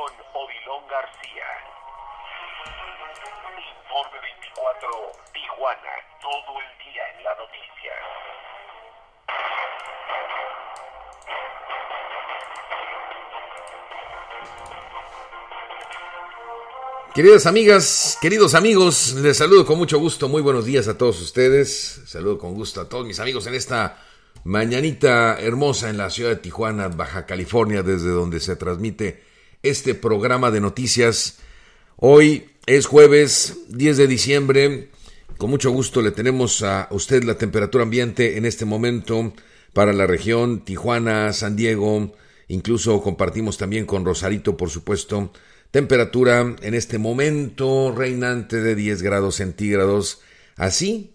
con Odilón García. Informe 24, Tijuana, todo el día en la noticia. Queridas amigas, queridos amigos, les saludo con mucho gusto, muy buenos días a todos ustedes, saludo con gusto a todos mis amigos en esta mañanita hermosa en la ciudad de Tijuana, Baja California, desde donde se transmite este programa de noticias. Hoy es jueves 10 de diciembre, con mucho gusto le tenemos a usted la temperatura ambiente en este momento para la región Tijuana, San Diego, incluso compartimos también con Rosarito, por supuesto, Temperatura en este momento reinante de 10 grados centígrados. Así,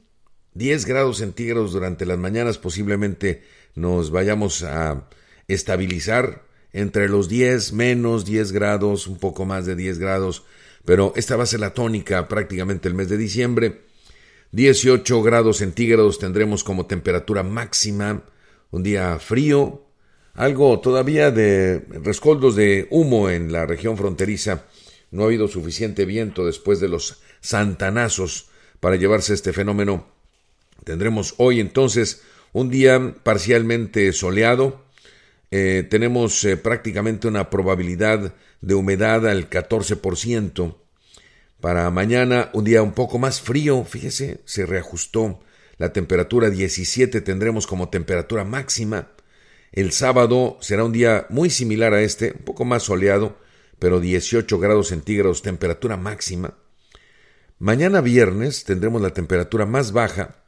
10 grados centígrados durante las mañanas posiblemente nos vayamos a estabilizar entre los 10 menos 10 grados, un poco más de 10 grados, pero esta va a ser la tónica prácticamente el mes de diciembre. 18 grados centígrados tendremos como temperatura máxima, un día frío, algo todavía de rescoldos de humo en la región fronteriza. No ha habido suficiente viento después de los santanazos para llevarse este fenómeno. Tendremos hoy entonces un día parcialmente soleado. Eh, tenemos eh, prácticamente una probabilidad de humedad al 14%. Para mañana un día un poco más frío, fíjese, se reajustó la temperatura 17 tendremos como temperatura máxima. El sábado será un día muy similar a este, un poco más soleado, pero 18 grados centígrados temperatura máxima. Mañana viernes tendremos la temperatura más baja,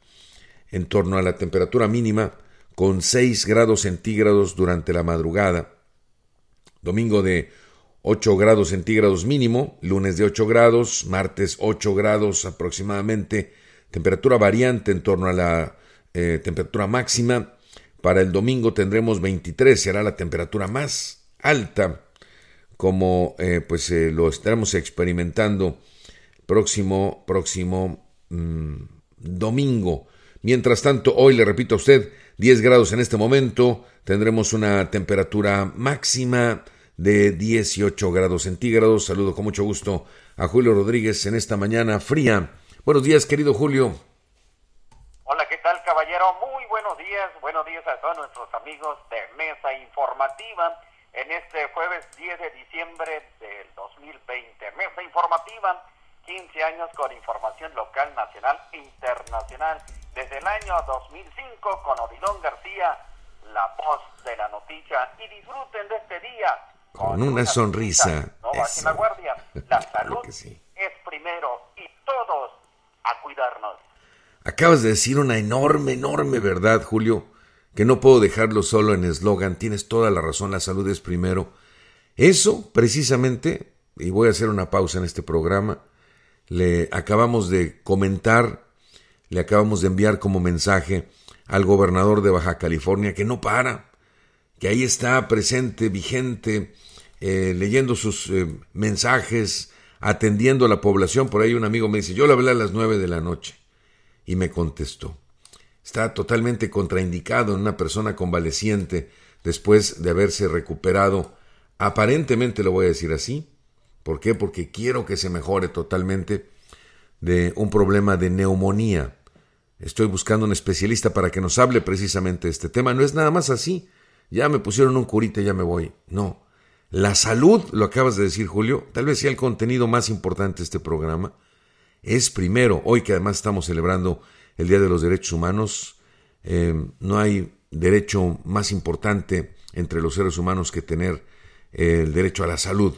en torno a la temperatura mínima, con 6 grados centígrados durante la madrugada. Domingo de 8 grados centígrados mínimo, lunes de 8 grados, martes 8 grados aproximadamente, temperatura variante en torno a la eh, temperatura máxima, para el domingo tendremos 23, será la temperatura más alta, como eh, pues eh, lo estaremos experimentando próximo, próximo mm, domingo. Mientras tanto, hoy le repito a usted, 10 grados en este momento, tendremos una temperatura máxima de 18 grados centígrados. Saludo con mucho gusto a Julio Rodríguez en esta mañana fría. Buenos días, querido Julio. Hola, ¿qué tal, caballero? Muy buenos días, buenos días a todos nuestros amigos de Mesa Informativa en este jueves 10 de diciembre del 2020. Mesa Informativa, 15 años con información local, nacional e internacional. Desde el año 2005 con Odilón García, la voz de la noticia. Y disfruten de este día. Con, una, sonrisa. No bajen la guardia. La salud es primero y todos a cuidarnos. Acabas de decir una enorme, enorme verdad, Julio, que no puedo dejarlo solo en eslogan. Tienes toda la razón, la salud es primero. Eso, precisamente, y voy a hacer una pausa en este programa, le acabamos de comentar, le acabamos de enviar como mensaje al gobernador de Baja California que no para, que ahí está presente, vigente, eh, leyendo sus eh, mensajes, atendiendo a la población. Por ahí un amigo me dice, yo le hablé a las nueve de la noche y me contestó. Está totalmente contraindicado en una persona convaleciente después de haberse recuperado, aparentemente lo voy a decir así. ¿Por qué? Porque quiero que se mejore totalmente de un problema de neumonía. Estoy buscando un especialista para que nos hable precisamente de este tema. No es nada más así. Ya me pusieron un curita, ya me voy. No. La salud, lo acabas de decir Julio, tal vez sea el contenido más importante de este programa es primero, hoy que además estamos celebrando el Día de los Derechos Humanos, eh, no hay derecho más importante entre los seres humanos que tener eh, el derecho a la salud.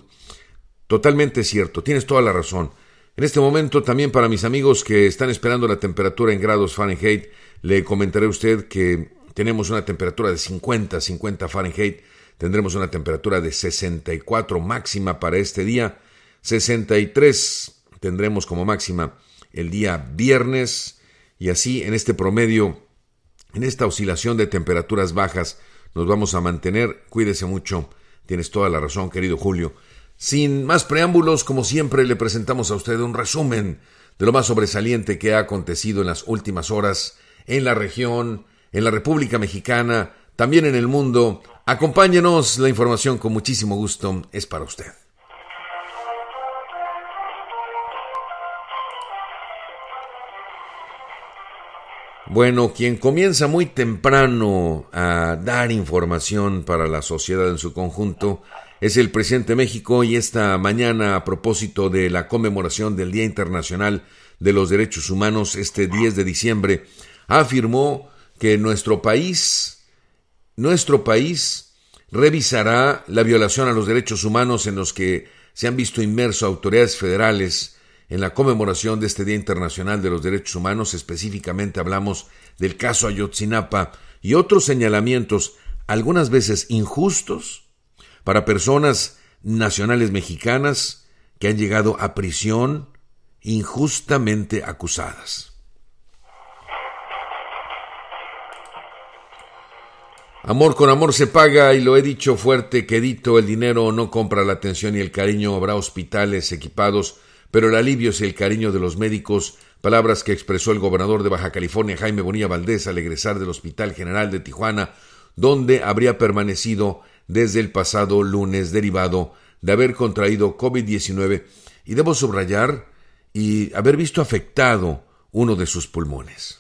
Totalmente cierto, tienes toda la razón. En este momento también para mis amigos que están esperando la temperatura en grados Fahrenheit, le comentaré a usted que tenemos una temperatura de 50, 50 Fahrenheit, tendremos una temperatura de 64 máxima para este día, 63 tendremos como máxima el día viernes y así en este promedio, en esta oscilación de temperaturas bajas, nos vamos a mantener. Cuídese mucho, tienes toda la razón, querido Julio. Sin más preámbulos, como siempre, le presentamos a usted un resumen de lo más sobresaliente que ha acontecido en las últimas horas en la región, en la República Mexicana, también en el mundo. Acompáñenos, la información con muchísimo gusto es para usted. Bueno, quien comienza muy temprano a dar información para la sociedad en su conjunto es el presidente de México y esta mañana a propósito de la conmemoración del Día Internacional de los Derechos Humanos este 10 de diciembre afirmó que nuestro país nuestro país revisará la violación a los derechos humanos en los que se han visto inmersos autoridades federales en la conmemoración de este Día Internacional de los Derechos Humanos, específicamente hablamos del caso Ayotzinapa y otros señalamientos, algunas veces injustos, para personas nacionales mexicanas que han llegado a prisión injustamente acusadas. Amor con amor se paga y lo he dicho fuerte, quedito, el dinero no compra la atención y el cariño, habrá hospitales equipados pero el alivio es el cariño de los médicos, palabras que expresó el gobernador de Baja California, Jaime Bonilla Valdés, al egresar del Hospital General de Tijuana, donde habría permanecido desde el pasado lunes derivado de haber contraído COVID-19 y debo subrayar y haber visto afectado uno de sus pulmones.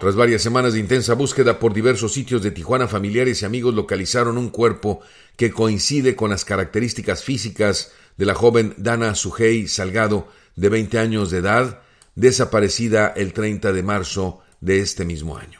Tras varias semanas de intensa búsqueda por diversos sitios de Tijuana, familiares y amigos localizaron un cuerpo que coincide con las características físicas de la joven Dana Sujei Salgado, de 20 años de edad, desaparecida el 30 de marzo de este mismo año.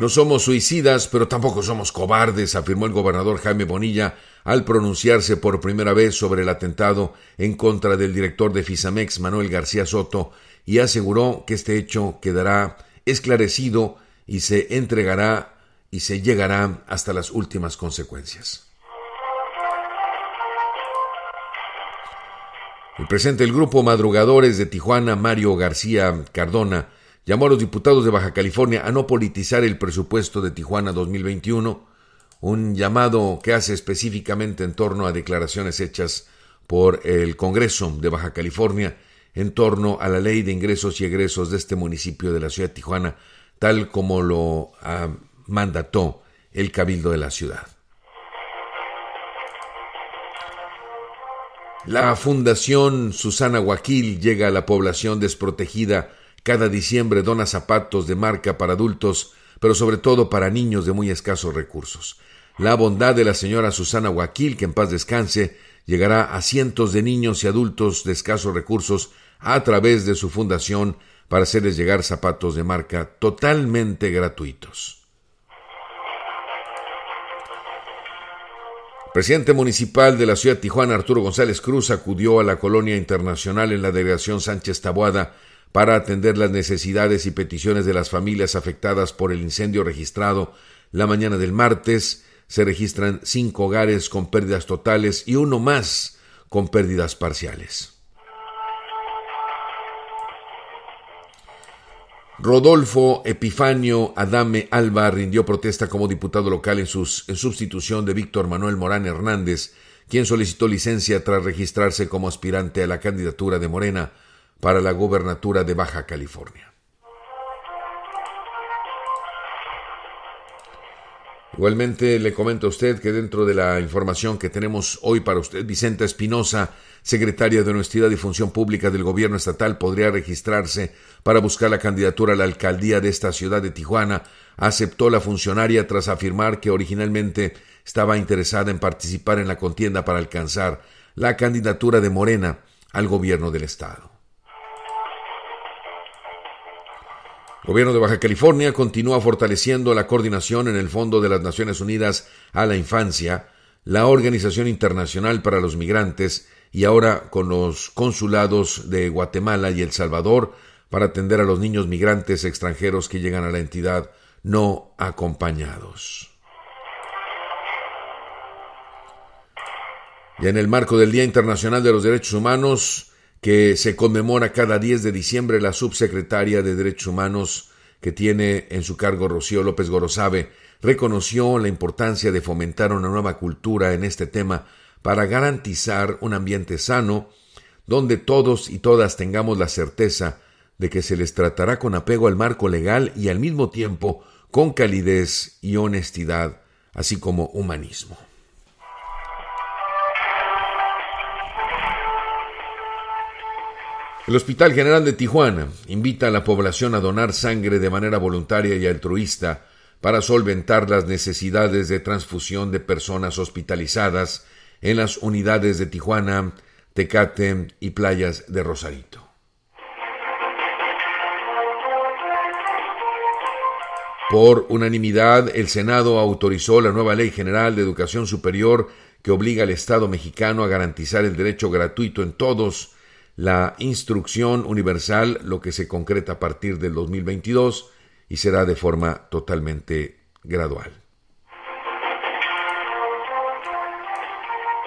No somos suicidas, pero tampoco somos cobardes, afirmó el gobernador Jaime Bonilla al pronunciarse por primera vez sobre el atentado en contra del director de Fisamex, Manuel García Soto, y aseguró que este hecho quedará esclarecido y se entregará y se llegará hasta las últimas consecuencias. El presidente del grupo Madrugadores de Tijuana, Mario García Cardona, llamó a los diputados de Baja California a no politizar el presupuesto de Tijuana 2021, un llamado que hace específicamente en torno a declaraciones hechas por el Congreso de Baja California en torno a la ley de ingresos y egresos de este municipio de la ciudad de Tijuana, tal como lo mandató el Cabildo de la ciudad. La Fundación Susana Guaquil llega a la población desprotegida cada diciembre dona zapatos de marca para adultos, pero sobre todo para niños de muy escasos recursos. La bondad de la señora Susana Guaquil, que en paz descanse, llegará a cientos de niños y adultos de escasos recursos a través de su fundación para hacerles llegar zapatos de marca totalmente gratuitos. presidente municipal de la ciudad de Tijuana, Arturo González Cruz, acudió a la colonia internacional en la delegación Sánchez Taboada para atender las necesidades y peticiones de las familias afectadas por el incendio registrado la mañana del martes. Se registran cinco hogares con pérdidas totales y uno más con pérdidas parciales. Rodolfo Epifanio Adame Alba rindió protesta como diputado local en, en sustitución de Víctor Manuel Morán Hernández, quien solicitó licencia tras registrarse como aspirante a la candidatura de Morena para la gobernatura de Baja California. Igualmente le comento a usted que dentro de la información que tenemos hoy para usted, Vicenta Espinosa, secretaria de Honestidad y Función Pública del Gobierno Estatal, podría registrarse para buscar la candidatura a la alcaldía de esta ciudad de Tijuana. Aceptó la funcionaria tras afirmar que originalmente estaba interesada en participar en la contienda para alcanzar la candidatura de Morena al gobierno del Estado. El gobierno de Baja California continúa fortaleciendo la coordinación en el Fondo de las Naciones Unidas a la Infancia, la Organización Internacional para los Migrantes y ahora con los consulados de Guatemala y El Salvador para atender a los niños migrantes extranjeros que llegan a la entidad no acompañados. Y en el marco del Día Internacional de los Derechos Humanos, que se conmemora cada 10 de diciembre la subsecretaria de Derechos Humanos que tiene en su cargo Rocío López Gorosabe, reconoció la importancia de fomentar una nueva cultura en este tema para garantizar un ambiente sano donde todos y todas tengamos la certeza de que se les tratará con apego al marco legal y al mismo tiempo con calidez y honestidad, así como humanismo. El Hospital General de Tijuana invita a la población a donar sangre de manera voluntaria y altruista para solventar las necesidades de transfusión de personas hospitalizadas en las unidades de Tijuana, Tecate y playas de Rosarito. Por unanimidad, el Senado autorizó la nueva Ley General de Educación Superior que obliga al Estado mexicano a garantizar el derecho gratuito en todos la instrucción universal, lo que se concreta a partir del 2022 y será de forma totalmente gradual.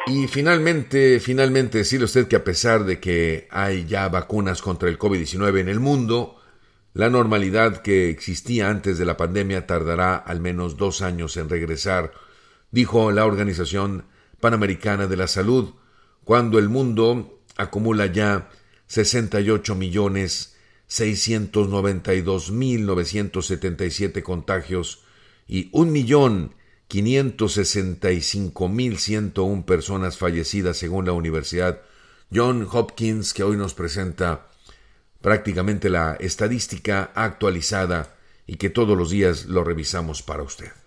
Y finalmente, finalmente decirle usted que a pesar de que hay ya vacunas contra el COVID-19 en el mundo, la normalidad que existía antes de la pandemia tardará al menos dos años en regresar, dijo la Organización Panamericana de la Salud, cuando el mundo acumula ya 68 millones 692 mil 977 contagios y un millón 565 mil 101 personas fallecidas según la Universidad John Hopkins que hoy nos presenta prácticamente la estadística actualizada y que todos los días lo revisamos para usted.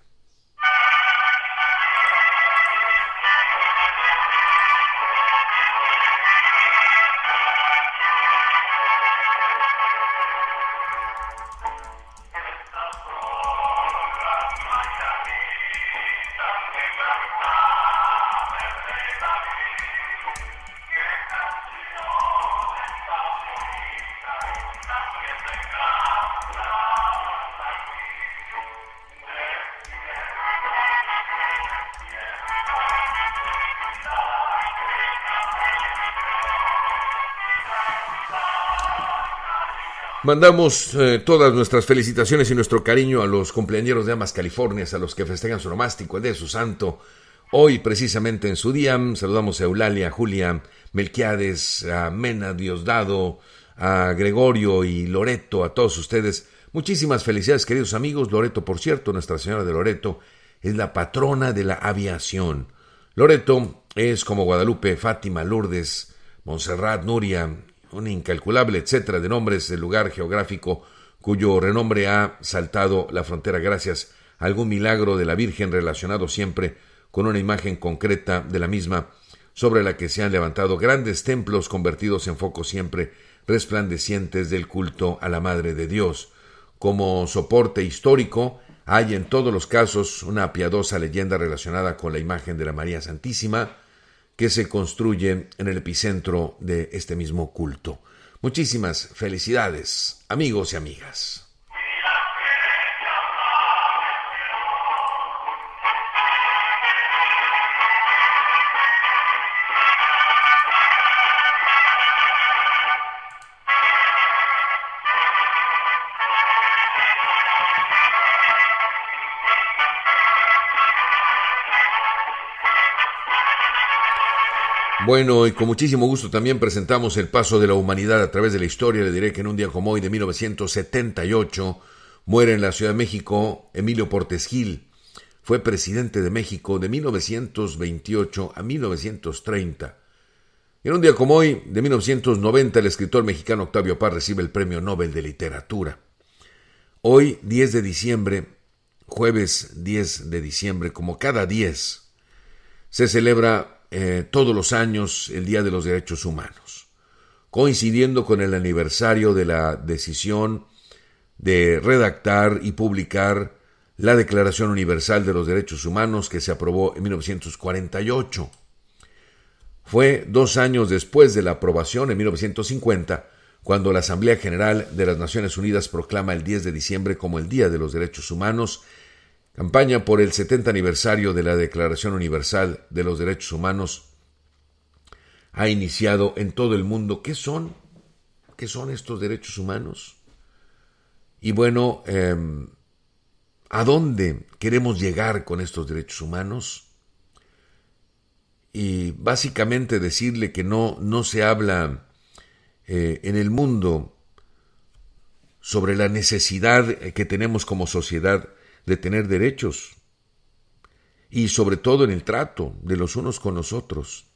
Mandamos eh, todas nuestras felicitaciones y nuestro cariño a los cumpleaños de Amas Californias, a los que festejan su nomástico, el de su santo. Hoy, precisamente en su día, saludamos a Eulalia, Julia, Melquiades, a Mena, Diosdado, a Gregorio y Loreto, a todos ustedes. Muchísimas felicidades, queridos amigos. Loreto, por cierto, Nuestra Señora de Loreto, es la patrona de la aviación. Loreto es como Guadalupe, Fátima, Lourdes, Montserrat, Nuria, un incalculable etcétera de nombres del lugar geográfico cuyo renombre ha saltado la frontera gracias a algún milagro de la Virgen relacionado siempre con una imagen concreta de la misma, sobre la que se han levantado grandes templos convertidos en focos siempre resplandecientes del culto a la Madre de Dios. Como soporte histórico, hay en todos los casos una piadosa leyenda relacionada con la imagen de la María Santísima, que se construye en el epicentro de este mismo culto. Muchísimas felicidades, amigos y amigas. Bueno, y con muchísimo gusto también presentamos el paso de la humanidad a través de la historia. Le diré que en un día como hoy de 1978 muere en la Ciudad de México Emilio Portes Gil. Fue presidente de México de 1928 a 1930. En un día como hoy, de 1990, el escritor mexicano Octavio Paz recibe el Premio Nobel de Literatura. Hoy, 10 de diciembre, jueves 10 de diciembre, como cada 10, se celebra eh, todos los años el Día de los Derechos Humanos, coincidiendo con el aniversario de la decisión de redactar y publicar la Declaración Universal de los Derechos Humanos que se aprobó en 1948. Fue dos años después de la aprobación, en 1950, cuando la Asamblea General de las Naciones Unidas proclama el 10 de diciembre como el Día de los Derechos Humanos campaña por el 70 aniversario de la Declaración Universal de los Derechos Humanos ha iniciado en todo el mundo. ¿Qué son? ¿Qué son estos derechos humanos? Y bueno, em, ¿a dónde queremos llegar con estos derechos humanos? Y básicamente decirle que no, no se habla eh, en el mundo sobre la necesidad que tenemos como sociedad de tener derechos y sobre todo en el trato de los unos con los otros.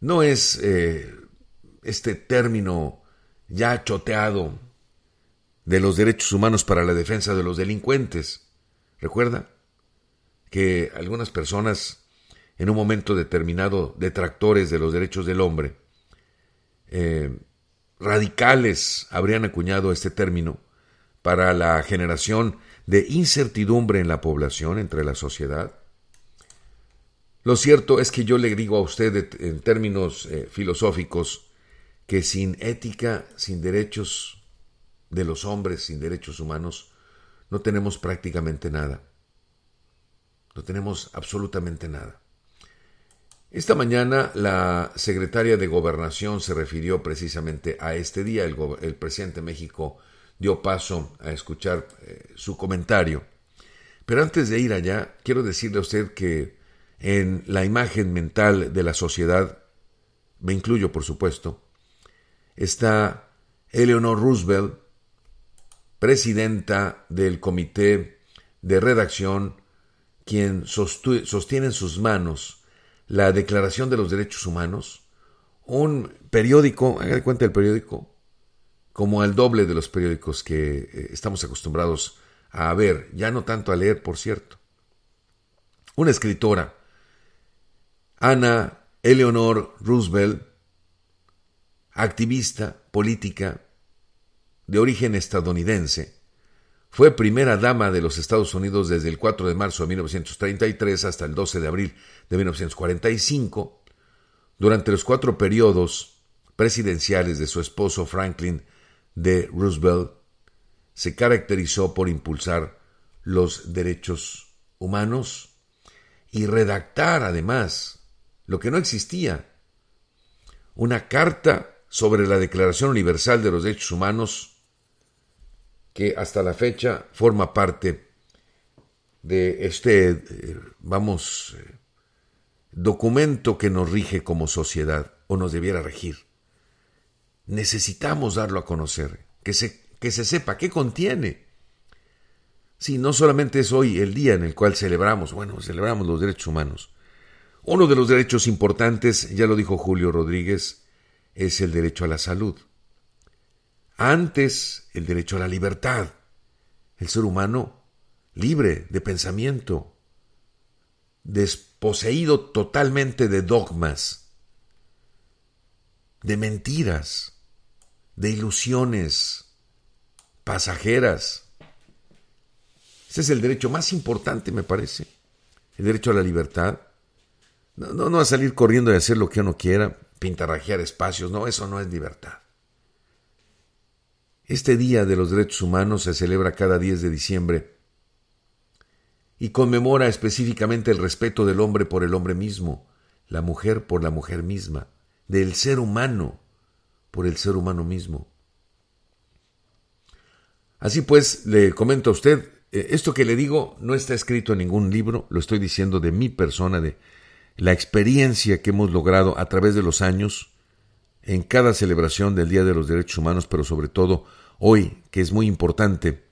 No es eh, este término ya choteado de los derechos humanos para la defensa de los delincuentes. ¿Recuerda? Que algunas personas, en un momento determinado, detractores de los derechos del hombre, eh, radicales habrían acuñado este término para la generación de incertidumbre en la población, entre la sociedad. Lo cierto es que yo le digo a usted en términos eh, filosóficos que sin ética, sin derechos de los hombres, sin derechos humanos, no tenemos prácticamente nada. No tenemos absolutamente nada. Esta mañana la secretaria de Gobernación se refirió precisamente a este día. El, el presidente de México dio paso a escuchar eh, su comentario. Pero antes de ir allá, quiero decirle a usted que en la imagen mental de la sociedad, me incluyo por supuesto, está Eleanor Roosevelt, presidenta del comité de redacción, quien sostiene en sus manos la Declaración de los Derechos Humanos, un periódico, haga de cuenta el periódico, como al doble de los periódicos que eh, estamos acostumbrados a ver, ya no tanto a leer, por cierto. Una escritora, Ana Eleanor Roosevelt, activista política de origen estadounidense, fue primera dama de los Estados Unidos desde el 4 de marzo de 1933 hasta el 12 de abril de 1945, durante los cuatro periodos presidenciales de su esposo Franklin de Roosevelt se caracterizó por impulsar los derechos humanos y redactar además lo que no existía, una carta sobre la Declaración Universal de los Derechos Humanos que hasta la fecha forma parte de este, eh, vamos, eh, documento que nos rige como sociedad o nos debiera regir necesitamos darlo a conocer, que se, que se sepa qué contiene. Sí, no solamente es hoy el día en el cual celebramos, bueno, celebramos los derechos humanos. Uno de los derechos importantes, ya lo dijo Julio Rodríguez, es el derecho a la salud. Antes, el derecho a la libertad. El ser humano libre de pensamiento, desposeído totalmente de dogmas, de mentiras, de ilusiones pasajeras. Ese es el derecho más importante, me parece. El derecho a la libertad. No, no, no a salir corriendo y hacer lo que uno quiera, pintarrajear espacios. No, eso no es libertad. Este Día de los Derechos Humanos se celebra cada 10 de diciembre y conmemora específicamente el respeto del hombre por el hombre mismo, la mujer por la mujer misma, del ser humano por el ser humano mismo. Así pues, le comento a usted, eh, esto que le digo no está escrito en ningún libro, lo estoy diciendo de mi persona, de la experiencia que hemos logrado a través de los años en cada celebración del Día de los Derechos Humanos, pero sobre todo hoy, que es muy importante,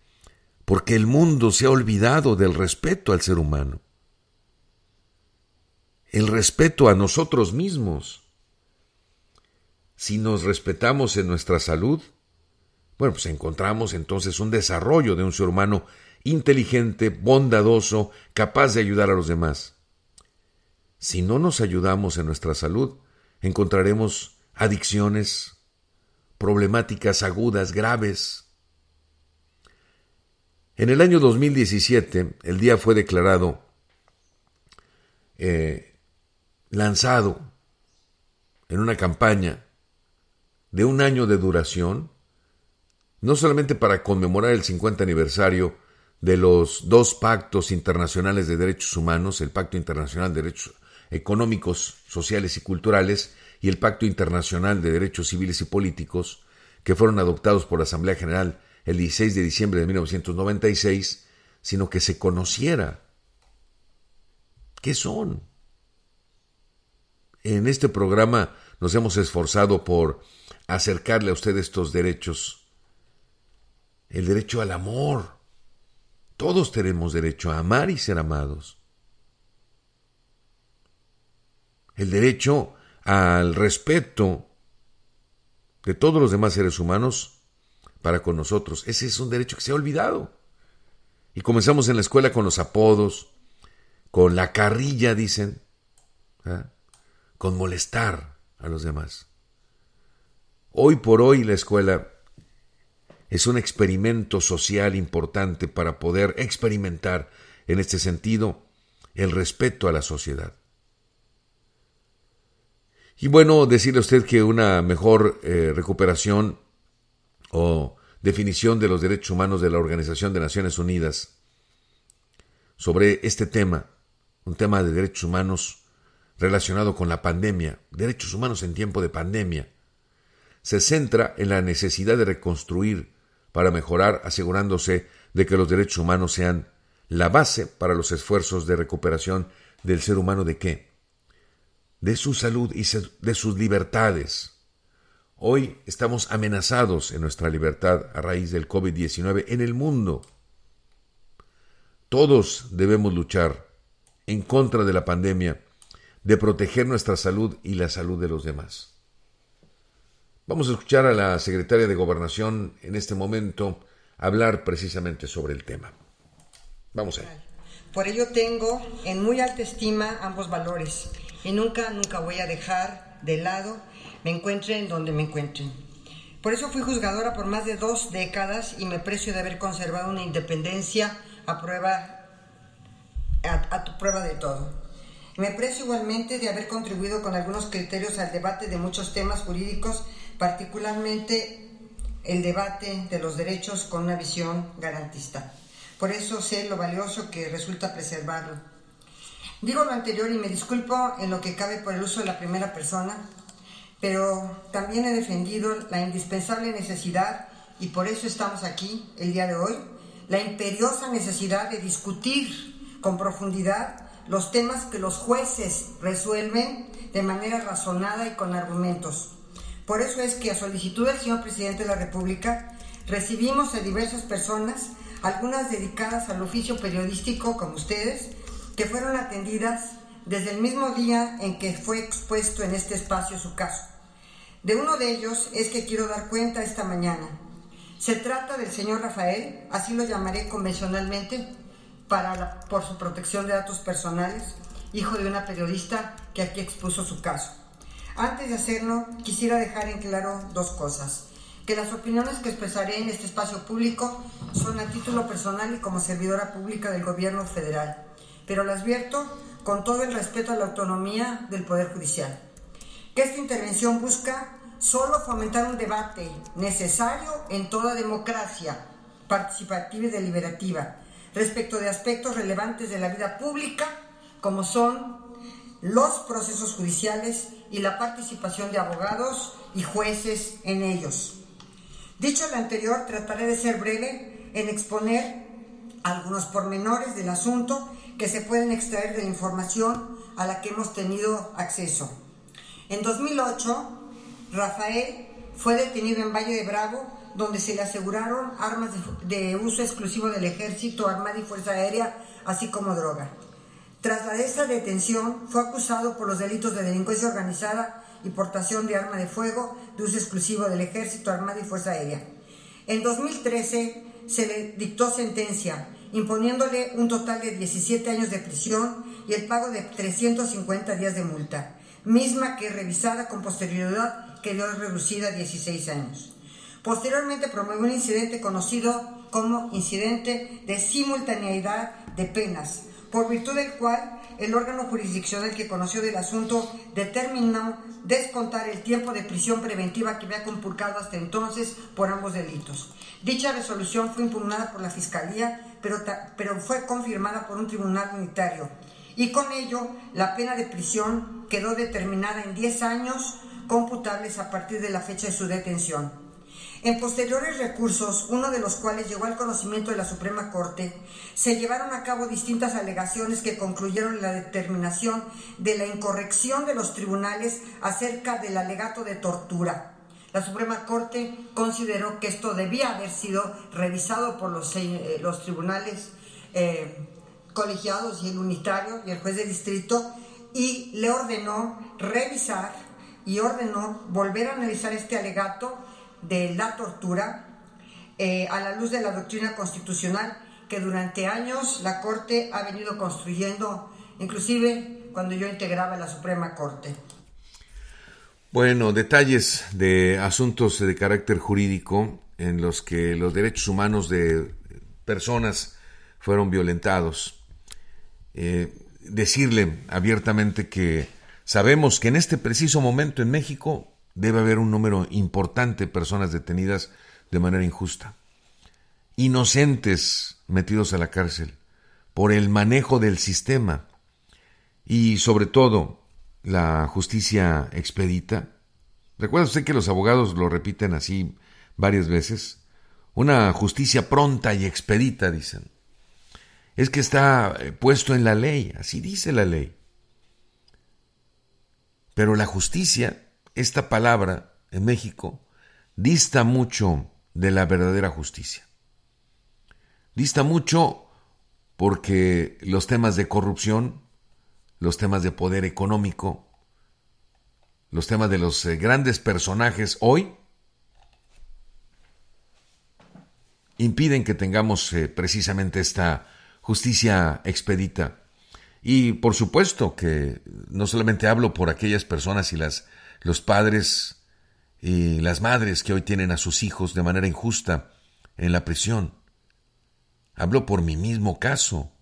porque el mundo se ha olvidado del respeto al ser humano, el respeto a nosotros mismos si nos respetamos en nuestra salud, bueno, pues encontramos entonces un desarrollo de un ser humano inteligente, bondadoso, capaz de ayudar a los demás. Si no nos ayudamos en nuestra salud, encontraremos adicciones, problemáticas agudas, graves. En el año 2017, el día fue declarado, eh, lanzado en una campaña de un año de duración, no solamente para conmemorar el 50 aniversario de los dos pactos internacionales de derechos humanos, el Pacto Internacional de Derechos Económicos, Sociales y Culturales y el Pacto Internacional de Derechos Civiles y Políticos, que fueron adoptados por la Asamblea General el 16 de diciembre de 1996, sino que se conociera qué son. En este programa nos hemos esforzado por acercarle a usted estos derechos. El derecho al amor. Todos tenemos derecho a amar y ser amados. El derecho al respeto de todos los demás seres humanos para con nosotros. Ese es un derecho que se ha olvidado. Y comenzamos en la escuela con los apodos, con la carrilla, dicen, ¿ah? con molestar a los demás. Hoy por hoy la escuela es un experimento social importante para poder experimentar en este sentido el respeto a la sociedad. Y bueno, decirle a usted que una mejor eh, recuperación o definición de los derechos humanos de la Organización de Naciones Unidas sobre este tema, un tema de derechos humanos relacionado con la pandemia, derechos humanos en tiempo de pandemia, se centra en la necesidad de reconstruir para mejorar asegurándose de que los derechos humanos sean la base para los esfuerzos de recuperación del ser humano de qué? De su salud y de sus libertades. Hoy estamos amenazados en nuestra libertad a raíz del COVID-19 en el mundo. Todos debemos luchar en contra de la pandemia, de proteger nuestra salud y la salud de los demás. Vamos a escuchar a la secretaria de Gobernación en este momento hablar precisamente sobre el tema. Vamos a ver. Por ello tengo en muy alta estima ambos valores y nunca, nunca voy a dejar de lado, me encuentren donde me encuentren. Por eso fui juzgadora por más de dos décadas y me precio de haber conservado una independencia a prueba, a, tu prueba de todo. Me precio igualmente de haber contribuido con algunos criterios al debate de muchos temas jurídicos particularmente el debate de los derechos con una visión garantista. Por eso sé lo valioso que resulta preservarlo. Digo lo anterior y me disculpo en lo que cabe por el uso de la primera persona, pero también he defendido la indispensable necesidad, y por eso estamos aquí el día de hoy, la imperiosa necesidad de discutir con profundidad los temas que los jueces resuelven de manera razonada y con argumentos por eso es que a solicitud del señor presidente de la República recibimos a diversas personas, algunas dedicadas al oficio periodístico como ustedes, que fueron atendidas desde el mismo día en que fue expuesto en este espacio su caso. De uno de ellos es que quiero dar cuenta esta mañana. Se trata del señor Rafael, así lo llamaré convencionalmente, por su protección de datos personales, hijo de una periodista que aquí expuso su caso. Antes de hacerlo, quisiera dejar en claro dos cosas. Que las opiniones que expresaré en este espacio público son a título personal y como servidora pública del gobierno federal, pero las vierto con todo el respeto a la autonomía del Poder Judicial. Que esta intervención busca solo fomentar un debate necesario en toda democracia participativa y deliberativa respecto de aspectos relevantes de la vida pública como son los procesos judiciales y la participación de abogados y jueces en ellos. Dicho lo anterior, trataré de ser breve en exponer algunos pormenores del asunto que se pueden extraer de la información a la que hemos tenido acceso. En 2008, Rafael fue detenido en Valle de Bravo, donde se le aseguraron armas de, uso exclusivo del ejército, armada y fuerza aérea, así como droga. Tras la esta detención, fue acusado por los delitos de delincuencia organizada y portación de arma de fuego de uso exclusivo del Ejército, Armada y Fuerza Aérea. En 2013 se le dictó sentencia, imponiéndole un total de 17 años de prisión y el pago de 350 días de multa, misma que revisada con posterioridad quedó reducida a 16 años. Posteriormente promovió un incidente conocido como incidente de simultaneidad de penas, por virtud del cual el órgano jurisdiccional que conoció del asunto determinó descontar el tiempo de prisión preventiva que había compulcado hasta entonces por ambos delitos. Dicha resolución fue impugnada por la Fiscalía, pero, pero fue confirmada por un tribunal unitario. Y con ello, la pena de prisión quedó determinada en 10 años computables a partir de la fecha de su detención. En posteriores recursos, uno de los cuales llegó al conocimiento de la Suprema Corte, se llevaron a cabo distintas alegaciones que concluyeron la determinación de la incorrección de los tribunales acerca del alegato de tortura. La Suprema Corte consideró que esto debía haber sido revisado por los, eh, los tribunales eh, colegiados y el unitario y el juez de distrito y le ordenó revisar y ordenó volver a analizar este alegato de la tortura eh, a la luz de la doctrina constitucional que durante años la Corte ha venido construyendo, inclusive cuando yo integraba la Suprema Corte. Bueno, detalles de asuntos de carácter jurídico en los que los derechos humanos de personas fueron violentados. Eh, decirle abiertamente que sabemos que en este preciso momento en México debe haber un número importante de personas detenidas de manera injusta, inocentes metidos a la cárcel por el manejo del sistema y sobre todo la justicia expedita. Recuerda usted que los abogados lo repiten así varias veces. Una justicia pronta y expedita, dicen. Es que está eh, puesto en la ley, así dice la ley. Pero la justicia, esta palabra en México, dista mucho de la verdadera justicia. Dista mucho porque los temas de corrupción, los temas de poder económico, los temas de los eh, grandes personajes hoy impiden que tengamos eh, precisamente esta justicia expedita. Y por supuesto que no solamente hablo por aquellas personas y las, los padres y las madres que hoy tienen a sus hijos de manera injusta en la prisión. Hablo por mi mismo caso.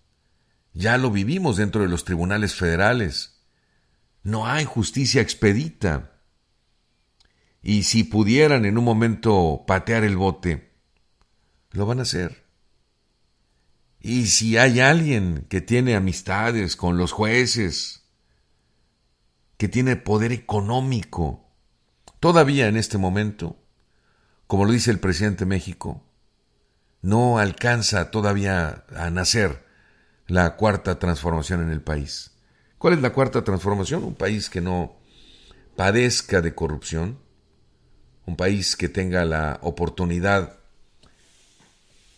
Ya lo vivimos dentro de los tribunales federales. No hay justicia expedita. Y si pudieran en un momento patear el bote, lo van a hacer. Y si hay alguien que tiene amistades con los jueces, que tiene poder económico, todavía en este momento, como lo dice el presidente de México, no alcanza todavía a nacer la cuarta transformación en el país. ¿Cuál es la cuarta transformación? Un país que no padezca de corrupción, un país que tenga la oportunidad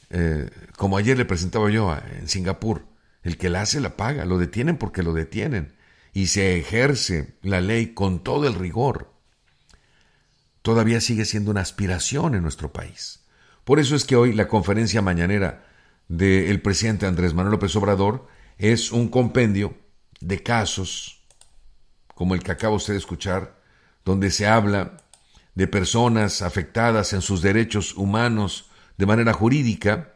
eh, como ayer le presentaba yo en Singapur, el que la hace la paga, lo detienen porque lo detienen y se ejerce la ley con todo el rigor. Todavía sigue siendo una aspiración en nuestro país. Por eso es que hoy la conferencia mañanera del presidente Andrés Manuel López Obrador es un compendio de casos, como el que acaba usted de escuchar, donde se habla de personas afectadas en sus derechos humanos de manera jurídica,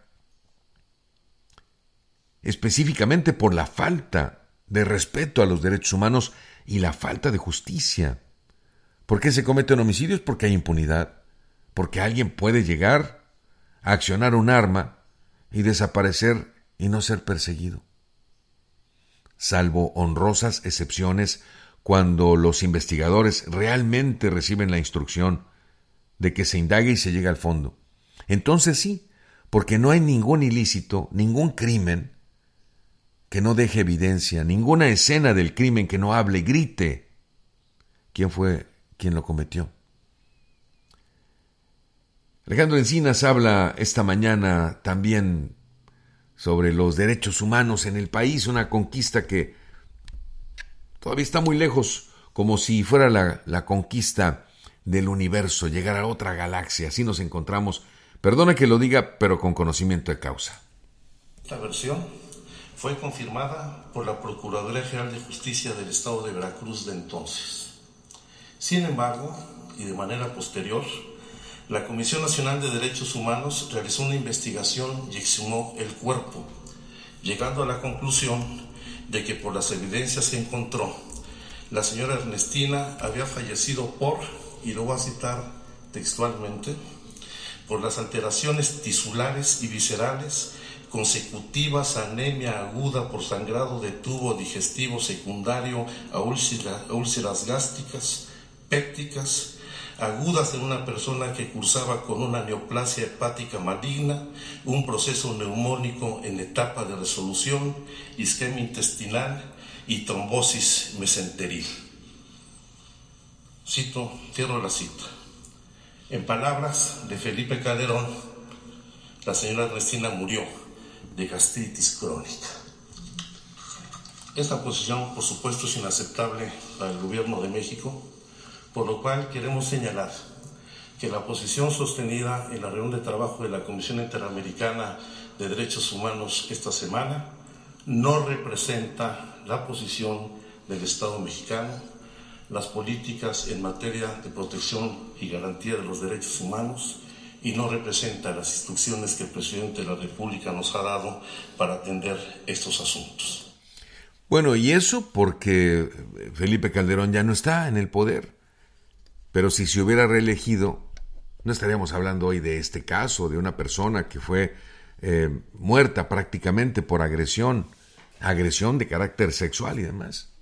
específicamente por la falta de respeto a los derechos humanos y la falta de justicia. ¿Por qué se cometen homicidios? Porque hay impunidad, porque alguien puede llegar a accionar un arma y desaparecer y no ser perseguido. Salvo honrosas excepciones cuando los investigadores realmente reciben la instrucción de que se indague y se llegue al fondo. Entonces sí, porque no hay ningún ilícito, ningún crimen que no deje evidencia, ninguna escena del crimen que no hable, grite quién fue quien lo cometió. Alejandro Encinas habla esta mañana también sobre los derechos humanos en el país, una conquista que todavía está muy lejos, como si fuera la, la conquista del universo, llegar a otra galaxia. Así nos encontramos Perdone que lo diga, pero con conocimiento de causa. Esta versión fue confirmada por la Procuraduría General de Justicia del Estado de Veracruz de entonces. Sin embargo, y de manera posterior, la Comisión Nacional de Derechos Humanos realizó una investigación y exhumó el cuerpo, llegando a la conclusión de que por las evidencias que encontró, la señora Ernestina había fallecido por, y lo voy a citar textualmente, por las alteraciones tisulares y viscerales consecutivas anemia aguda por sangrado de tubo digestivo secundario a, úlceras gástricas, pépticas, agudas en una persona que cursaba con una neoplasia hepática maligna, un proceso neumónico en etapa de resolución, isquemia intestinal y trombosis mesenteril. Cito, cierro la cita. En palabras de Felipe Calderón, la señora Ernestina murió de gastritis crónica. Esta posición, por supuesto, es inaceptable para el gobierno de México, por lo cual queremos señalar que la posición sostenida en la reunión de trabajo de la Comisión Interamericana de Derechos Humanos esta semana no representa la posición del Estado mexicano, las políticas en materia de protección y garantía de los derechos humanos y no representa las instrucciones que el presidente de la República nos ha dado para atender estos asuntos. Bueno, y eso porque Felipe Calderón ya no está en el poder. Pero si se hubiera reelegido, no estaríamos hablando hoy de este caso, de una persona que fue eh, muerta prácticamente por agresión, agresión de carácter sexual y demás.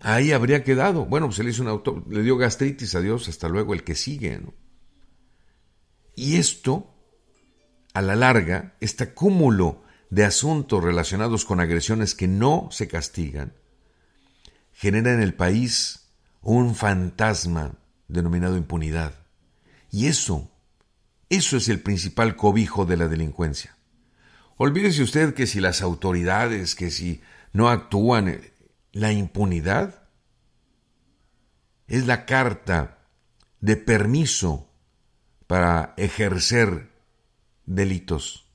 Ahí habría quedado. Bueno, pues le hizo un auto, le dio gastritis, adiós, hasta luego, el que sigue. Y esto, a la larga, este cúmulo de asuntos relacionados con agresiones que no se castigan, genera en el país un fantasma denominado impunidad. Y eso, eso es el principal cobijo de la delincuencia. Olvídese usted que si las autoridades, que si no actúan, eh, la impunidad es la carta de permiso para ejercer delitos.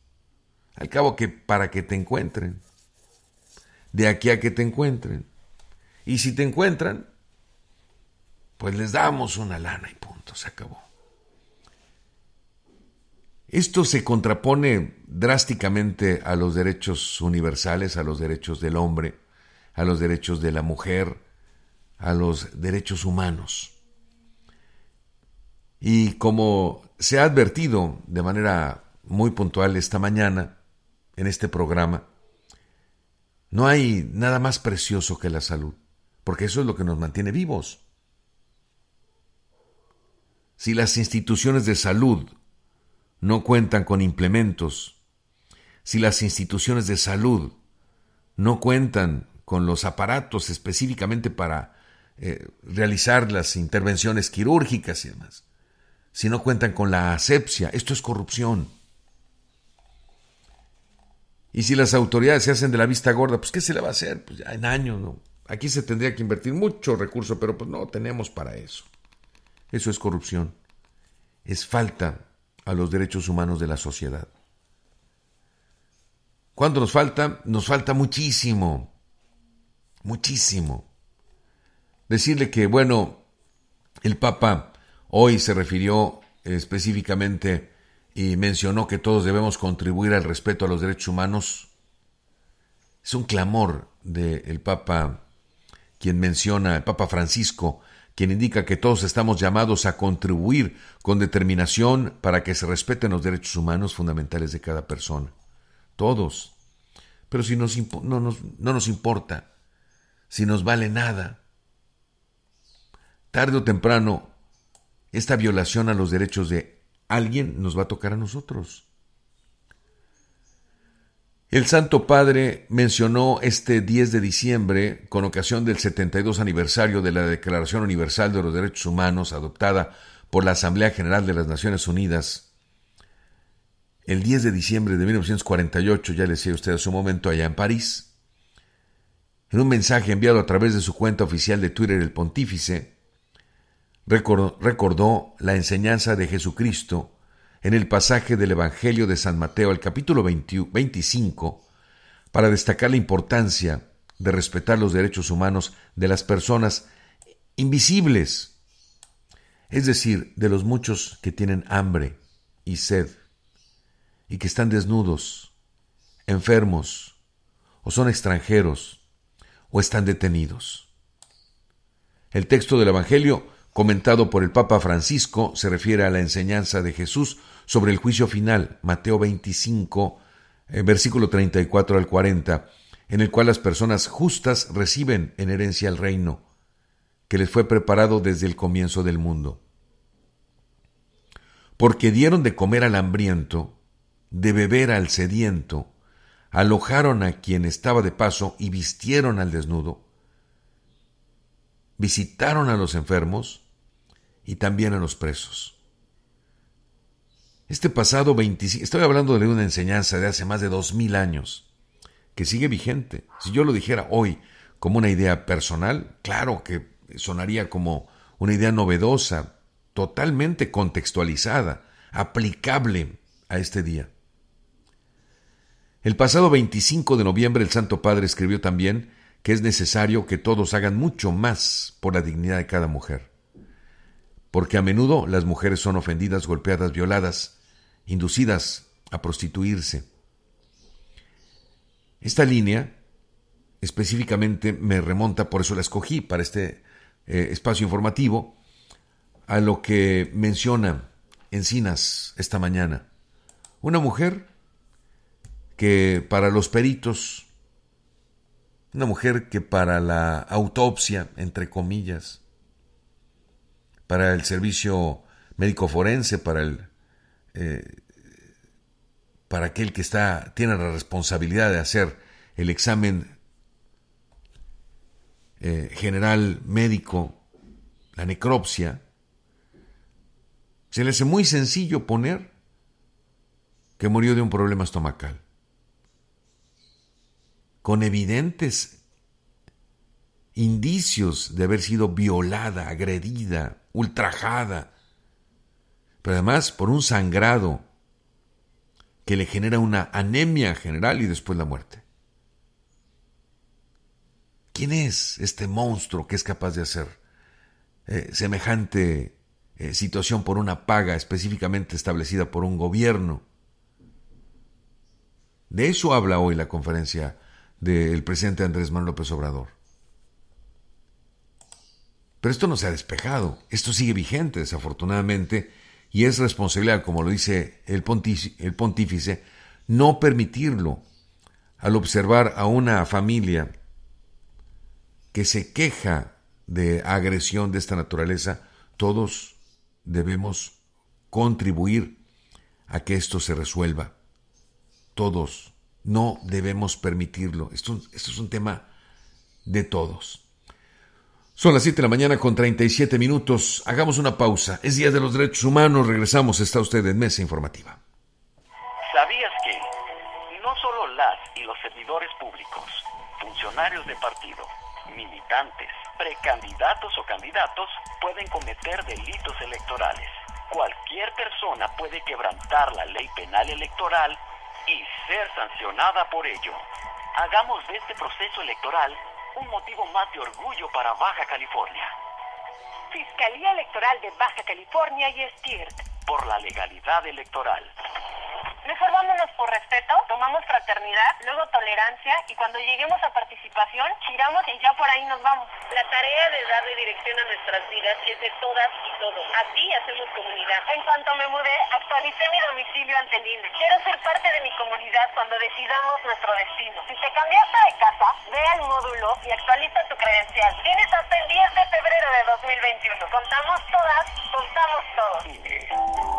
Al cabo que para que te encuentren. De aquí a que te encuentren. Y si te encuentran, pues les damos una lana y punto, se acabó. Esto se contrapone drásticamente a los derechos universales, a los derechos del hombre, a los derechos de la mujer, a los derechos humanos. Y como se ha advertido de manera muy puntual esta mañana en este programa, no hay nada más precioso que la salud, porque eso es lo que nos mantiene vivos. Si las instituciones de salud no cuentan con implementos, si las instituciones de salud no cuentan con los aparatos específicamente para eh, realizar las intervenciones quirúrgicas y demás, si no cuentan con la asepsia, esto es corrupción. Y si las autoridades se hacen de la vista gorda, pues ¿qué se le va a hacer? Pues ya en años, ¿no? Aquí se tendría que invertir mucho recurso, pero pues no tenemos para eso. Eso es corrupción. Es falta a los derechos humanos de la sociedad. ¿Cuánto nos falta? Nos falta muchísimo, muchísimo. Decirle que, bueno, el Papa hoy se refirió específicamente y mencionó que todos debemos contribuir al respeto a los derechos humanos. Es un clamor del Papa, quien menciona, el Papa Francisco, quien indica que todos estamos llamados a contribuir con determinación para que se respeten los derechos humanos fundamentales de cada persona. Todos. Pero si no nos importa, si nos vale nada, tarde o temprano, esta violación a los derechos de alguien nos va a tocar a nosotros. El Santo Padre mencionó este 10 de diciembre, con ocasión del 72 aniversario de la Declaración Universal de los Derechos Humanos adoptada por la Asamblea General de las Naciones Unidas, el 10 de diciembre de 1948, ya le decía usted hace un momento, allá en París, en un mensaje enviado a través de su cuenta oficial de Twitter, el pontífice recordó, recordó la enseñanza de Jesucristo en el pasaje del Evangelio de San Mateo, el capítulo 25, para destacar la importancia de respetar los derechos humanos de las personas invisibles, es decir, de los muchos que tienen hambre y sed y que están desnudos, enfermos, o son extranjeros, o están detenidos. El texto del Evangelio, comentado por el Papa Francisco, se refiere a la enseñanza de Jesús sobre el juicio final, Mateo 25, eh, versículo 34 al 40, en el cual las personas justas reciben en herencia el reino, que les fue preparado desde el comienzo del mundo. Porque dieron de comer al hambriento, de beber al sediento, alojaron a quien estaba de paso y vistieron al desnudo, visitaron a los enfermos y también a los presos. Este pasado 25, estoy hablando de una enseñanza de hace más de dos mil años, que sigue vigente. Si yo lo dijera hoy como una idea personal, claro que sonaría como una idea novedosa, totalmente contextualizada, aplicable a este día. El pasado 25 de noviembre el Santo Padre escribió también que es necesario que todos hagan mucho más por la dignidad de cada mujer, porque a menudo las mujeres son ofendidas, golpeadas, violadas, inducidas a prostituirse. Esta línea específicamente me remonta, por eso la escogí para este eh, espacio informativo, a lo que menciona Encinas esta mañana. Una mujer que para los peritos, una mujer que para la autopsia, entre comillas, para el servicio médico forense, para el eh, para aquel que está tiene la responsabilidad de hacer el examen eh, general médico, la necropsia, se le hace muy sencillo poner que murió de un problema estomacal. Con evidentes indicios de haber sido violada, agredida, ultrajada, pero además por un sangrado que le genera una anemia general y después la muerte. ¿Quién es este monstruo que es capaz de hacer eh, semejante eh, situación por una paga específicamente establecida por un gobierno? De eso habla hoy la conferencia del presidente Andrés Manuel López Obrador. Pero esto no se ha despejado, esto sigue vigente desafortunadamente y es responsabilidad, como lo dice el, pontífice, no permitirlo al observar a una familia que se queja de agresión de esta naturaleza, todos debemos contribuir a que esto se resuelva. Todos no debemos permitirlo. Esto es un tema de todos. Son las 7 de la mañana con 37 minutos. Hagamos una pausa. Es Día de los Derechos Humanos. Regresamos. Está usted en Mesa Informativa. ¿Sabías que no solo las y los servidores públicos, funcionarios de partido, militantes, precandidatos o candidatos pueden cometer delitos electorales? Cualquier persona puede quebrantar la ley penal electoral y ser sancionada por ello. Hagamos de este proceso electoral un motivo más de orgullo para Baja California. Fiscalía Electoral de Baja California y STIRT. Por la legalidad electoral. Mejor vámonos por respeto, tomamos fraternidad, luego tolerancia y cuando lleguemos a participación, giramos y ya por ahí nos vamos. La tarea de darle dirección a nuestras vidas es de todas y todos. Así hacemos comunidad. En cuanto me mudé, actualicé mi domicilio ante el INE. Quiero ser parte de mi comunidad cuando decidamos nuestro destino. Si te cambiaste de casa, ve al módulo y actualiza tu credencial. Tienes hasta el 10 de febrero de 2021. Contamos todas, contamos todos.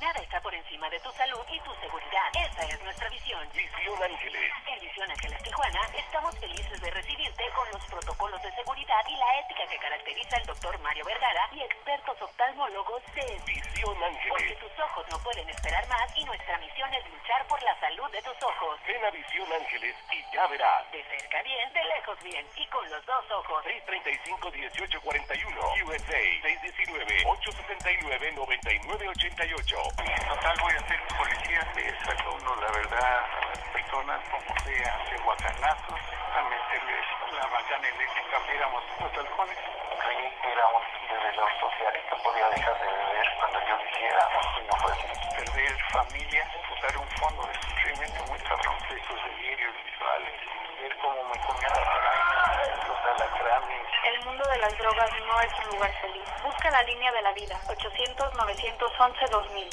Nada está por encima de tu salud y tu seguridad. Esa es nuestra visión. Visión Ángeles. En Visión Ángeles Tijuana estamos felices de recibirte con los protocolos de seguridad y la ética que caracteriza al doctor Mario Vergara y expertos oftalmólogos de Visión Ángeles. Porque tus ojos no pueden esperar más y nuestra misión es luchar por la salud de tus ojos. Ven a Visión Ángeles y ya verás. De cerca bien, de lejos bien y con los dos ojos. 635-1841 USA 619-869-9988 total voy a ser policía, saco uno la verdad a las personas como sea, de guacanazos, a meterles la macana eléctrica, éramos los halcones. Creí que era un deber social que podía dejar de beber cuando yo quisiera y no fue así. Perder familia, usar un fondo de sufrimiento muy cabrón, esos delirios visuales, ver cómo me comía las arañas, los alacranes. El mundo las drogas no es un lugar feliz. Busca la línea de la vida, 800-911-2000.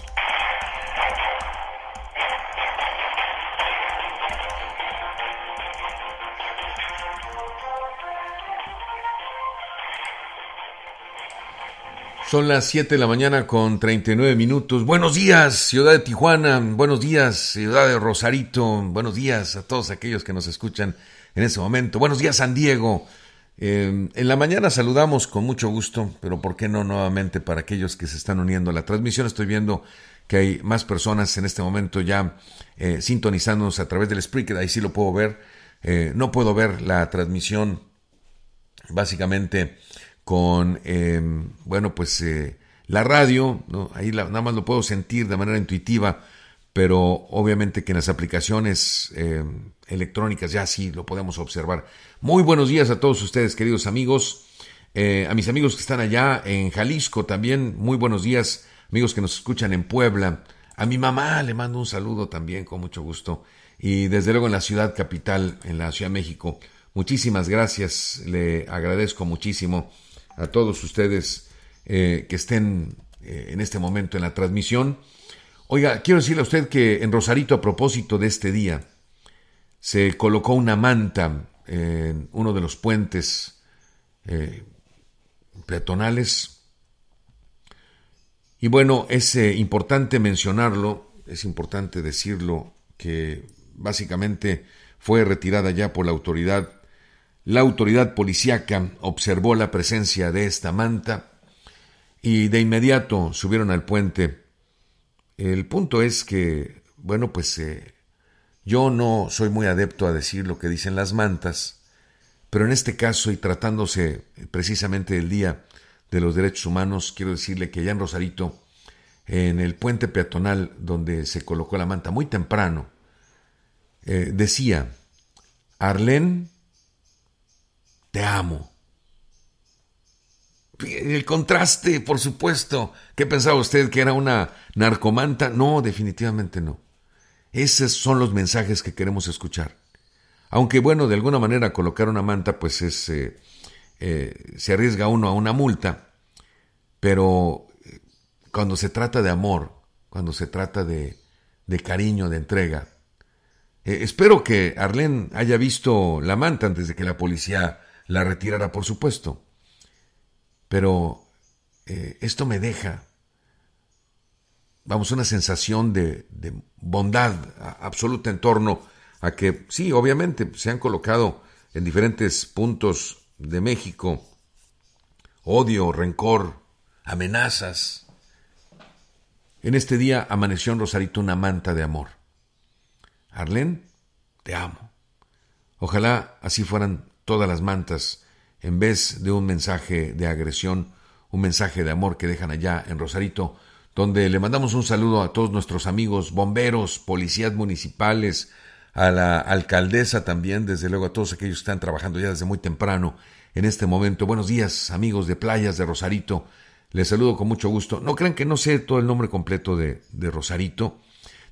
Son las 7 de la mañana con 39 minutos. Buenos días, ciudad de Tijuana. Buenos días, ciudad de Rosarito. Buenos días a todos aquellos que nos escuchan en este momento. Buenos días, San Diego. Eh, en la mañana saludamos con mucho gusto, pero ¿por qué no nuevamente para aquellos que se están uniendo a la transmisión? Estoy viendo que hay más personas en este momento ya eh, sintonizándonos a través del Spreaker, ahí sí lo puedo ver. Eh, no puedo ver la transmisión básicamente con, bueno, pues la radio, ¿no? ahí nada más lo puedo sentir de manera intuitiva, pero obviamente que en las aplicaciones em, electrónicas ya sí lo podemos observar. Muy buenos días a todos ustedes, queridos amigos. Eh, a mis amigos que están allá en Jalisco también, muy buenos días, amigos que nos escuchan en Puebla. A mi mamá le mando un saludo también con mucho gusto. Y desde luego en la ciudad capital, en la Ciudad de México, muchísimas gracias, le agradezco muchísimo a todos ustedes eh, que estén eh, en este momento en la transmisión. Oiga, quiero decirle a usted que en Rosarito, a propósito de este día, se colocó una manta en uno de los puentes eh, peatonales. Y bueno, es importante mencionarlo, es importante decirlo, que básicamente fue retirada ya por la autoridad la autoridad policíaca observó la presencia de esta manta y de inmediato subieron al puente. El punto es que, bueno, pues eh, yo no soy muy adepto a decir lo que dicen las mantas, pero en este caso y tratándose precisamente del Día de los Derechos Humanos, quiero decirle que ya en Rosarito, en el puente peatonal donde se colocó la manta muy temprano, eh, decía, Arlén te amo. El contraste, por supuesto. ¿Qué pensaba usted que era una narcomanta? No, definitivamente no. Esos son los mensajes que queremos escuchar. Aunque bueno, de alguna manera colocar una manta, pues es, eh, eh, se arriesga uno a una multa, pero eh, cuando se trata de amor, cuando se trata de, cariño, de entrega, espero que Arlene haya visto la manta antes de que la policía la retirara, por supuesto. Pero eh, esto me deja, vamos, una sensación de, de bondad absoluta en torno a que, sí, obviamente, se han colocado en diferentes puntos de México odio, rencor, amenazas. En este día amaneció en Rosarito una manta de amor. Arlén, te amo. Ojalá así fueran todas las mantas, en vez de un mensaje de agresión, un mensaje de amor que dejan allá en Rosarito, donde le mandamos un saludo a todos nuestros amigos bomberos, policías municipales, a la alcaldesa también, desde luego a todos aquellos que están trabajando ya desde muy temprano en este momento. Buenos días, amigos de playas de Rosarito. Les saludo con mucho gusto. No crean que no sé todo el nombre completo de, de Rosarito.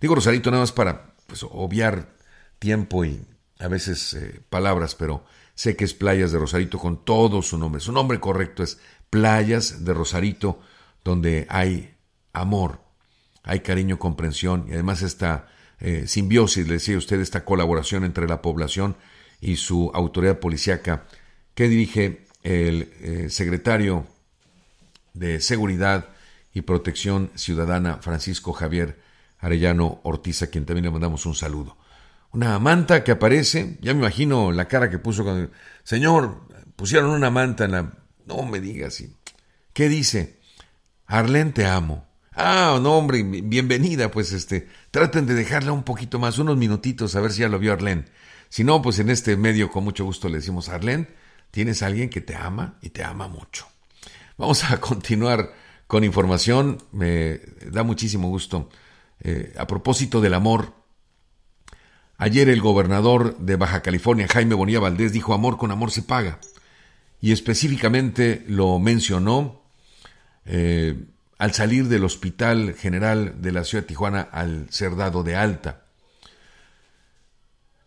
Digo Rosarito nada más para pues, obviar tiempo y a veces eh, palabras, pero Sé que es Playas de Rosarito con todo su nombre. Su nombre correcto es Playas de Rosarito, donde hay amor, hay cariño, comprensión y además esta eh, simbiosis, le decía usted, esta colaboración entre la población y su autoridad policíaca que dirige el eh, secretario de Seguridad y Protección Ciudadana, Francisco Javier Arellano Ortiz, a quien también le mandamos un saludo una manta que aparece, ya me imagino la cara que puso cuando, señor, pusieron una manta en la... No me digas, ¿qué dice? Arlén, te amo. Ah, no, hombre, bienvenida, pues este, traten de dejarla un poquito más, unos minutitos, a ver si ya lo vio Arlén. Si no, pues en este medio con mucho gusto le decimos, Arlén, tienes a alguien que te ama y te ama mucho. Vamos a continuar con información, me da muchísimo gusto. Eh, a propósito del amor, Ayer el gobernador de Baja California, Jaime Bonilla Valdés, dijo amor con amor se paga. Y específicamente lo mencionó eh, al salir del Hospital General de la Ciudad de Tijuana al ser dado de alta.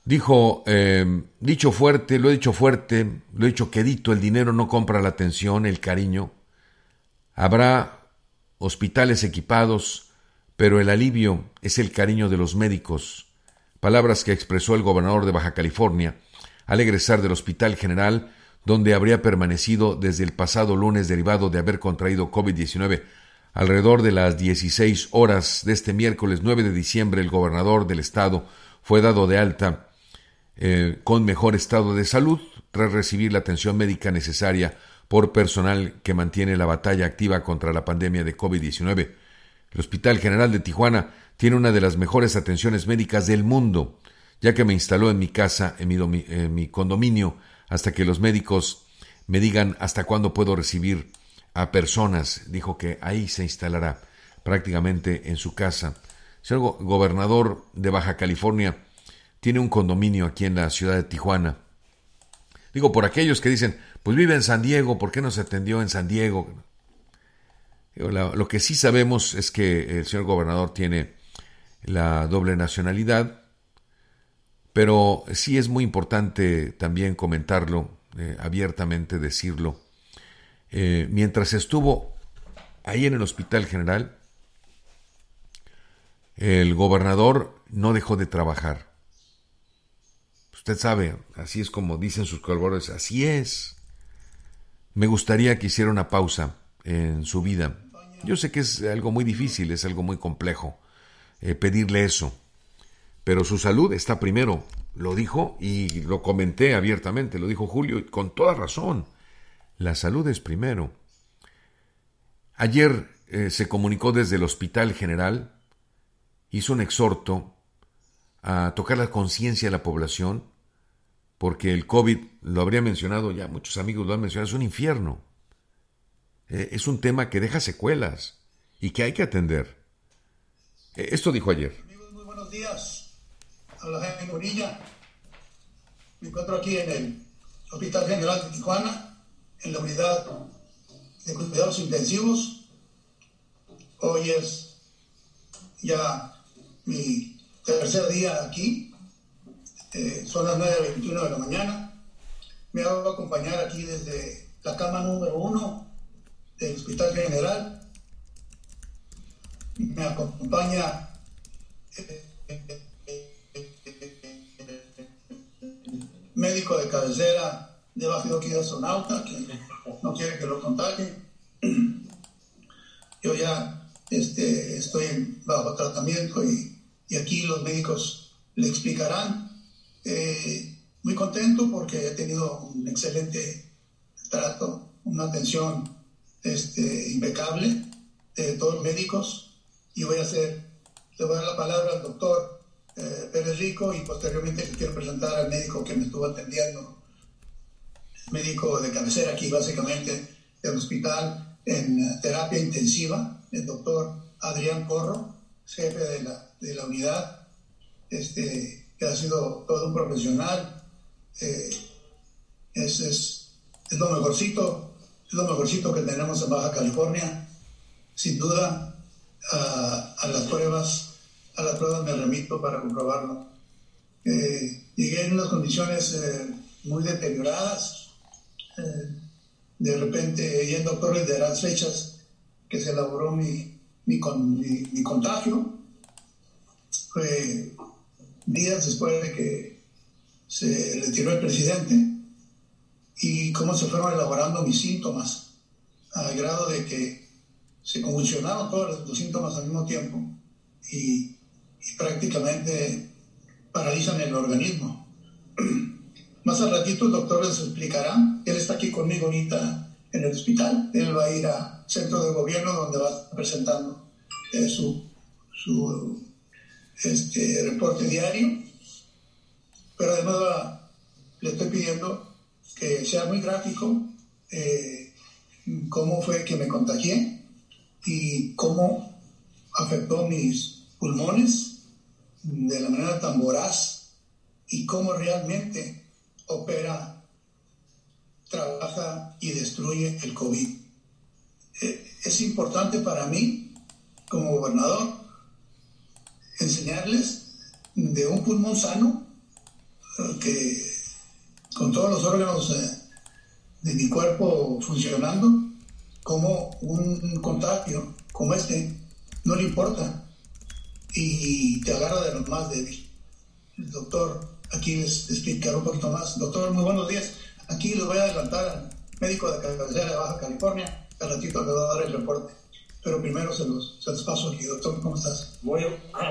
Dijo, eh, dicho fuerte, lo he dicho fuerte, lo he dicho quedito, el dinero no compra la atención, el cariño. Habrá hospitales equipados, pero el alivio es el cariño de los médicos palabras que expresó el gobernador de Baja California al egresar del Hospital General, donde habría permanecido desde el pasado lunes derivado de haber contraído COVID-19. Alrededor de las 16 horas de este miércoles 9 de diciembre, el gobernador del estado fue dado de alta eh, con mejor estado de salud tras recibir la atención médica necesaria por personal que mantiene la batalla activa contra la pandemia de COVID-19. El Hospital General de Tijuana tiene una de las mejores atenciones médicas del mundo, ya que me instaló en mi casa, en mi, condominio, hasta que los médicos me digan hasta cuándo puedo recibir a personas. Dijo que ahí se instalará prácticamente en su casa. Señor gobernador de Baja California, tiene un condominio aquí en la ciudad de Tijuana. Digo, por aquellos que dicen, pues vive en San Diego, ¿por qué no se atendió en San Diego? Lo que sí sabemos es que el señor gobernador tiene la doble nacionalidad, pero sí es muy importante también comentarlo, eh, abiertamente decirlo. Eh, mientras estuvo ahí en el Hospital General, el gobernador no dejó de trabajar. Usted sabe, así es como dicen sus colaboradores, así es. Me gustaría que hiciera una pausa en su vida. Yo sé que es algo muy difícil, es algo muy complejo eh, pedirle eso, pero su salud está primero, lo dijo y lo comenté abiertamente, lo dijo Julio, con toda razón. La salud es primero. Ayer eh, se comunicó desde el Hospital General, hizo un exhorto a tocar la conciencia de la población, porque el COVID, lo habría mencionado ya, muchos amigos lo han mencionado, es un infierno. Eh, es un tema que deja secuelas y que hay que atender. Eh, esto dijo ayer. Muy buenos días. A la gente Bonilla. Me encuentro aquí en el Hospital General de Tijuana, en la unidad de cuidados intensivos. Hoy es ya mi tercer día aquí. Eh, son las 9.21 de la mañana. Me hago acompañar aquí desde la cama número uno del Hospital General. Me acompaña médico de cabecera de Sonauta, que no quiere que lo contagie. Yo ya este, estoy bajo tratamiento y, aquí los médicos le explicarán. Eh, muy contento porque he tenido un excelente trato, una atención este, impecable de todos los médicos y voy a hacer, le voy a dar la palabra al doctor eh, Pérez Rico y posteriormente le quiero presentar al médico que me estuvo atendiendo, médico de cabecera aquí básicamente del hospital en eh, terapia intensiva, el doctor Adrián Corro, jefe de la, de la unidad, este, que ha sido todo un profesional, eh, es, es, es lo mejorcito es lo mejorcito que tenemos en Baja California. Sin duda, a, las pruebas, a las pruebas me remito para comprobarlo. Eh, llegué en unas condiciones eh, muy deterioradas. Eh, de repente, y el doctor de las fechas que se elaboró mi, mi, mi contagio. Fue días después de que se retiró el presidente y cómo se fueron elaborando mis síntomas, al grado de que se convulsionaron todos los síntomas al mismo tiempo y, prácticamente paralizan el organismo. Más al ratito el doctor les explicará, él está aquí conmigo ahorita en el hospital, él va a ir a centro de gobierno donde va a estar presentando eh, su, su este, reporte diario, pero además le estoy pidiendo que sea muy gráfico eh, cómo fue que me contagié y cómo afectó mis pulmones de la manera tan voraz y cómo realmente opera, trabaja y destruye el COVID. Eh, es importante para mí, como gobernador, enseñarles de un pulmón sano que con todos los órganos eh, de mi cuerpo funcionando, como un contagio como este no le importa y te agarra de lo más débil. El doctor aquí les explicará un poquito más. Doctor, muy buenos días. Aquí les voy a adelantar al médico de cabecera de Baja California. Al ratito le voy a dar el reporte. Pero primero se los, se los paso aquí. Doctor, ¿cómo estás? Muy,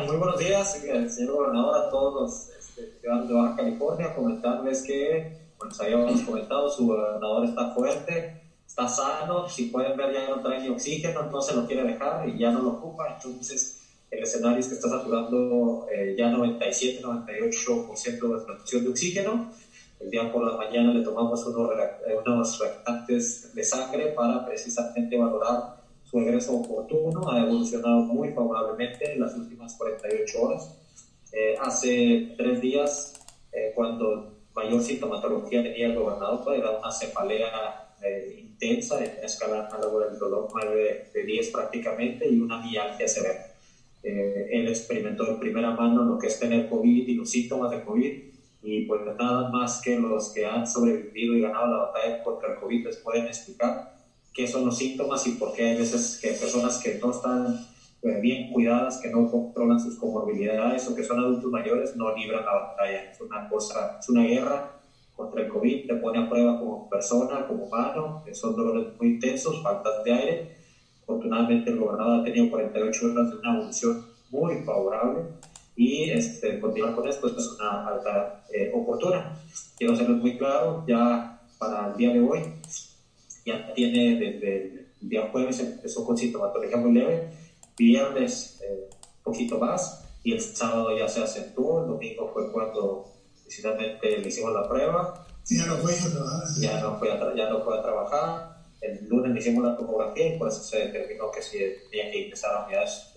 muy buenos días, señor gobernador, a todos los este, ciudadanos de Baja California. Comentarles que bueno, habíamos comentado, su gobernador está fuerte, está sano, si pueden ver ya no trae oxígeno, no se lo quiere dejar y ya no lo ocupa, entonces el escenario es que está saturando eh, ya 97-98% de saturación de oxígeno. El día por la mañana le tomamos unos, unos reactantes de sangre para precisamente valorar su regreso oportuno. Ha evolucionado muy favorablemente en las últimas 48 horas. Eh, hace tres días, eh, cuando mayor sintomatología tenía el gobernador, era una cefalea eh, intensa, en escala análoga del dolor 9 de 10 prácticamente y una mialgia severa. él experimentó de primera mano lo que es tener COVID y los síntomas de COVID y pues nada más que los que han sobrevivido y ganado la batalla contra el COVID les pueden explicar qué son los síntomas y por qué hay veces que personas que no están eh, bien cuidadas, que no controlan sus comorbilidades o que son adultos mayores no libran la batalla. Es una cosa, es una guerra contra el COVID, te pone a prueba como persona, como humano, son dolores muy intensos, faltas de aire. Afortunadamente el gobernador ha tenido 48 horas de una evolución muy favorable y este, continuar con esto es una alta eh, oportuna. Quiero hacerlo muy claro, ya para el día de hoy, ya tiene desde el día jueves empezó con sintomatología muy leve, viernes un eh, poquito más y el sábado ya se acentuó, el domingo fue cuando precisamente le hicimos la prueba. ya no fue a trabajar. Ya no fue a, ya no fue a trabajar. El lunes le hicimos la tomografía y por eso se determinó que si tenía que ingresar a unidades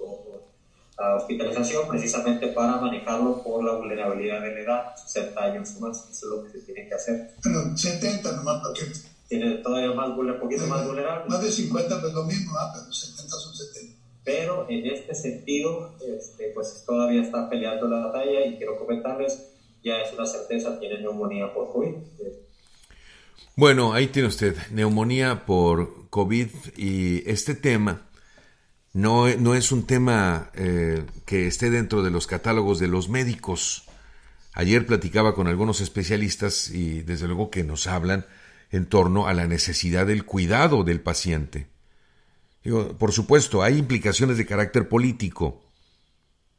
la hospitalización precisamente para manejarlo por la vulnerabilidad de la edad, 60 años o más, eso es lo que se tiene que hacer. Pero 70 nomás, porque... Tiene todavía más, un poquito más vulnerable. Más de 50 pues lo mismo, ah, pero 70 son 70. Pero en este sentido, este, pues todavía está peleando la batalla y quiero comentarles, ya es una certeza, tiene neumonía por COVID. Bueno, ahí tiene usted, neumonía por COVID y este tema no, no es un tema eh, que esté dentro de los catálogos de los médicos. Ayer platicaba con algunos especialistas y desde luego que nos hablan en torno a la necesidad del cuidado del paciente. por supuesto, hay implicaciones de carácter político.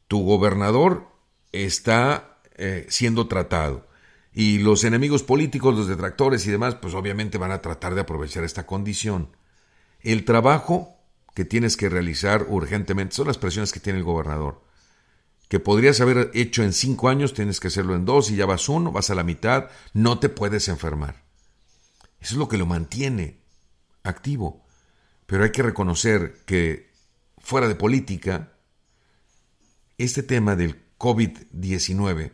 Tu gobernador está eh, siendo tratado y los enemigos políticos, los detractores y demás, pues obviamente van a tratar de aprovechar esta condición. El trabajo que tienes que realizar urgentemente son las presiones que tiene el gobernador. Que podrías haber hecho en cinco años, tienes que hacerlo en dos y ya vas uno, vas a la mitad, no te puedes enfermar. Eso es lo que lo mantiene activo. Pero hay que reconocer que fuera de política, este tema del COVID-19,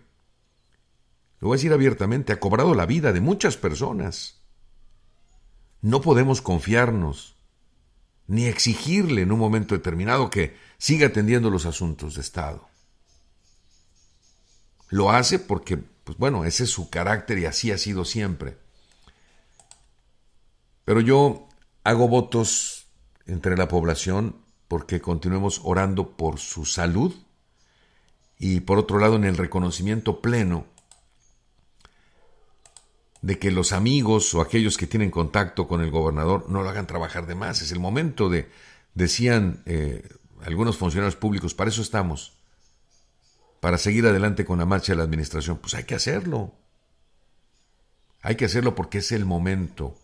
lo voy a decir abiertamente, ha cobrado la vida de muchas personas. No podemos confiarnos ni exigirle en un momento determinado que siga atendiendo los asuntos de Estado. Lo hace porque, pues bueno, ese es su carácter y así ha sido siempre. Pero yo hago votos entre la población porque continuemos orando por su salud y por otro lado en el reconocimiento pleno de que los amigos o aquellos que tienen contacto con el gobernador no lo hagan trabajar de más. Es el momento de, decían eh, algunos funcionarios públicos, para eso estamos, para seguir adelante con la marcha de la administración. Pues hay que hacerlo. Hay que hacerlo porque es el momento.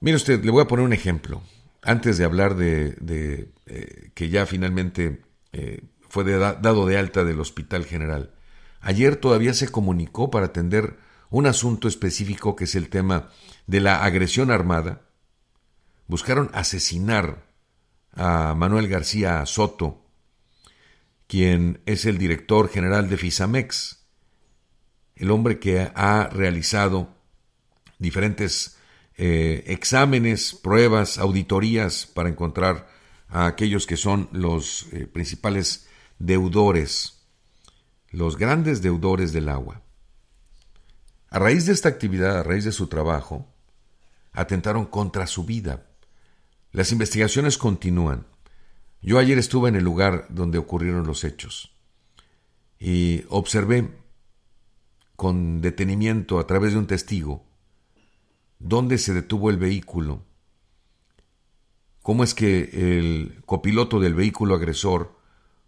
Mire usted, le voy a poner un ejemplo. Antes de hablar de, eh, que ya finalmente eh, fue dado de alta del Hospital General. Ayer todavía se comunicó para atender un asunto específico que es el tema de la agresión armada. Buscaron asesinar a Manuel García Soto, quien es el director general de FISAMEX, el hombre que ha realizado diferentes eh, exámenes, pruebas, auditorías para encontrar a aquellos que son los eh, principales deudores los grandes deudores del agua. A raíz de esta actividad, a raíz de su trabajo, atentaron contra su vida. Las investigaciones continúan. Yo ayer estuve en el lugar donde ocurrieron los hechos y observé con detenimiento a través de un testigo dónde se detuvo el vehículo, cómo es que el copiloto del vehículo agresor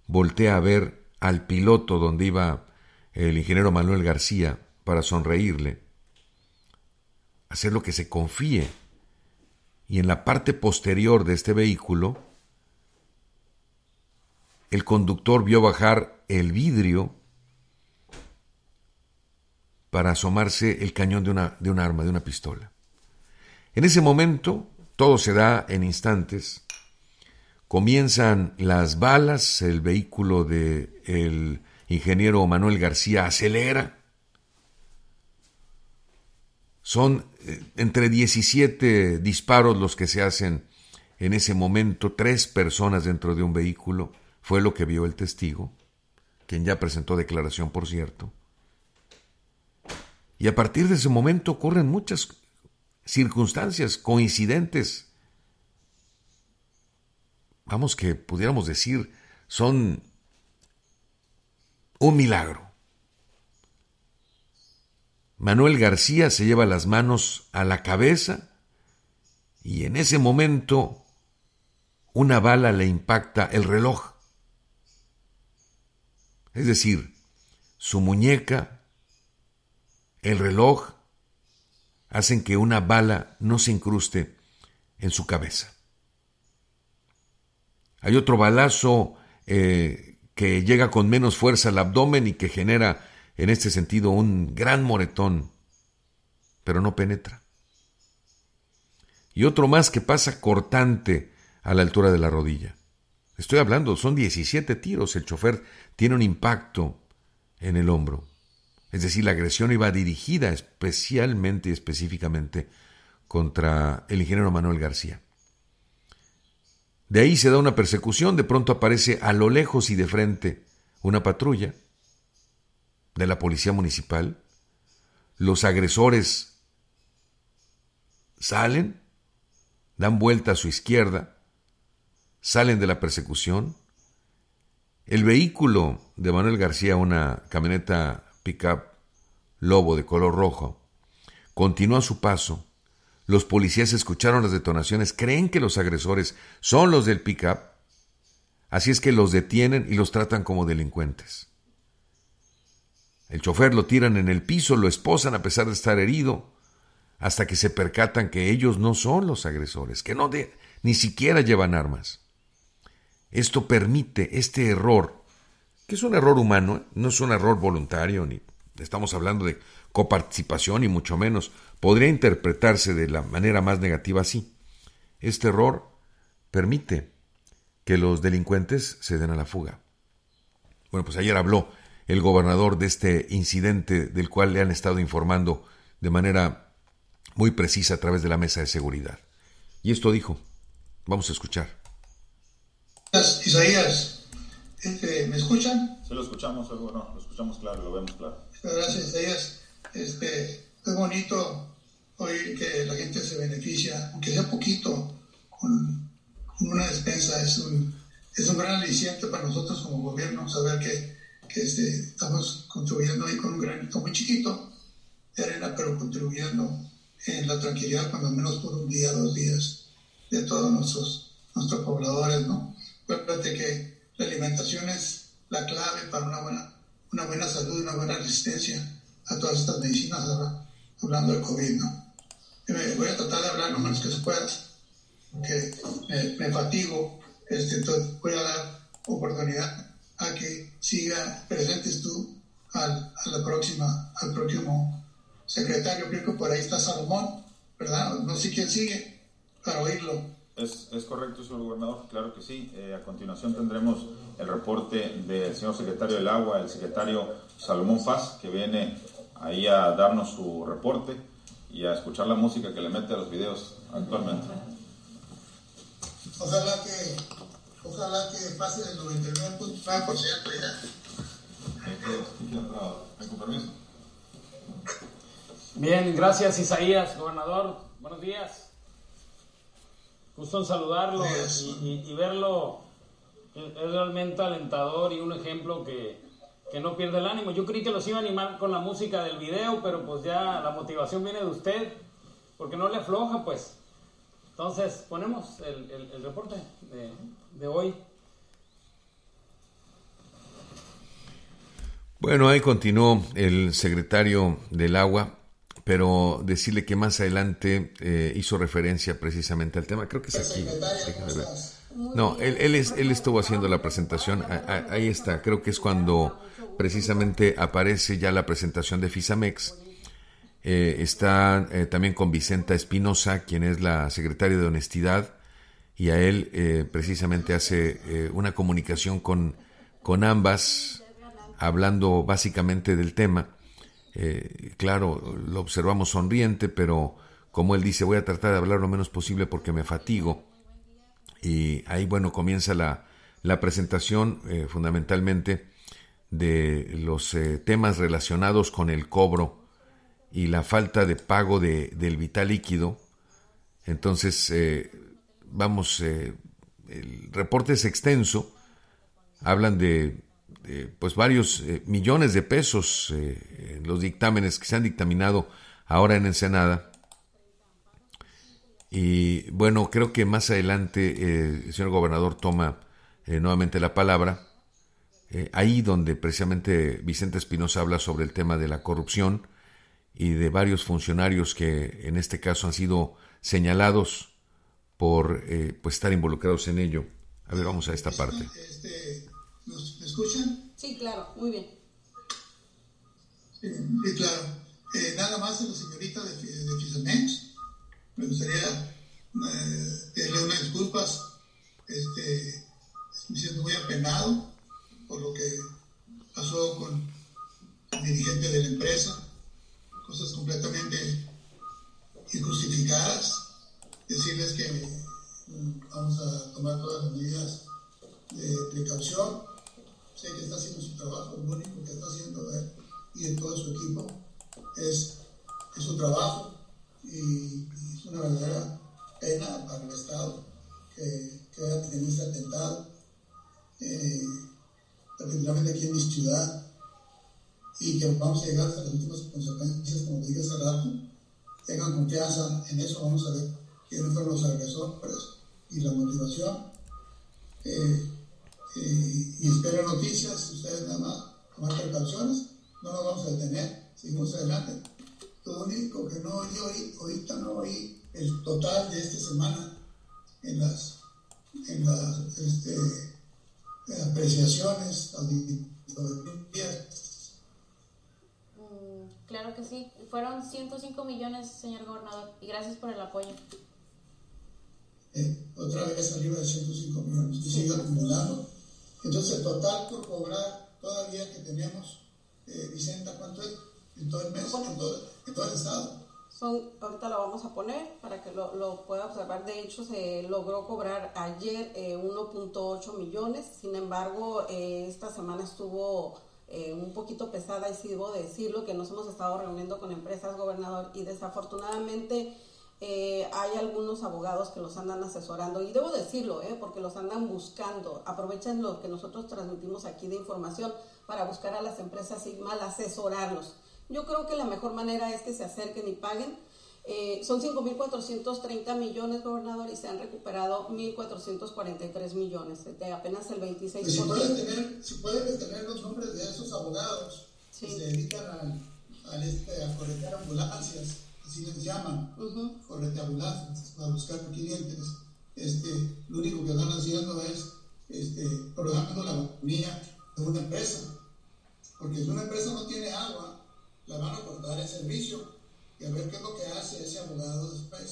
voltea a ver al piloto donde iba el ingeniero Manuel García para sonreírle, hacer lo que se confíe. Y en la parte posterior de este vehículo, el conductor vio bajar el vidrio para asomarse el cañón de una, de un arma, de una pistola. En ese momento, todo se da en instantes. Comienzan las balas, el vehículo del el ingeniero Manuel García acelera. Son eh, entre 17 disparos los que se hacen en ese momento, tres personas dentro de un vehículo, fue lo que vio el testigo, quien ya presentó declaración, por cierto. Y a partir de ese momento ocurren muchas circunstancias coincidentes. Vamos que pudiéramos decir, son un milagro. Manuel García se lleva las manos a la cabeza y en ese momento una bala le impacta el reloj. Es decir, su muñeca, el reloj, hacen que una bala no se incruste en su cabeza. Hay otro balazo eh, que llega con menos fuerza al abdomen y que genera en este sentido un gran moretón, pero no penetra. Y otro más que pasa cortante a la altura de la rodilla. Estoy hablando, son 17 tiros, el chofer tiene un impacto en el hombro. Es decir, la agresión iba dirigida especialmente y específicamente contra el ingeniero Manuel García. De ahí se da una persecución, de pronto aparece a lo lejos y de frente una patrulla de la policía municipal. Los agresores salen, dan vuelta a su izquierda, salen de la persecución. El vehículo de Manuel García, una camioneta pickup Lobo de color rojo, continuó a su paso. Los policías escucharon las detonaciones, creen que los agresores son los del pickup, así es que los detienen y los tratan como delincuentes. El chofer lo tiran en el piso, lo esposan a pesar de estar herido, hasta que se percatan que ellos no son los agresores, que no de, ni siquiera llevan armas. Esto permite este error, que es un error humano, ¿eh? no es un error voluntario ni estamos hablando de coparticipación y mucho menos, podría interpretarse de la manera más negativa así. Este error permite que los delincuentes se den a la fuga. Bueno, pues ayer habló el gobernador de este incidente del cual le han estado informando de manera muy precisa a través de la mesa de seguridad. Y esto dijo, vamos a escuchar. Isaías, este, ¿me escuchan? Sí, lo escuchamos, bueno, lo escuchamos claro, lo vemos claro. Gracias, Isaías. Este, es bonito oír que la gente se beneficia, aunque sea poquito, con, una despensa. Es un, es un gran aliciente para nosotros como gobierno saber que, que este, estamos contribuyendo ahí con un granito muy chiquito de arena, pero contribuyendo en la tranquilidad, cuando menos por un día, dos días, de todos nuestros, nuestros pobladores, ¿no? Acuérdate que la alimentación es la clave para una buena una buena salud y una buena resistencia a todas estas medicinas, hablando del COVID, ¿no? voy a tratar de hablar lo menos que se pueda, porque me, fatigo, este, entonces voy a dar oportunidad a que siga presentes tú al, a la próxima, al próximo secretario, creo que por ahí está Salomón, ¿verdad? No sé quién sigue para oírlo. Es, es correcto, señor gobernador, claro que sí. Eh, a continuación tendremos el reporte del señor secretario del Agua, el secretario Salomón Faz, que viene ahí a darnos su reporte y a escuchar la música que le mete a los videos actualmente. Ojalá que, ojalá que pase el 99.9% ya. Bien, gracias Isaías, gobernador. Buenos días. Gusto en saludarlo y, verlo. Es realmente alentador y un ejemplo que, no pierde el ánimo. Yo creí que los iba a animar con la música del video, pero pues ya la motivación viene de usted, porque no le afloja, pues. Entonces, ponemos el, reporte de, de hoy. Bueno, ahí continuó el secretario del agua, pero decirle que más adelante eh, hizo referencia precisamente al tema. Creo que es aquí. No, él, él, es, él estuvo haciendo la presentación. Ahí está. Creo que es cuando precisamente aparece ya la presentación de FISAMEX. Eh, está eh, también con Vicenta Espinosa, quien es la secretaria de Honestidad, y a él eh, precisamente hace una comunicación con, con ambas, hablando básicamente del tema. claro, lo observamos sonriente, pero como él dice, voy a tratar de hablar lo menos posible porque me fatigo. Y ahí, bueno, comienza la, la presentación fundamentalmente de los temas relacionados con el cobro y la falta de pago de, del vital líquido. Entonces, eh, vamos, eh, el reporte es extenso, hablan de, pues varios eh, millones de pesos en los dictámenes que se han dictaminado ahora en Ensenada. Y bueno, creo que más adelante el señor gobernador toma nuevamente la palabra, ahí donde precisamente Vicente Espinosa habla sobre el tema de la corrupción, y de varios funcionarios que en este caso han sido señalados por eh, pues estar involucrados en ello. A ver, vamos a esta parte. Este, ¿Me escuchan? Sí, claro, muy bien. Sí, claro. Eh, nada más a la señorita de, de Fisamex. Me gustaría eh, pedirle unas disculpas. Este, me siento muy apenado por lo que pasó con el dirigente de la empresa cosas completamente injustificadas, decirles que mm, vamos a tomar todas las medidas de precaución. Sé que está haciendo su trabajo, lo único que está haciendo él y de todo su equipo es, su trabajo. Y, es una verdadera pena para el Estado que, que haya tenido este atentado, eh, particularmente aquí en mi ciudad y que vamos a llegar hasta las últimas consecuencias, como dije hace rato. Tengan confianza en eso, vamos a ver quiénes fueron los agresores y la motivación. Eh, eh, y espero noticias, ustedes nada más tomar precauciones, no nos vamos a detener, seguimos adelante. Lo único que no oí hoy, ahorita no oí el total de esta semana en las, en las este, apreciaciones, auditorías Claro que sí, fueron 105 millones, señor gobernador, y gracias por el apoyo. Eh, otra vez arriba de 105 millones, y sigue acumulando. Entonces, el total por cobrar todavía que tenemos, eh, Vicenta, ¿cuánto es? En todo el mes, en, todo, el estado. Son, ahorita lo vamos a poner para que lo, pueda observar. De hecho, se logró cobrar ayer 1.8 eh, millones. Sin embargo, eh, esta semana estuvo eh, un poquito pesada y sí debo decirlo, que nos hemos estado reuniendo con empresas, gobernador, y desafortunadamente hay algunos abogados que los andan asesorando, y debo decirlo, porque los andan buscando, aprovechan lo que nosotros transmitimos aquí de información para buscar a las empresas y mal asesorarlos. Yo creo que la mejor manera es que se acerquen y paguen eh, son 5.430 millones, gobernador, y se han recuperado 1.443 millones, de apenas el 26%. si pueden tener, si pueden tener los nombres de esos abogados que se dedican a, a, este, a corretear ambulancias, así les llaman, uh ambulancias, a buscar clientes, este, lo único que están haciendo es este, programando la economía de una empresa. Porque si una empresa no tiene agua, la van a cortar el servicio y a ver qué es lo que hace ese abogado después,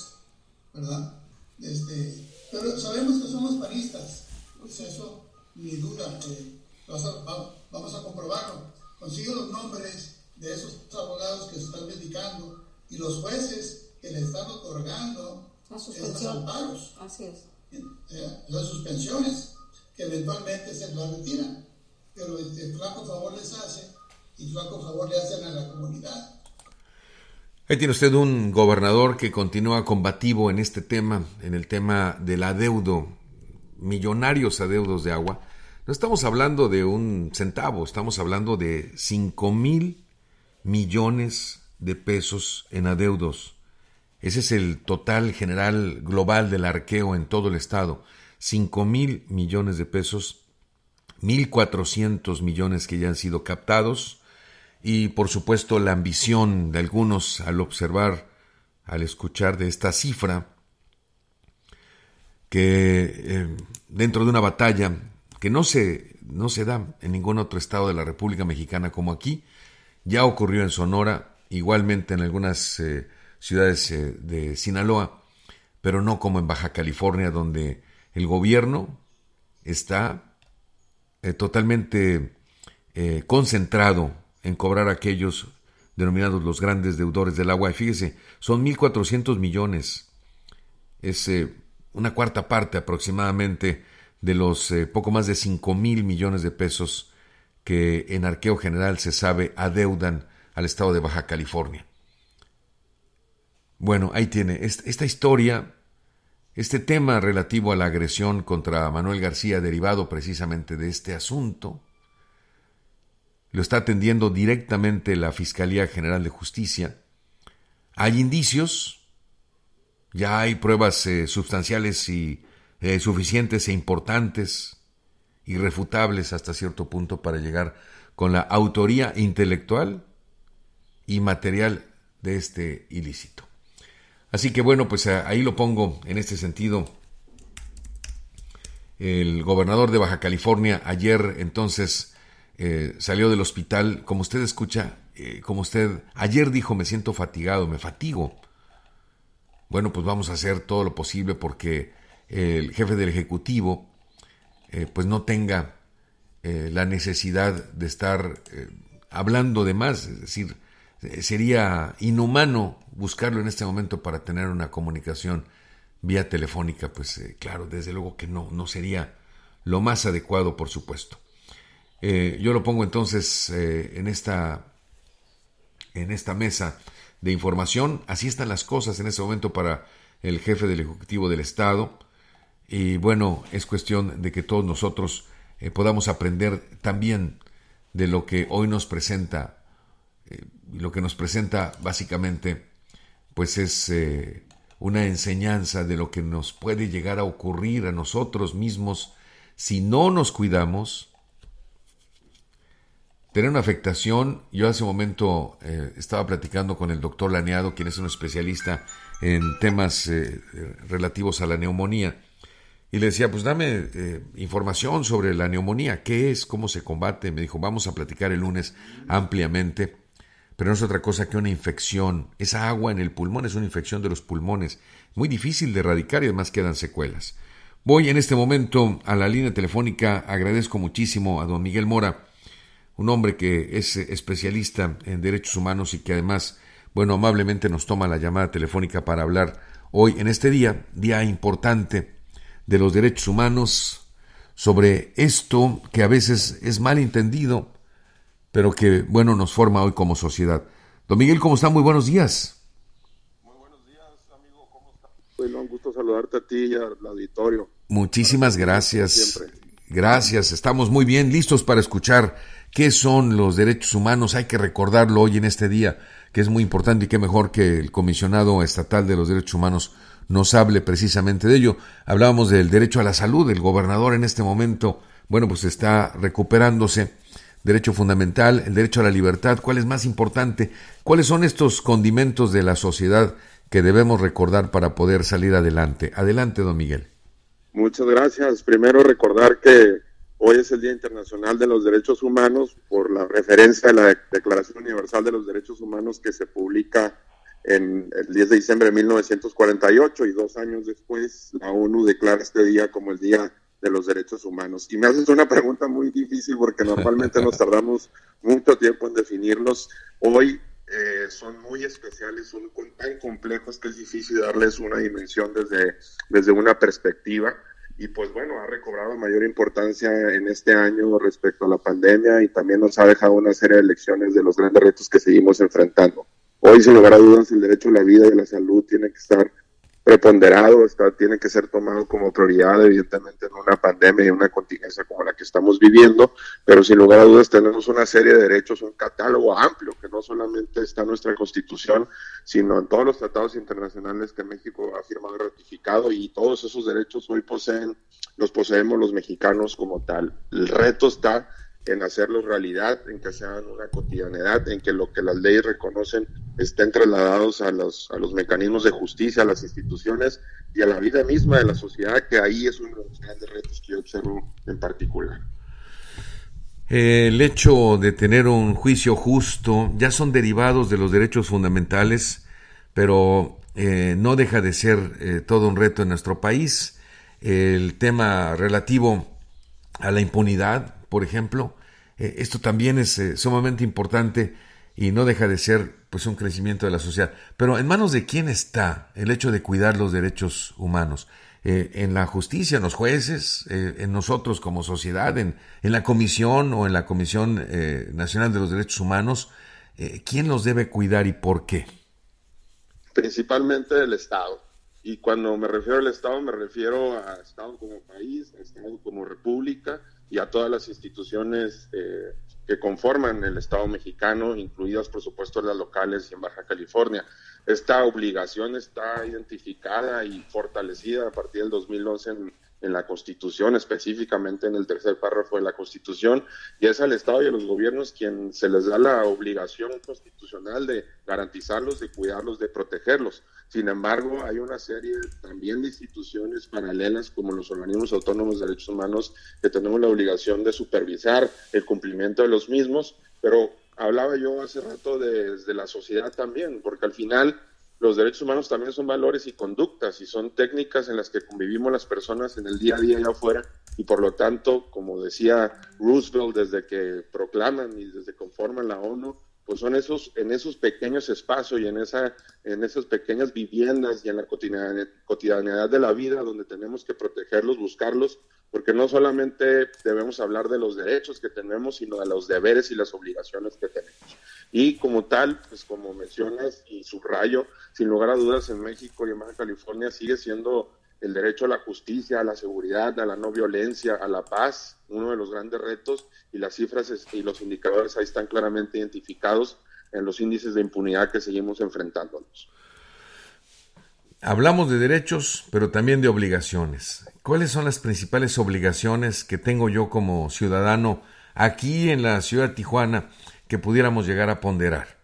¿verdad? Este, pero sabemos que somos panistas, pues eso ni duda, eh, vamos, a, comprobarlo. Consigo los nombres de esos abogados que se están dedicando y los jueces que le están otorgando esos amparos. Así es. Eh, las suspensiones que eventualmente se las retiran, pero este flaco favor les hace y flaco favor le hacen a la comunidad. Ahí tiene usted un gobernador que continúa combativo en este tema, en el tema del adeudo, millonarios adeudos de agua. No estamos hablando de un centavo, estamos hablando de 5 mil millones de pesos en adeudos. Ese es el total general global del arqueo en todo el estado. 5 mil millones de pesos, 1.400 millones que ya han sido captados, y por supuesto la ambición de algunos al observar, al escuchar de esta cifra, que eh, dentro de una batalla que no se no se da en ningún otro estado de la República Mexicana como aquí. Ya ocurrió en Sonora, igualmente en algunas eh, ciudades eh, de Sinaloa, pero no como en Baja California, donde el gobierno está totalmente concentrado en cobrar a aquellos denominados los grandes deudores del agua. Y fíjese, son 1.400 millones. Es una cuarta parte aproximadamente de los poco más de 5 mil millones de pesos que en arqueo general se sabe adeudan al estado de Baja California. Bueno, ahí tiene esta historia, este tema relativo a la agresión contra Manuel García derivado precisamente de este asunto. Lo está atendiendo directamente la Fiscalía General de Justicia. Hay indicios, ya hay pruebas eh, sustanciales y eh, suficientes e importantes, irrefutables hasta cierto punto para llegar con la autoría intelectual y material de este ilícito. Así que bueno, pues eh, ahí lo pongo en este sentido. El gobernador de Baja California ayer entonces eh, salió del hospital, como usted escucha, eh, como usted ayer dijo, me siento fatigado, me fatigo. Bueno, pues vamos a hacer todo lo posible porque el jefe del Ejecutivo pues no tenga la necesidad de estar hablando de más, es decir, eh, sería inhumano buscarlo en este momento para tener una comunicación vía telefónica, pues eh, claro, desde luego que no, no sería lo más adecuado, por supuesto. Eh, yo lo pongo entonces en, esta, en esta mesa de información. Así están las cosas en este momento para el jefe del Ejecutivo del Estado. Y bueno, es cuestión de que todos nosotros podamos aprender también de lo que hoy nos presenta lo que nos presenta básicamente pues es eh, una enseñanza de lo que nos puede llegar a ocurrir a nosotros mismos si no nos cuidamos. Tener una afectación, yo hace un momento eh, estaba platicando con el doctor Laneado, quien es un especialista en temas eh, relativos a la neumonía, y le decía, pues dame información sobre la neumonía, qué es, cómo se combate. Me dijo, vamos a platicar el lunes ampliamente pero no es otra cosa que una infección. Esa agua en el pulmón es una infección de los pulmones, muy difícil de erradicar y además quedan secuelas. Voy en este momento a la línea telefónica, agradezco muchísimo a don Miguel Mora, un hombre que es especialista en derechos humanos y que además, bueno, amablemente nos toma la llamada telefónica para hablar hoy en este día, día importante de los derechos humanos, sobre esto que a veces es mal entendido, pero que, bueno, nos forma hoy como sociedad. Don Miguel, ¿cómo está? Muy buenos días. Muy buenos días, amigo, ¿cómo está? Bueno, un gusto saludarte a ti y al auditorio. Muchísimas gracias. Gracias, estamos muy bien, listos para escuchar qué son los derechos humanos. Hay que recordarlo hoy en este día, que es muy importante y qué mejor que el comisionado estatal de los derechos humanos nos hable precisamente de ello. Hablábamos del derecho a la salud, el gobernador en este momento, bueno, pues está recuperándose derecho fundamental, el derecho a la libertad, ¿cuál es más importante? ¿Cuáles son estos condimentos de la sociedad que debemos recordar para poder salir adelante? Adelante, don Miguel. Muchas gracias. Primero recordar que hoy es el Día Internacional de los Derechos Humanos por la referencia a la Declaración Universal de los Derechos Humanos que se publica en el 10 de diciembre de 1948 y dos años después la ONU declara este día como el Día de los derechos humanos. Y me haces una pregunta muy difícil porque normalmente nos tardamos mucho tiempo en definirlos. Hoy eh, son muy especiales, son tan complejos que es difícil darles una dimensión desde, desde una perspectiva. Y pues bueno, ha recobrado mayor importancia en este año respecto a la pandemia y también nos ha dejado una serie de lecciones de los grandes retos que seguimos enfrentando. Hoy, sin lugar a dudas, el derecho a la vida y a la salud tiene que estar preponderado, está, tiene que ser tomado como prioridad, evidentemente, en una pandemia y una contingencia como la que estamos viviendo, pero sin lugar a dudas tenemos una serie de derechos, un catálogo amplio que no solamente está en nuestra Constitución, sino en todos los tratados internacionales que México ha firmado y ratificado, y todos esos derechos hoy poseen, los poseemos los mexicanos como tal. El reto está en hacerlos realidad, en que sean una cotidianidad, en que lo que las leyes reconocen estén trasladados a los, a los mecanismos de justicia, a las instituciones y a la vida misma de la sociedad, que ahí es uno de los grandes retos que yo observo en particular. el hecho de tener un juicio justo ya son derivados de los derechos fundamentales, pero eh, no deja de ser eh, todo un reto en nuestro país. El tema relativo a la impunidad, por ejemplo, eh, esto también es sumamente importante y no deja de ser pues un crecimiento de la sociedad. Pero en manos de quién está el hecho de cuidar los derechos humanos? Eh, en la justicia, en los jueces, eh, en nosotros como sociedad, en, la comisión o en la Comisión eh, Nacional de los Derechos Humanos, ¿quién los debe cuidar y por qué? Principalmente el Estado. Y cuando me refiero al Estado, me refiero a Estado como país, a Estado como república y a todas las instituciones que conforman el Estado mexicano, incluidas por supuesto las locales y en Baja California. Esta obligación está identificada y fortalecida a partir del 2011 en, en la Constitución, específicamente en el tercer párrafo de la Constitución, y es al Estado y a los gobiernos quien se les da la obligación constitucional de garantizarlos, de cuidarlos, de protegerlos. Sin embargo, hay una serie también de instituciones paralelas como los organismos autónomos de derechos humanos que tenemos la obligación de supervisar el cumplimiento de los mismos, pero hablaba yo hace rato desde la sociedad también, porque al final los derechos humanos también son valores y conductas y son técnicas en las que convivimos las personas en el día a día allá afuera y por lo tanto, como decía Roosevelt desde que proclaman y desde que conforman la ONU, pues son esos en esos pequeños espacios y en esa en esas pequeñas viviendas y en la cotidianidad de la vida donde tenemos que protegerlos, buscarlos porque no solamente debemos hablar de los derechos que tenemos, sino de los deberes y las obligaciones que tenemos. Y como tal, pues como mencionas y subrayo, sin lugar a dudas en México y en California sigue siendo el derecho a la justicia, a la seguridad, a la no violencia, a la paz, uno de los grandes retos y las cifras y los indicadores ahí están claramente identificados en los índices de impunidad que seguimos enfrentándonos. Hablamos de derechos, pero también de obligaciones. ¿Cuáles son las principales obligaciones que tengo yo como ciudadano aquí en la ciudad de Tijuana que pudiéramos llegar a ponderar?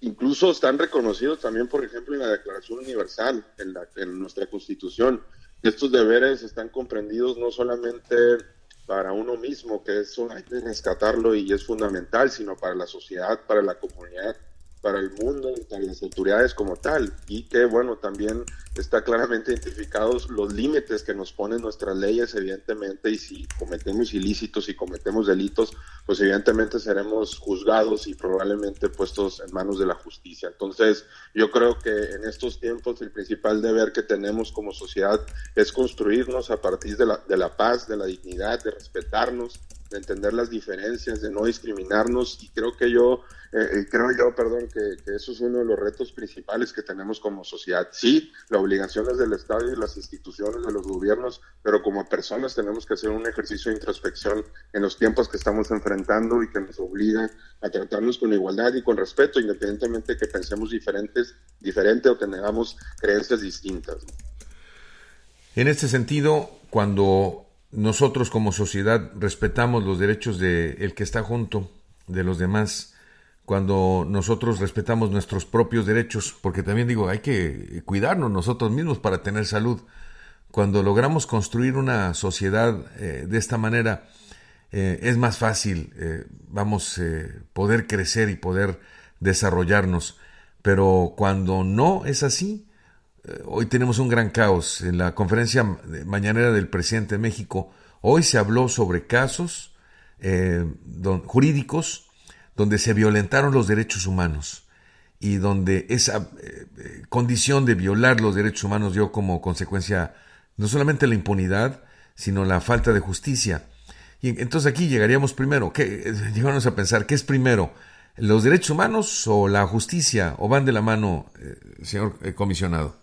Incluso están reconocidos también, por ejemplo, en la Declaración Universal, en, la, en nuestra Constitución. Estos deberes están comprendidos no solamente para uno mismo, que eso hay que rescatarlo y es fundamental, sino para la sociedad, para la comunidad para el mundo y para las autoridades como tal. Y que bueno también está claramente identificados los límites que nos ponen nuestras leyes evidentemente y si cometemos ilícitos y cometemos delitos pues evidentemente seremos juzgados y probablemente puestos en manos de la justicia. Entonces yo creo que en estos tiempos el principal deber que tenemos como sociedad es construirnos a partir de la, de la paz de la dignidad de respetarnos de entender las diferencias, de no discriminarnos y creo que yo, eh, eh, creo yo, perdón, que, eso es uno de los retos principales que tenemos como sociedad. Sí, la obligación es del Estado y de las instituciones, de los gobiernos, pero como personas tenemos que hacer un ejercicio de introspección en los tiempos que estamos enfrentando y que nos obligan a tratarnos con igualdad y con respeto, independientemente que pensemos diferentes, diferente o tengamos creencias distintas. En este sentido, cuando nosotros como sociedad respetamos los derechos de el que está junto de los demás cuando nosotros respetamos nuestros propios derechos porque también digo hay que cuidarnos nosotros mismos para tener salud. Cuando logramos construir una sociedad eh, de esta manera eh, es más fácil eh, vamos poder crecer y poder desarrollarnos. Pero cuando no es así hoy tenemos un gran caos. En la conferencia mañanera del presidente de México, hoy se habló sobre casos eh, jurídicos donde se violentaron los derechos humanos y donde esa eh, condición de violar los derechos humanos dio como consecuencia no solamente la impunidad, sino la falta de justicia. Y entonces aquí llegaríamos primero, ¿qué, llegamos a pensar, ¿qué es primero? ¿Los derechos humanos o la justicia? ¿O van de la mano, señor comisionado?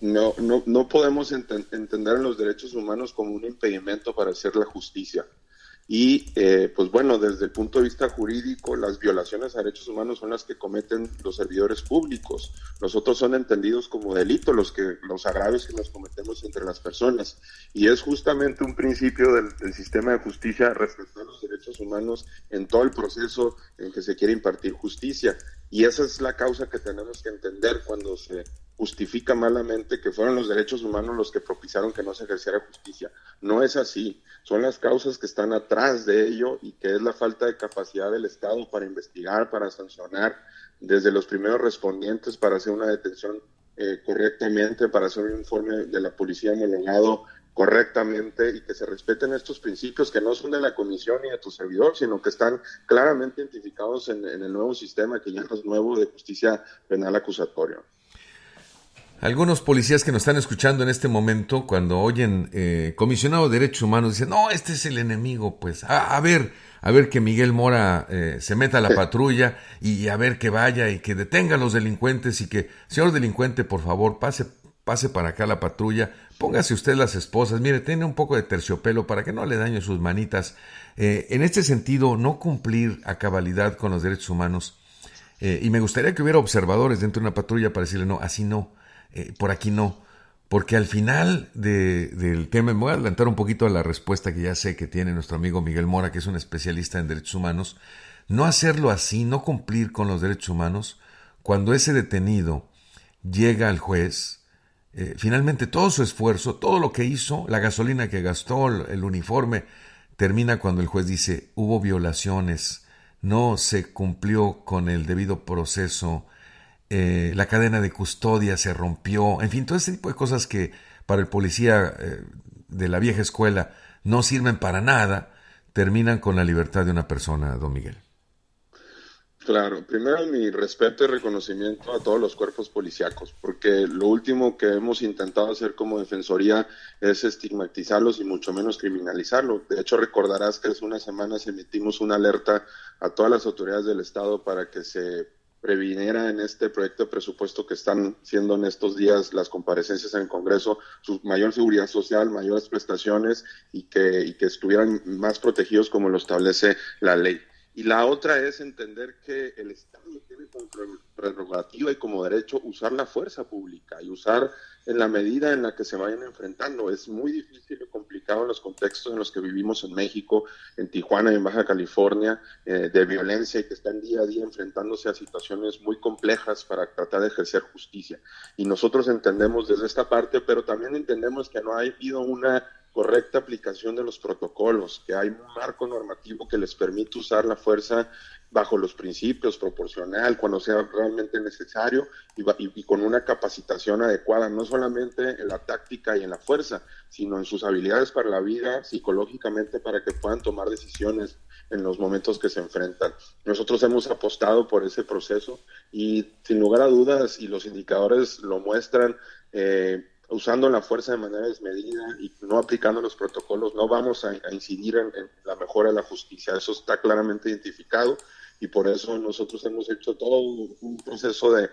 No, no, no podemos entender los derechos humanos como un impedimento para hacer la justicia. Y eh, pues bueno, desde el punto de vista jurídico, las violaciones a derechos humanos son las que cometen los servidores públicos. Nosotros son entendidos como delitos los que los agravios que nos cometemos entre las personas. Y es justamente un principio del, del sistema de justicia respetar los derechos humanos en todo el proceso en que se quiere impartir justicia. Y esa es la causa que tenemos que entender cuando se justifica malamente que fueron los derechos humanos los que propiciaron que no se ejerciera justicia. No es así. Son las causas que están atrás de ello y que es la falta de capacidad del Estado para investigar, para sancionar, desde los primeros respondientes para hacer una detención eh, correctamente, para hacer un informe de la policía homologado correctamente y que se respeten estos principios que no son de la comisión ni de tu servidor, sino que están claramente identificados en, en el nuevo sistema que ya es nuevo de justicia penal acusatoria. Algunos policías que nos están escuchando en este momento, cuando oyen eh, comisionado de derechos humanos, dicen, no, este es el enemigo, pues, a, ver, a ver que Miguel Mora eh, se meta a la patrulla y a ver que vaya y que detenga a los delincuentes y que, señor delincuente, por favor, pase, pase para acá la patrulla, póngase usted las esposas, mire, tiene un poco de terciopelo para que no le dañe sus manitas. Eh, en este sentido, no cumplir a cabalidad con los derechos humanos, y me gustaría que hubiera observadores dentro de una patrulla para decirle, no, así no eh, por aquí no. Porque al final del tema, me voy a adelantar un poquito a la respuesta que ya sé que tiene nuestro amigo Miguel Mora, que es un especialista en derechos humanos, no hacerlo así, no cumplir con los derechos humanos, cuando ese detenido llega al juez, eh, finalmente todo su esfuerzo, todo lo que hizo, la gasolina que gastó, el uniforme, termina cuando el juez dice hubo violaciones, no se cumplió con el debido proceso eh, la cadena de custodia se rompió, en fin, todo ese tipo de cosas que para el policía eh, de la vieja escuela no sirven para nada, terminan con la libertad de una persona, don Miguel. Claro, primero mi respeto y reconocimiento a todos los cuerpos policíacos, porque lo último que hemos intentado hacer como defensoría es estigmatizarlos y mucho menos criminalizarlos. De hecho, recordarás que hace unas semanas emitimos una alerta a todas las autoridades del Estado para que se previniera en este proyecto de presupuesto que están siendo en estos días las comparecencias en el Congreso, su mayor seguridad social, mayores prestaciones y que, y que estuvieran más protegidos como lo establece la ley. Y la otra es entender que el Estado tiene como prerrogativa y como derecho usar la fuerza pública y usar en la medida en la que se vayan enfrentando. Es muy difícil y complicado en los contextos en los que vivimos en México, en Tijuana y en Baja California, eh, de violencia y que están día a día enfrentándose a situaciones muy complejas para tratar de ejercer justicia. Y nosotros entendemos desde esta parte, pero también entendemos que no ha habido una correcta aplicación de los protocolos, que hay un marco normativo que les permite usar la fuerza bajo los principios, proporcional, cuando sea realmente necesario y, con una capacitación adecuada, no solamente en la táctica y en la fuerza, sino en sus habilidades para la vida, psicológicamente, para que puedan tomar decisiones en los momentos que se enfrentan. Nosotros hemos apostado por ese proceso y sin lugar a dudas, y los indicadores lo muestran, eh, usando la fuerza de manera desmedida y no aplicando los protocolos, no vamos a, incidir en, la mejora de la justicia. Eso está claramente identificado y por eso nosotros hemos hecho todo un proceso de,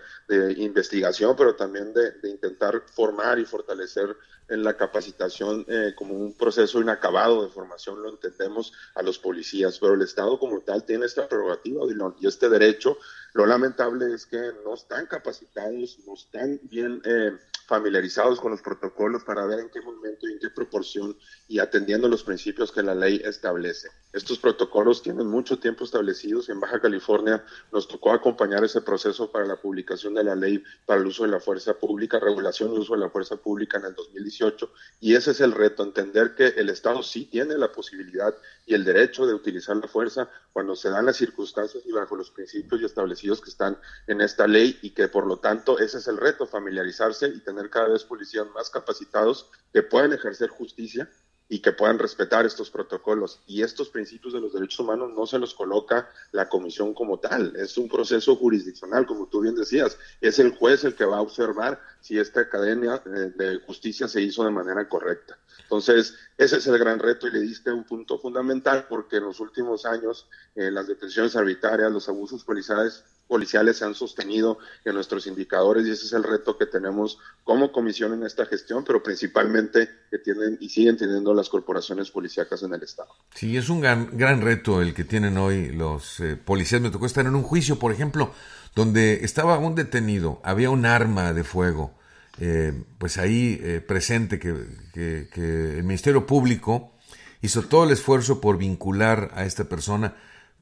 investigación, pero también de, intentar formar y fortalecer en la capacitación eh, como un proceso inacabado de formación, lo entendemos a los policías, pero el Estado como tal tiene esta prerrogativa y este derecho. Lo lamentable es que no están capacitados, no están bien... Eh, familiarizados con los protocolos para ver en qué momento y en qué proporción y atendiendo los principios que la ley establece. Estos protocolos tienen mucho tiempo establecidos y en Baja California nos tocó acompañar ese proceso para la publicación de la ley para el uso de la fuerza pública, regulación del uso de la fuerza pública en el 2018 y ese es el reto, entender que el Estado sí tiene la posibilidad y el derecho de utilizar la fuerza cuando se dan las circunstancias y bajo los principios y establecidos que están en esta ley y que por lo tanto ese es el reto, familiarizarse y tener cada vez policías más capacitados que puedan ejercer justicia y que puedan respetar estos protocolos. Y estos principios de los derechos humanos no se los coloca la comisión como tal, es un proceso jurisdiccional, como tú bien decías, es el juez el que va a observar si esta academia eh, de justicia se hizo de manera correcta. Entonces, ese es el gran reto y le diste un punto fundamental porque en los últimos años eh, las detenciones arbitrarias, los abusos policiales, policiales se han sostenido en nuestros indicadores y ese es el reto que tenemos como comisión en esta gestión, pero principalmente que tienen y siguen teniendo las corporaciones policíacas en el Estado. Sí, es un gran, gran reto el que tienen hoy los eh, policías. Me tocó estar en un juicio, por ejemplo, donde estaba un detenido, había un arma de fuego, eh, pues ahí eh, presente que, que el Ministerio Público hizo todo el esfuerzo por vincular a esta persona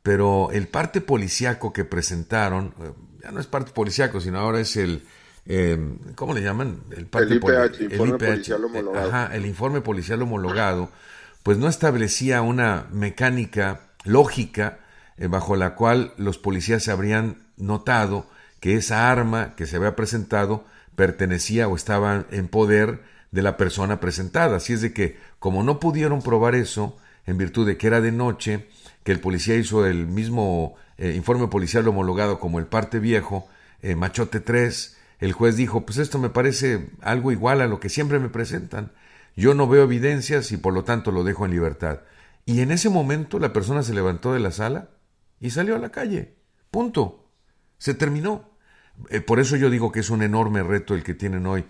pero el parte policiaco que presentaron, eh, ya no es parte policiaco, sino ahora es el, eh, ¿cómo le llaman? El, parte el IPH, el informe IPH, policial homologado. Ajá, el informe policial homologado, pues no establecía una mecánica lógica eh, bajo la cual los policías se habrían notado que esa arma que se había presentado pertenecía o estaba en poder de la persona presentada. Así es de que, como no pudieron probar eso, en virtud de que era de noche, que el policía hizo el mismo eh, informe policial homologado como el parte viejo, eh, Machote 3, el juez dijo, pues esto me parece algo igual a lo que siempre me presentan. Yo no veo evidencias y por lo tanto lo dejo en libertad. Y en ese momento la persona se levantó de la sala y salió a la calle. Punto. Se terminó. Eh, por eso yo digo que es un enorme reto el que tienen hoy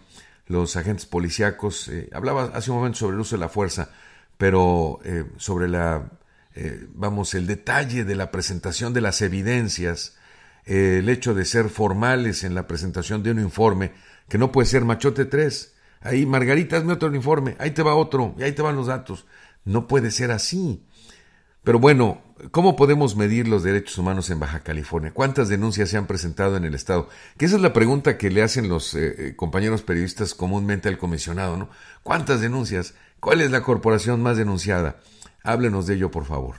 los agentes policíacos. Eh, hablaba hace un momento sobre el uso de la fuerza, pero eh, sobre la, vamos, el detalle de la presentación de las evidencias, el hecho de ser formales en la presentación de un informe, que no puede ser machote 3. Ahí, Margarita, hazme otro informe, ahí te va otro, y ahí te van los datos. No puede ser así. Pero bueno, ¿cómo podemos medir los derechos humanos en Baja California? ¿Cuántas denuncias se han presentado en el Estado? Que esa es la pregunta que le hacen los eh, compañeros periodistas comúnmente al comisionado, ¿no? ¿Cuántas denuncias? ¿Cuál es la corporación más denunciada? Háblenos de ello, por favor.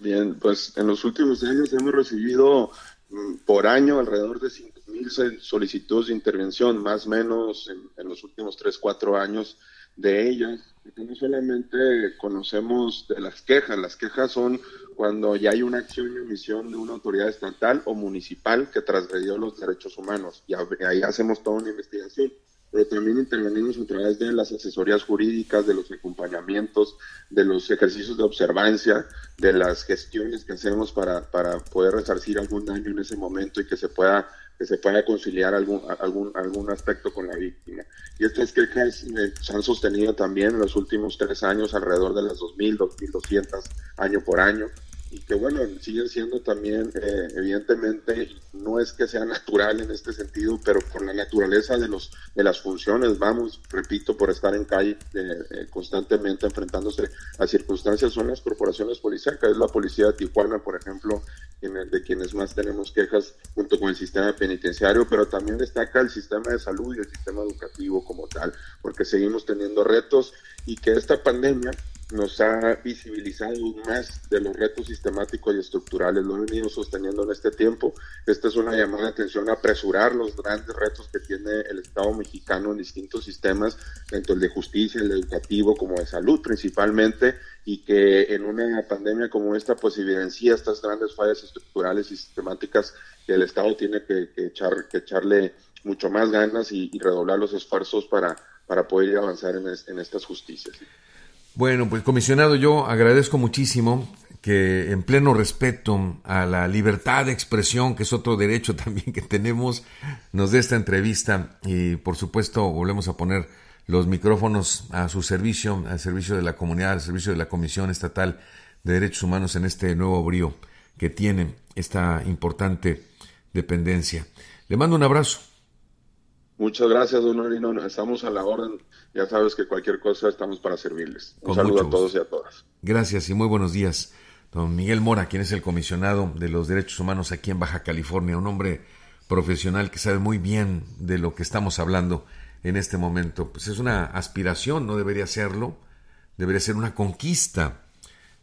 Bien, pues en los últimos años hemos recibido mm, por año alrededor de 5.000 solicitudes de intervención, más o menos en, en los últimos 3, 4 años de ellas no solamente conocemos de las quejas, las quejas son cuando ya hay una acción y omisión de una autoridad estatal o municipal que transgredió los derechos humanos y ahí hacemos toda una investigación. Pero también intervenimos a través de las asesorías jurídicas, de los acompañamientos, de los ejercicios de observancia, de las gestiones que hacemos para, para poder resarcir algún daño en ese momento y que se pueda que se pueda conciliar algún, algún, algún aspecto con la víctima. Y estas quejas eh, se han sostenido también en los últimos tres años, alrededor de las 2.000, 2.200 año por año y que bueno, siguen siendo también, eh, evidentemente, no es que sea natural en este sentido, pero por la naturaleza de, los, de las funciones, vamos, repito, por estar en calle eh, eh, constantemente enfrentándose a circunstancias, son las corporaciones policíacas, es la policía de Tijuana, por ejemplo, de quienes más tenemos quejas junto con el sistema penitenciario, pero también destaca el sistema de salud y el sistema educativo como tal, porque seguimos teniendo retos y que esta pandemia nos ha visibilizado más de los retos sistemáticos y estructurales. Lo he venido sosteniendo en este tiempo. Esta es una llamada de atención a apresurar los grandes retos que tiene el Estado mexicano en distintos sistemas, tanto el de justicia, el educativo, como de salud principalmente, y que en una pandemia como esta, pues evidencia estas grandes fallas estructurales y sistemáticas que el Estado tiene que, echar, que echarle mucho más ganas y, redoblar los esfuerzos para, para poder avanzar en estas justicias. Bueno, pues comisionado, yo agradezco muchísimo que en pleno respeto a la libertad de expresión, que es otro derecho también que tenemos, nos dé esta entrevista y por supuesto volvemos a poner los micrófonos a su servicio, al servicio de la comunidad, al servicio de la Comisión Estatal de Derechos Humanos en este nuevo brío que tiene esta importante dependencia. Le mando un abrazo. Muchas gracias, don Orino. Estamos a la orden. Ya sabes que cualquier cosa estamos para servirles. Un saludo a todos y a todas. Gracias y muy buenos días. Don Miguel Mora, quien es el comisionado de los derechos humanos aquí en Baja California, un hombre profesional que sabe muy bien de lo que estamos hablando en este momento. Pues es una aspiración, no debería serlo, debería ser una conquista,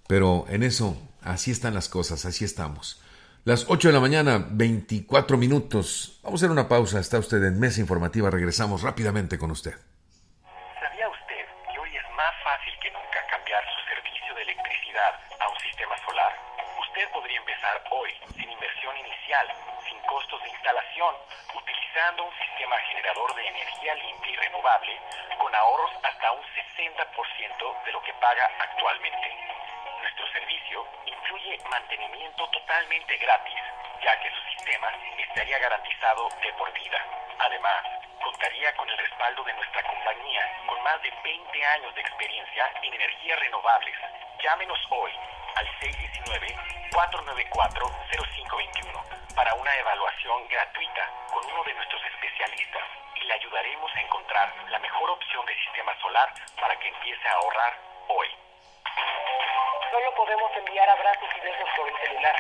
pero en eso así están las cosas, así estamos. Las 8 de la mañana, 24 minutos. Vamos a hacer una pausa. Está usted en Mesa Informativa. Regresamos rápidamente con usted. Sistema solar? Usted podría empezar hoy sin inversión inicial, sin costos de instalación, utilizando un sistema generador de energía limpia y renovable con ahorros hasta un 60% de lo que paga actualmente. Nuestro servicio incluye mantenimiento totalmente gratis, ya que su sistema estaría garantizado de por vida. Además, contaría con el respaldo de nuestra compañía con más de 20 años de experiencia en energías renovables. Llámenos hoy al 619-494-0521 para una evaluación gratuita con uno de nuestros especialistas y le ayudaremos a encontrar la mejor opción de sistema solar para que empiece a ahorrar hoy. Solo podemos enviar abrazos y besos por el celular.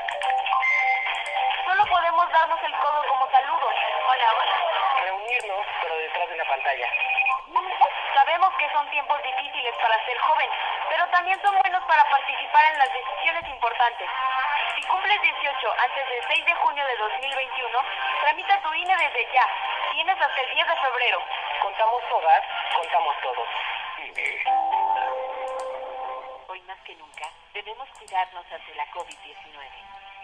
Solo podemos darnos el codo como saludos. Hola, hola. Reunir pantalla. Sabemos que son tiempos difíciles para ser joven, pero también son buenos para participar en las decisiones importantes. Si cumples 18 antes del 6 de junio de 2021, tramita tu INE desde ya. Tienes hasta el 10 de febrero. Contamos todas, contamos todos. INE. Hoy más que nunca, debemos cuidarnos ante la COVID-19.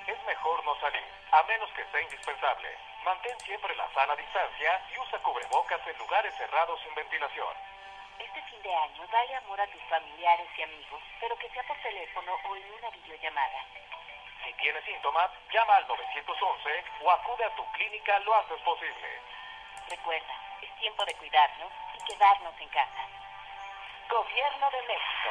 Es mejor no salir, a menos que sea indispensable. Mantén siempre la sana distancia y usa cubrebocas en lugares cerrados sin ventilación. Este fin de año, dale amor a tus familiares y amigos, pero que sea por teléfono o en una videollamada. Si tienes síntomas, llama al 911 o acude a tu clínica lo antes posible. Recuerda, es tiempo de cuidarnos y quedarnos en casa. Gobierno de México.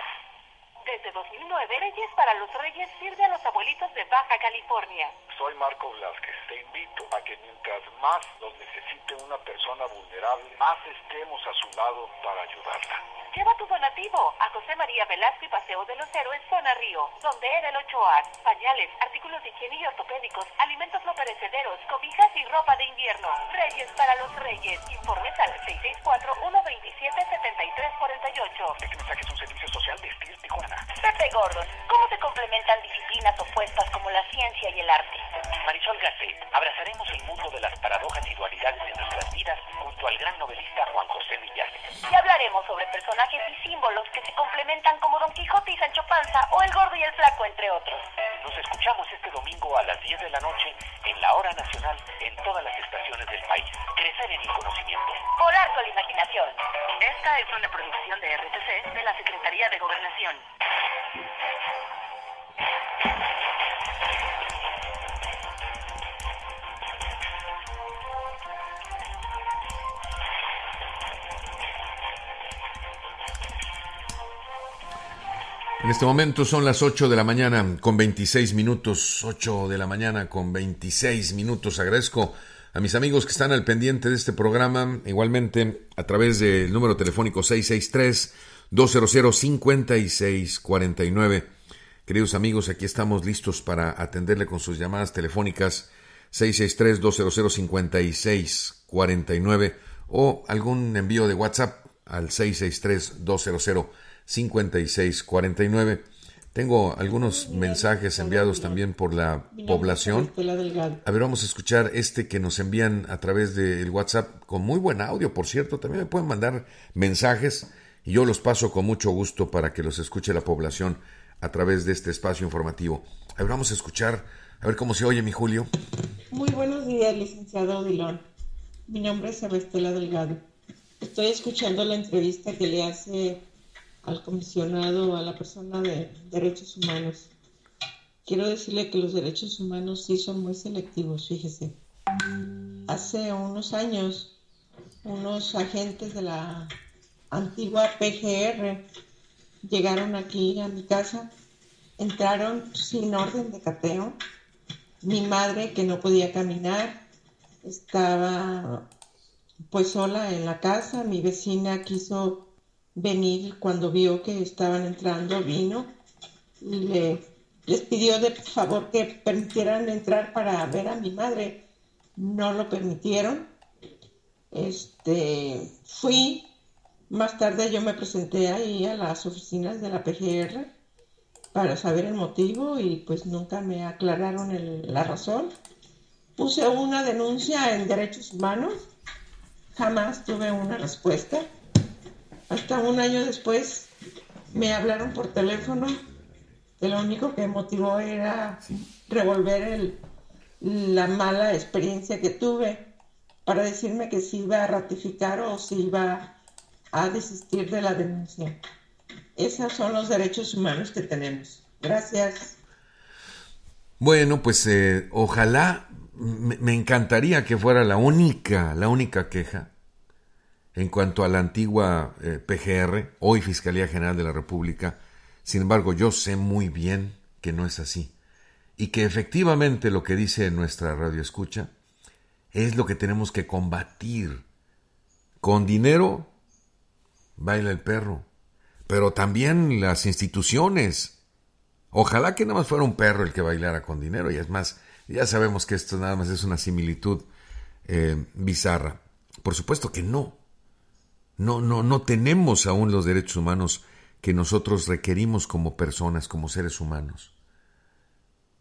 Desde 2009, Reyes para los Reyes sirve a los abuelitos de Baja California. Soy Marco Velázquez. Te invito a que mientras más los necesite una persona vulnerable, más estemos a su lado para ayudarla. Lleva tu donativo a José María Velasco y Paseo de los Héroes, Zona Río, donde era el 8A. Pañales, artículos de higiene y ortopédicos, alimentos no perecederos, cobijas y ropa de invierno. Reyes para los Reyes. Informes al 664-127-7348. Este mensaje es un servicio social de Steel Tijuana. Pepe Gordon, ¿cómo se complementan disciplinas opuestas como la ciencia y el arte? Marisol Gasset, abrazaremos el mundo de las paradojas y dualidades de nuestras vidas junto al gran novelista Juan José Millares. Y hablaremos sobre personajes y símbolos que se complementan como Don Quijote y Sancho Panza o el gordo y el flaco, entre otros. Nos escuchamos este domingo a las 10 de la noche en la hora nacional en todas las estaciones del país. Crecer en el conocimiento. Volar con la imaginación. Esta es una producción de RTC de la Secretaría de Gobernación. En este momento son las 8 de la mañana con 26 minutos. 8 de la mañana con 26 minutos. Agradezco a mis amigos que están al pendiente de este programa. Igualmente a través del número telefónico 663-200-5649. Queridos amigos, aquí estamos listos para atenderle con sus llamadas telefónicas 663-200-5649 o algún envío de WhatsApp al 663-200. 5649. Tengo algunos mensajes enviados también por la población. A ver, vamos a escuchar este que nos envían a través del WhatsApp con muy buen audio, por cierto. También me pueden mandar mensajes y yo los paso con mucho gusto para que los escuche la población a través de este espacio informativo. A ver, vamos a escuchar, a ver cómo se oye mi Julio. Muy buenos días, licenciado Dilón. Mi nombre es Estela Delgado. Estoy escuchando la entrevista que le hace al comisionado, a la persona de derechos humanos. Quiero decirle que los derechos humanos sí son muy selectivos, fíjese. Hace unos años, unos agentes de la antigua PGR llegaron aquí a mi casa, entraron sin orden de cateo. Mi madre, que no podía caminar, estaba pues sola en la casa. Mi vecina quiso venir cuando vio que estaban entrando, vino y le, les pidió de favor que permitieran entrar para ver a mi madre. No lo permitieron. Este, fui, más tarde yo me presenté ahí a las oficinas de la PGR para saber el motivo y pues nunca me aclararon la razón. Puse una denuncia en derechos humanos, jamás tuve una respuesta. Hasta un año después me hablaron por teléfono. Que lo único que motivó era revolver la mala experiencia que tuve para decirme que si iba a ratificar o si iba a desistir de la denuncia. Esos son los derechos humanos que tenemos. Gracias. Bueno, pues eh, ojalá, me, me encantaría que fuera la única, la única queja en cuanto a la antigua eh, PGR, hoy Fiscalía General de la República. Sin embargo, yo sé muy bien que no es así y que efectivamente lo que dice nuestra radio escucha es lo que tenemos que combatir. Con dinero baila el perro, pero también las instituciones. Ojalá que nada más fuera un perro el que bailara con dinero y es más, ya sabemos que esto nada más es una similitud eh, bizarra. Por supuesto que no. No, no, no tenemos aún los derechos humanos que nosotros requerimos como personas, como seres humanos.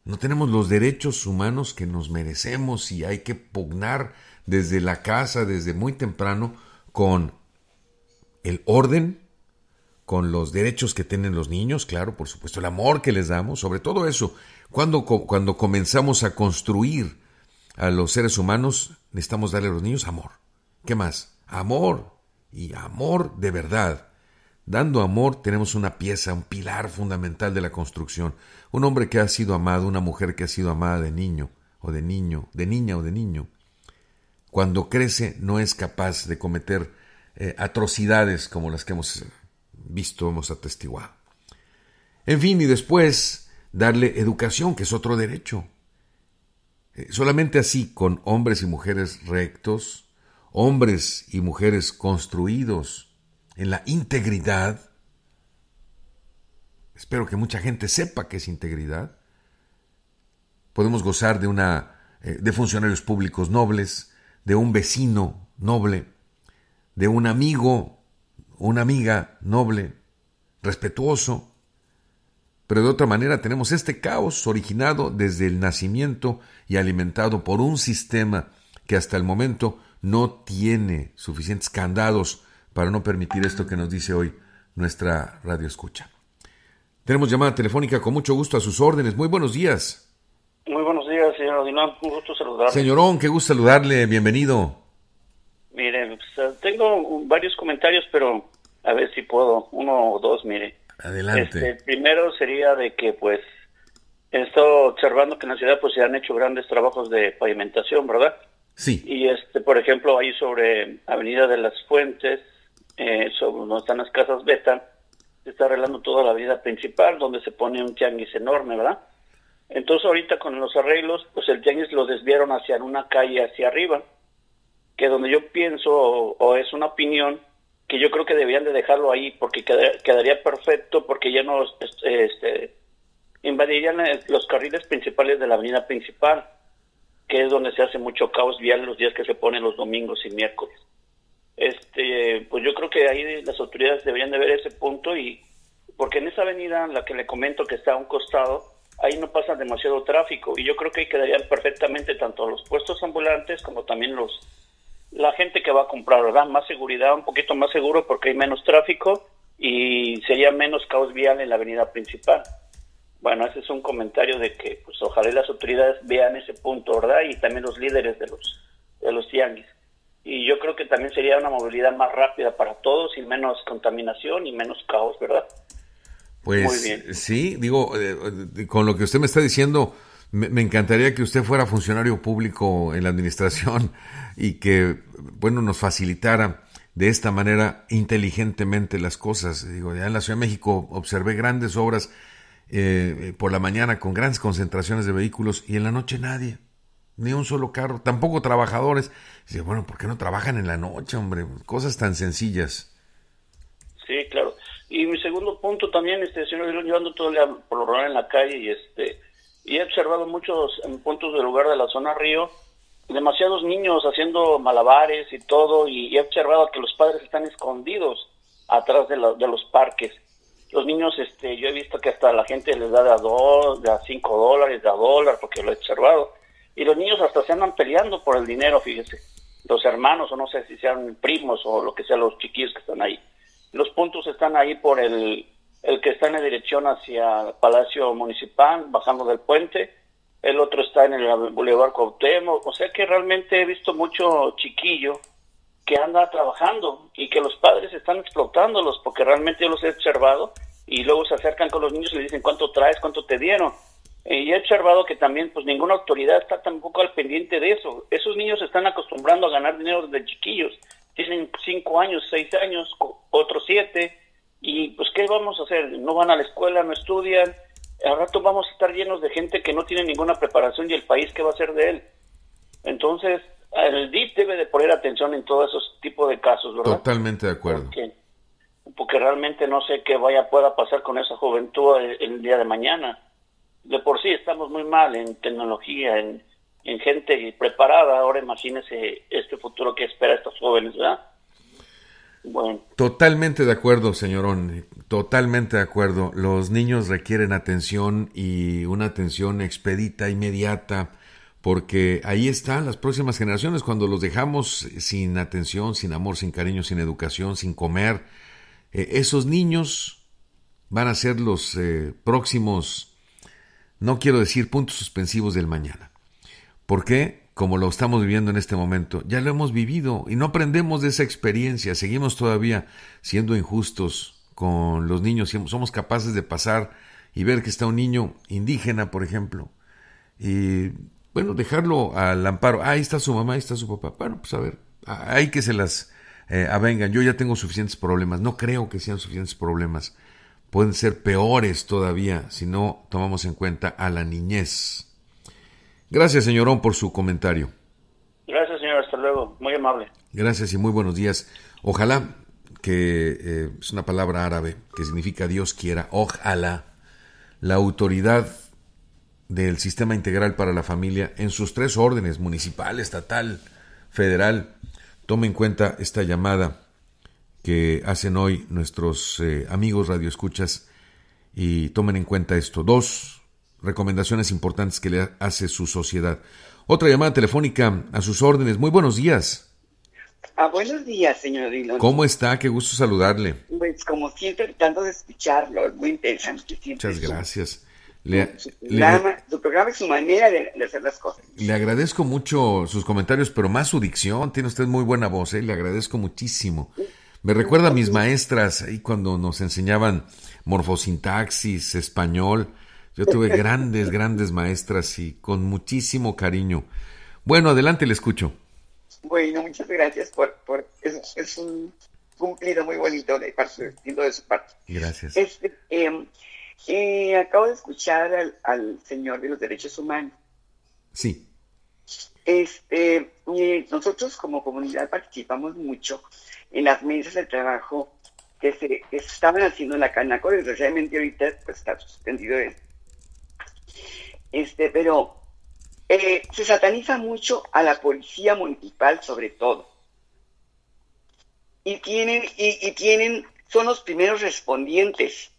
No tenemos los derechos humanos que nos merecemos y hay que pugnar desde la casa, desde muy temprano, con el orden, con los derechos que tienen los niños, claro, por supuesto, el amor que les damos, sobre todo eso. Cuando, cuando comenzamos a construir a los seres humanos, necesitamos darle a los niños amor. ¿Qué más? Amor y amor de verdad. Dando amor tenemos una pieza, un pilar fundamental de la construcción. Un hombre que ha sido amado, una mujer que ha sido amada de niño o de niño, de niña o de niño, cuando crece no es capaz de cometer eh, atrocidades como las que hemos visto, hemos atestiguado. En fin, y después darle educación, que es otro derecho. Eh, solamente así, con hombres y mujeres rectos, hombres y mujeres construidos en la integridad, espero que mucha gente sepa que es integridad, podemos gozar de una eh, de funcionarios públicos nobles, de un vecino noble, de un amigo, una amiga noble, respetuoso. Pero de otra manera tenemos este caos originado desde el nacimiento y alimentado por un sistema que hasta el momento no tiene suficientes candados para no permitir esto que nos dice hoy nuestra radio escucha. Tenemos llamada telefónica con mucho gusto a sus órdenes. Muy buenos días. Muy buenos días, señor Odinán. Un gusto saludarle. Señorón, qué gusto saludarle. Bienvenido. Mire, tengo varios comentarios, pero a ver si puedo. Uno o dos, mire. Adelante. Este, primero sería de que, pues, he estado observando que en la ciudad, pues, se han hecho grandes trabajos de pavimentación, ¿verdad? Sí. Y, este, por ejemplo, ahí sobre Avenida de las Fuentes, eh, sobre donde están las casas Beta, se está arreglando toda la avenida principal, donde se pone un tianguis enorme, ¿verdad? Entonces ahorita con los arreglos, pues el tianguis lo desviaron hacia una calle hacia arriba, que donde yo pienso, o, es una opinión, que yo creo que deberían de dejarlo ahí, porque quedaría, perfecto, porque ya no este, invadirían los carriles principales de la avenida principal, que es donde se hace mucho caos vial los días que se ponen los domingos y miércoles. Este, pues yo creo que ahí las autoridades deberían de ver ese punto y porque en esa avenida, la que le comento que está a un costado, ahí no pasa demasiado tráfico y yo creo que ahí quedarían perfectamente tanto los puestos ambulantes como también los la gente que va a comprar, ¿verdad? Más seguridad, un poquito más seguro porque hay menos tráfico y sería menos caos vial en la avenida principal. Bueno, ese es un comentario de que pues ojalá las autoridades vean ese punto, ¿verdad? Y también los líderes de los de los tianguis. Y yo creo que también sería una movilidad más rápida para todos y menos contaminación y menos caos, ¿verdad? Pues sí, digo, eh, con lo que usted me está diciendo, me, encantaría que usted fuera funcionario público en la administración y que, bueno, nos facilitara de esta manera inteligentemente las cosas. Digo, ya en la Ciudad de México observé grandes obras eh, por la mañana con grandes concentraciones de vehículos y en la noche nadie, ni un solo carro, tampoco trabajadores. Dice, bueno, ¿por qué no trabajan en la noche, hombre? Cosas tan sencillas. Sí, claro. Y mi segundo punto también, este señor, yo ando todo el día por lo en la calle y este y he observado muchos puntos del lugar de la zona río, demasiados niños haciendo malabares y todo, y he observado que los padres están escondidos atrás de, de los parques. Los niños, este, yo he visto que hasta la gente les da de a dos, de a cinco dólares, de a dólar, porque lo he observado. Y los niños hasta se andan peleando por el dinero, fíjese. Los hermanos, o no sé si sean primos o lo que sea, los chiquillos que están ahí. Los puntos están ahí por el, el que está en la dirección hacia el Palacio Municipal, bajando del puente. El otro está en el Boulevard Cuauhtémoc. O sea que realmente he visto mucho chiquillo que anda trabajando y que los padres están explotándolos porque realmente yo los he observado y luego se acercan con los niños y le dicen cuánto traes, cuánto te dieron. Y he observado que también pues ninguna autoridad está tampoco al pendiente de eso. Esos niños están acostumbrando a ganar dinero desde chiquillos tienen cinco años, seis años, otros siete, y pues ¿qué vamos a hacer? No van a la escuela, no estudian, al rato vamos a estar llenos de gente que no tiene ninguna preparación y el país qué va a hacer de él. Entonces, el DIF debe de poner atención en todos esos tipos de casos, ¿verdad? Totalmente de acuerdo. Porque, porque realmente no sé qué vaya pueda pasar con esa juventud el, el, día de mañana. De por sí estamos muy mal en tecnología, en, en gente preparada. Ahora imagínese este futuro que espera a estos jóvenes, ¿verdad? Bueno. Totalmente de acuerdo, señorón. Totalmente de acuerdo. Los niños requieren atención y una atención expedita, inmediata, porque ahí están las próximas generaciones. Cuando los dejamos sin atención, sin amor, sin cariño, sin educación, sin comer, eh, esos niños van a ser los eh, próximos, no quiero decir puntos suspensivos del mañana. ¿Por qué? Como lo estamos viviendo en este momento, ya lo hemos vivido y no aprendemos de esa experiencia, seguimos todavía siendo injustos con los niños, somos capaces de pasar y ver que está un niño indígena, por ejemplo, y bueno, dejarlo al amparo, ahí está su mamá, ahí está su papá, bueno, pues a ver, hay que se las eh, avengan, yo ya tengo suficientes problemas, no creo que sean suficientes problemas, pueden ser peores todavía si no tomamos en cuenta a la niñez. Gracias, señorón, por su comentario. Gracias, señor. Hasta luego. Muy amable. Gracias y muy buenos días. Ojalá, que eh, es una palabra árabe que significa Dios quiera, ojalá, la autoridad del sistema integral para la familia en sus tres órdenes, municipal, estatal, federal, tome en cuenta esta llamada que hacen hoy nuestros eh, amigos radioescuchas y tomen en cuenta esto. Dos recomendaciones importantes que le hace su sociedad. Otra llamada telefónica a sus órdenes. Muy buenos días. Ah, buenos días, señor Dillon. ¿Cómo está? Qué gusto saludarle. Pues como siempre, tratando de escucharlo, es muy interesante. Muchas gracias. Le, su programa es su manera de, hacer las cosas. Le agradezco mucho sus comentarios, pero más su dicción. Tiene usted muy buena voz, ¿eh? le agradezco muchísimo. Me recuerda a mis maestras ahí cuando nos enseñaban morfosintaxis, español. Yo tuve grandes, grandes maestras y con muchísimo cariño. Bueno, adelante, le escucho. Bueno, muchas gracias por, por es, un cumplido muy bonito de parte de su parte. Gracias. Este, em, eh, acabo de escuchar al, señor de los derechos humanos. Sí. Este, nosotros como comunidad participamos mucho en las mesas de trabajo que se, estaban haciendo en la Canaco, desgraciadamente ahorita pues, está suspendido esto. Este, pero eh, se sataniza mucho a la policía municipal sobre todo. Y tienen, y, tienen, son los primeros respondientes.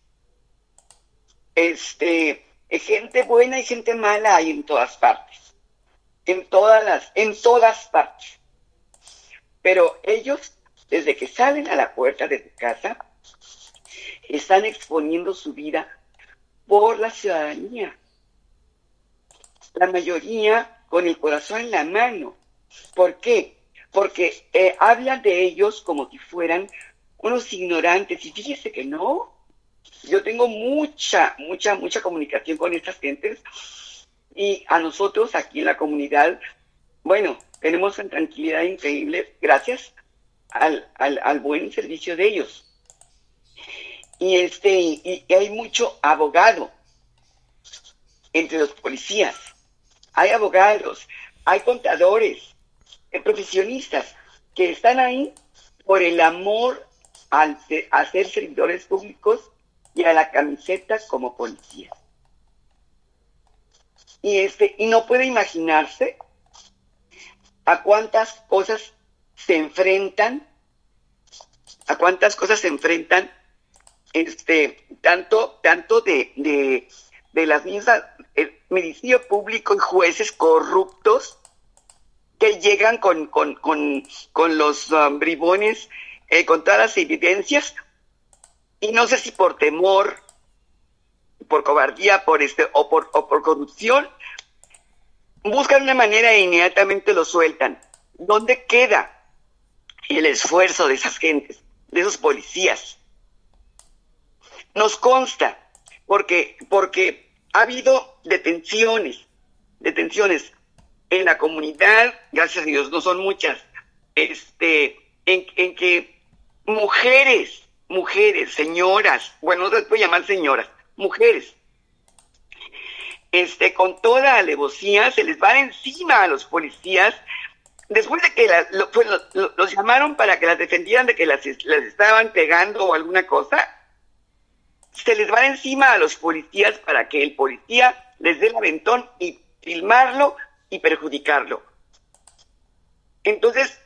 Este, gente buena y gente mala hay en todas partes. En todas las, en todas partes. Pero ellos, desde que salen a la puerta de tu casa, están exponiendo su vida por la ciudadanía la mayoría con el corazón en la mano. ¿Por qué? Porque eh, hablan de ellos como si fueran unos ignorantes. Y fíjese que no. Yo tengo mucha, mucha, mucha comunicación con estas gentes. Y a nosotros aquí en la comunidad, bueno, tenemos una tranquilidad increíble gracias al, al, buen servicio de ellos. Y, este, y hay mucho abogado entre los policías hay abogados, hay contadores, hay profesionistas que están ahí por el amor al, a ser servidores públicos y a la camiseta como policía. Y, este, y no puede imaginarse a cuántas cosas se enfrentan, a cuántas cosas se enfrentan, este, tanto, tanto de, de, de las mismas, el ministerio público y jueces corruptos que llegan con, con, los um, bribones, eh, con todas las evidencias, y no sé si por temor, por cobardía, por este, o por, o por corrupción, buscan una manera e inmediatamente lo sueltan. ¿Dónde queda el esfuerzo de esas gentes, de esos policías? Nos consta, porque, porque ha habido detenciones, detenciones en la comunidad, gracias a Dios, no son muchas, este, en, que mujeres, mujeres, señoras, bueno, no se puede llamar señoras, mujeres, este, con toda alevosía se les va encima a los policías después de que pues, los llamaron para que las defendieran de que las estaban pegando o alguna cosa, se les va encima a los policías para que el policía les dé el aventón y filmarlo y perjudicarlo. Entonces,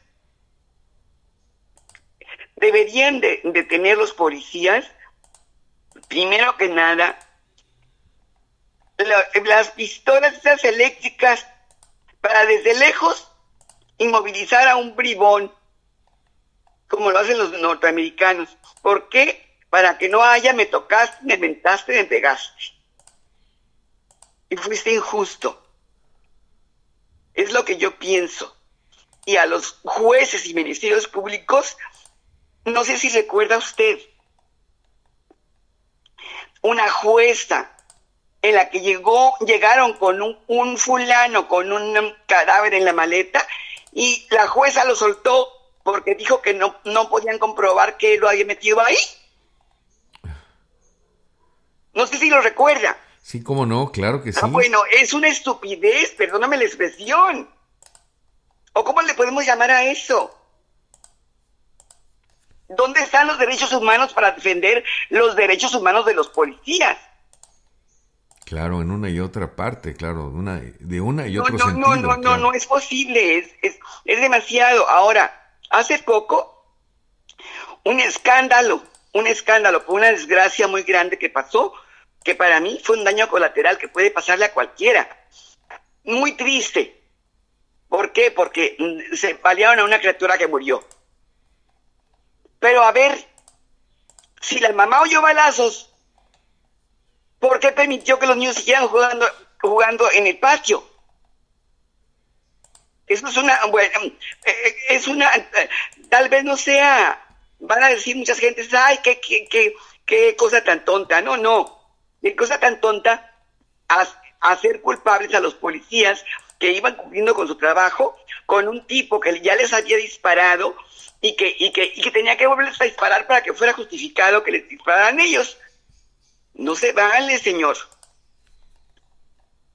deberían de, tener los policías, primero que nada, las pistolas eléctricas para desde lejos inmovilizar a un bribón, como lo hacen los norteamericanos. ¿Por qué? Para que no haya me tocaste, me mentaste, me pegaste. Y fuiste injusto. Es lo que yo pienso. Y a los jueces y ministerios públicos, no sé si recuerda usted, una jueza en la que llegó, llegaron con un, un fulano con un cadáver en la maleta y la jueza lo soltó porque dijo que no, no podían comprobar que lo había metido ahí. No sé si lo recuerda. Sí, cómo no, claro que ah, sí. Ah, bueno, es una estupidez, perdóname la expresión. ¿O cómo le podemos llamar a eso? ¿Dónde están los derechos humanos para defender los derechos humanos de los policías? Claro, en una y otra parte, claro, una, de una y no, otro no, sentido. No, no, no, no es posible, es, es, es demasiado. Ahora, hace poco, un escándalo, un escándalo, por una desgracia muy grande que pasó, que para mí fue un daño colateral que puede pasarle a cualquiera. Muy triste. ¿Por qué? Porque mm, se paliaron a una criatura que murió. Pero a ver, si la mamá oyó balazos, ¿por qué permitió que los niños siguieran jugando, jugando en el patio? Eso es una, bueno, eh, es una, tal vez no sea, van a decir muchas gentes, ay, qué, qué, qué, qué cosa tan tonta. No, no, qué cosa tan tonta hacer culpables a los policías que iban cumpliendo con su trabajo con un tipo que ya les había disparado y que, y que, y que tenía que volverles a disparar para que fuera justificado que les dispararan ellos. No se vale, señor.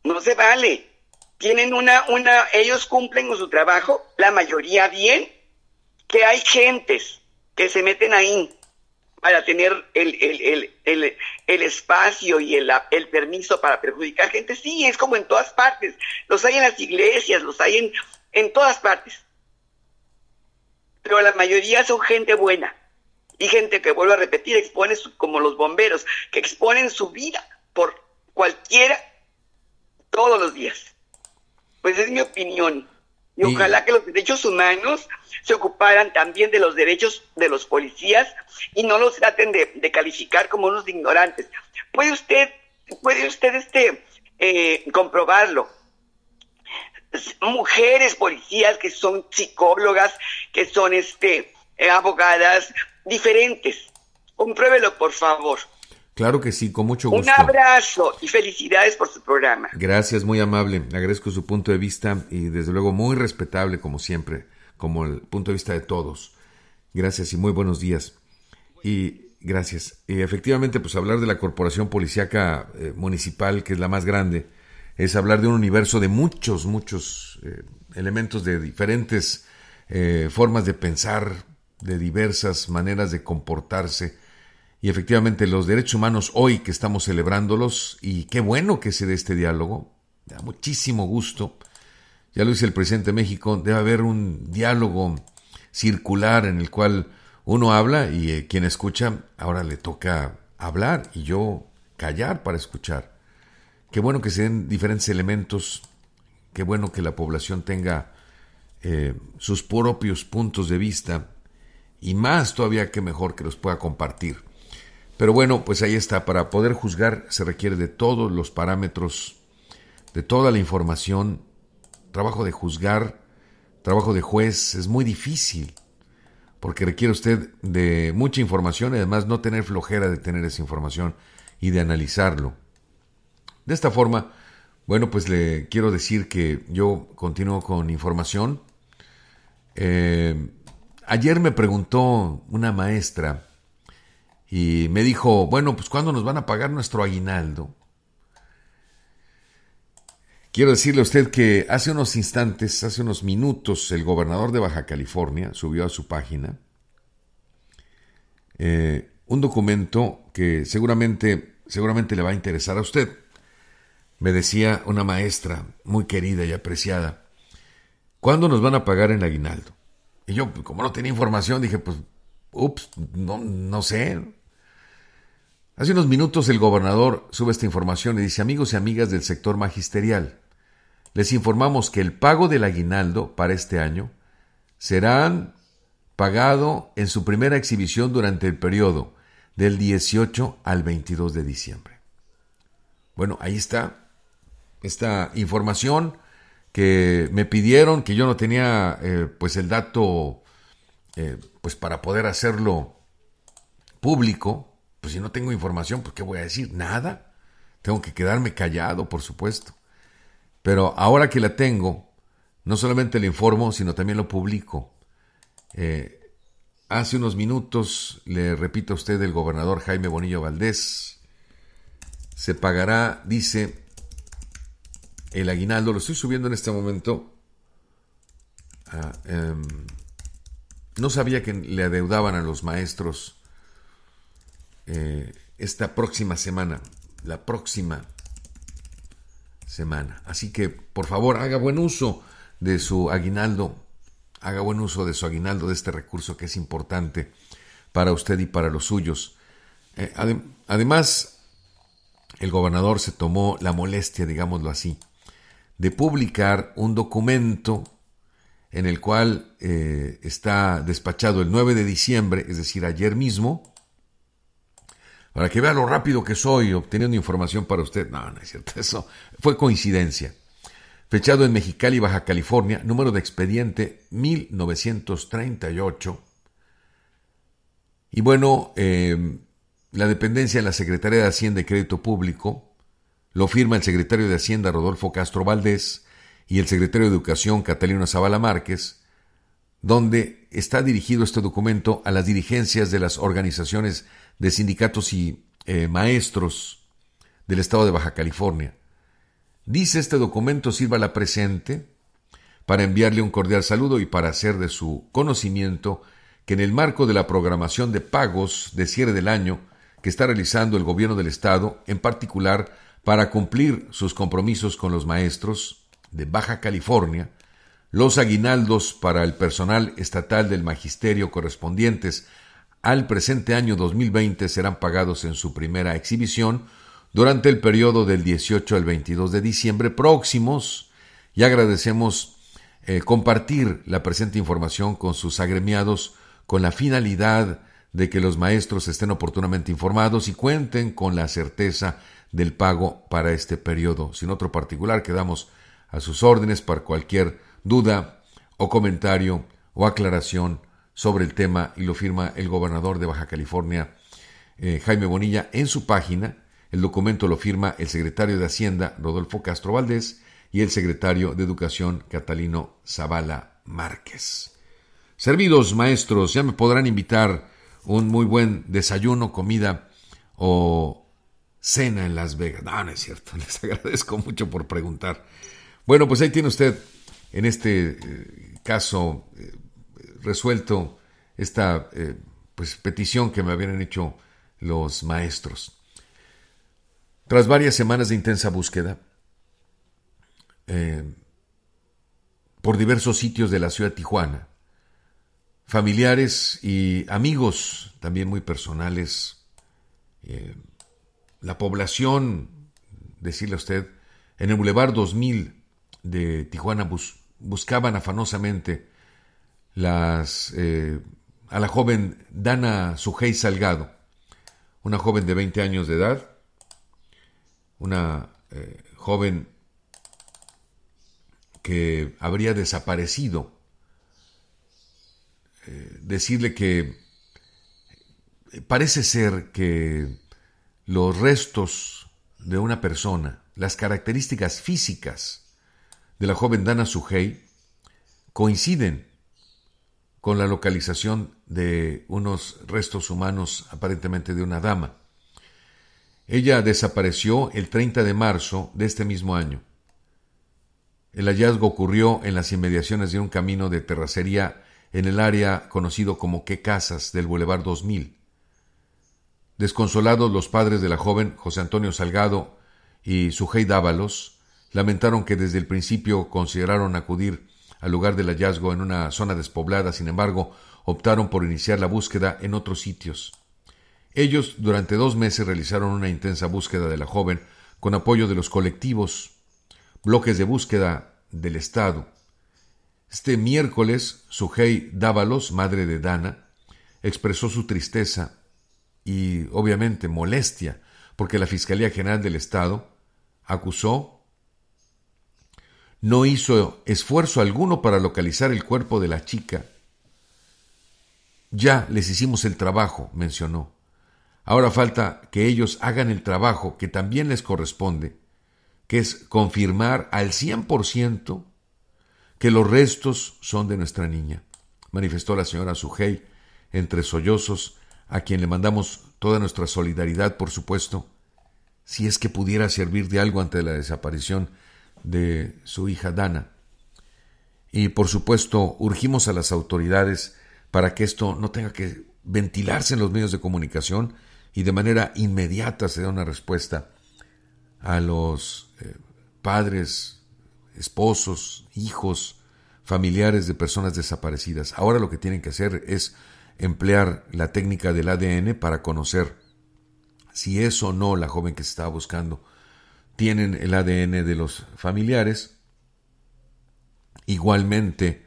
No se vale. Tienen una, una, ellos cumplen con su trabajo, la mayoría bien, que hay gentes que se meten ahí para tener el, el, el, el espacio y el, el, permiso para perjudicar gente. Sí, es como en todas partes. Los hay en las iglesias, los hay en, en todas partes. Pero la mayoría son gente buena y gente que, vuelvo a repetir, expone como los bomberos, que exponen su vida por cualquiera todos los días. Pues es mi opinión. Y, ojalá que los derechos humanos se ocuparan también de los derechos de los policías y no los traten de, calificar como unos ignorantes. Puede usted, puede usted este, eh, comprobarlo. Mujeres policías que son psicólogas, que son este, eh, abogadas, diferentes. Compruébelo, por favor. Claro que sí, con mucho gusto. Un abrazo y felicidades por su programa. Gracias, muy amable. Agradezco su punto de vista y desde luego muy respetable como siempre, como el punto de vista de todos. Gracias y muy buenos días. Y gracias. Y efectivamente, pues hablar de la Corporación Policiaca eh, Municipal, que es la más grande, es hablar de un universo de muchos, muchos eh, elementos de diferentes eh, formas de pensar, de diversas maneras de comportarse. Y efectivamente los derechos humanos hoy que estamos celebrándolos, y qué bueno que se dé este diálogo, da muchísimo gusto. Ya lo dice el presidente de México, debe haber un diálogo circular en el cual uno habla y eh, quien escucha ahora le toca hablar y yo callar para escuchar. Qué bueno que se den diferentes elementos, qué bueno que la población tenga eh, sus propios puntos de vista y más todavía que mejor que los pueda compartir. Pero bueno, pues ahí está, para poder juzgar se requiere de todos los parámetros, de toda la información, trabajo de juzgar, trabajo de juez, es muy difícil, porque requiere usted de mucha información y además no tener flojera de tener esa información y de analizarlo. De esta forma, bueno, pues le quiero decir que yo continúo con información. Eh, Ayer me preguntó una maestra y me dijo, bueno, pues ¿cuándo nos van a pagar nuestro aguinaldo? Quiero decirle a usted que hace unos instantes, hace unos minutos, el gobernador de Baja California subió a su página eh, un documento que seguramente, seguramente le va a interesar a usted. Me decía una maestra muy querida y apreciada, ¿cuándo nos van a pagar el aguinaldo? Y yo, como no tenía información, dije, pues ups, no, no sé. Hace unos minutos el gobernador sube esta información y dice, amigos y amigas del sector magisterial, les informamos que el pago del aguinaldo para este año serán pagado en su primera exhibición durante el periodo del 18 al 22 de diciembre. Bueno, ahí está esta información que me pidieron, que yo no tenía eh, pues el dato eh, pues para poder hacerlo público, pues si no tengo información, pues ¿qué voy a decir? Nada. Tengo que quedarme callado, por supuesto. Pero ahora que la tengo, no solamente le informo, sino también lo publico. Eh, hace unos minutos, le repito a usted, el gobernador Jaime Bonillo Valdés, se pagará, dice, el aguinaldo, lo estoy subiendo en este momento. Ah, em, no sabía que le adeudaban a los maestros eh, esta próxima semana, la próxima semana. Así que, por favor, haga buen uso de su aguinaldo, haga buen uso de su aguinaldo, de este recurso que es importante para usted y para los suyos. Eh, además, el gobernador se tomó la molestia, digámoslo así, de publicar un documento en el cual eh, está despachado el 9 de diciembre, es decir, ayer mismo, para que vea lo rápido que soy obteniendo información para usted. No, no es cierto, eso fue coincidencia. Fechado en Mexicali, Baja California, número de expediente 1938. Y bueno, eh, la dependencia de la Secretaría de Hacienda y Crédito Público lo firma el secretario de Hacienda Rodolfo Castro Valdés y el secretario de Educación Catalino Zavala Márquez, donde está dirigido este documento a las dirigencias de las organizaciones de sindicatos y eh, maestros del estado de Baja California. Dice este documento sirva la presente para enviarle un cordial saludo y para hacer de su conocimiento que en el marco de la programación de pagos de cierre del año que está realizando el gobierno del estado, en particular para cumplir sus compromisos con los maestros de Baja California, los aguinaldos para el personal estatal del magisterio correspondientes al presente año 2020 serán pagados en su primera exhibición durante el periodo del 18 al 22 de diciembre próximos y agradecemos eh, compartir la presente información con sus agremiados con la finalidad de que los maestros estén oportunamente informados y cuenten con la certeza del pago para este periodo. Sin otro particular, quedamos a sus órdenes para cualquier duda o comentario o aclaración sobre el tema y lo firma el gobernador de Baja California, eh, Jaime Bonilla, en su página. El documento lo firma el secretario de Hacienda, Rodolfo Castro Valdés, y el secretario de Educación, Catalino Zavala Márquez. Servidos, maestros, ya me podrán invitar un muy buen desayuno, comida o cena en Las Vegas. No, no es cierto. Les agradezco mucho por preguntar. Bueno, pues ahí tiene usted, en este eh, caso, eh, resuelto esta eh, pues, petición que me habían hecho los maestros. Tras varias semanas de intensa búsqueda, por diversos sitios de la ciudad de Tijuana, familiares y amigos también muy personales, la población, decirle a usted, en el Boulevard 2000 de Tijuana buscaban afanosamente las, eh, a la joven Dana Sujei Salgado, una joven de 20 años de edad, una eh, joven que habría desaparecido. Eh, decirle que parece ser que los restos de una persona, las características físicas de la joven Dana Sujei coinciden con la localización de unos restos humanos aparentemente de una dama. Ella desapareció el 30 de marzo de este mismo año. El hallazgo ocurrió en las inmediaciones de un camino de terracería en el área conocido como Que Casas del Boulevard 2000. Desconsolados los padres de la joven José Antonio Salgado y Sujei Dávalos lamentaron que desde el principio consideraron acudir al lugar del hallazgo en una zona despoblada, sin embargo, optaron por iniciar la búsqueda en otros sitios. Ellos durante dos meses realizaron una intensa búsqueda de la joven con apoyo de los colectivos, bloques de búsqueda del Estado. Este miércoles, Sujei Dávalos, madre de Dana, expresó su tristeza y obviamente molestia porque la Fiscalía General del Estado acusó no hizo esfuerzo alguno para localizar el cuerpo de la chica. Ya les hicimos el trabajo, mencionó. Ahora falta que ellos hagan el trabajo que también les corresponde, que es confirmar al cien por ciento que los restos son de nuestra niña, manifestó la señora Sujei entre sollozos, a quien le mandamos toda nuestra solidaridad, por supuesto, si es que pudiera servir de algo ante la desaparición de su hija Dana. Y por supuesto, urgimos a las autoridades para que esto no tenga que ventilarse en los medios de comunicación y de manera inmediata se dé una respuesta a los eh, padres, esposos, hijos, familiares de personas desaparecidas. Ahora lo que tienen que hacer es emplear la técnica del ADN para conocer si es o no la joven que se estaba buscando tienen el ADN de los familiares, igualmente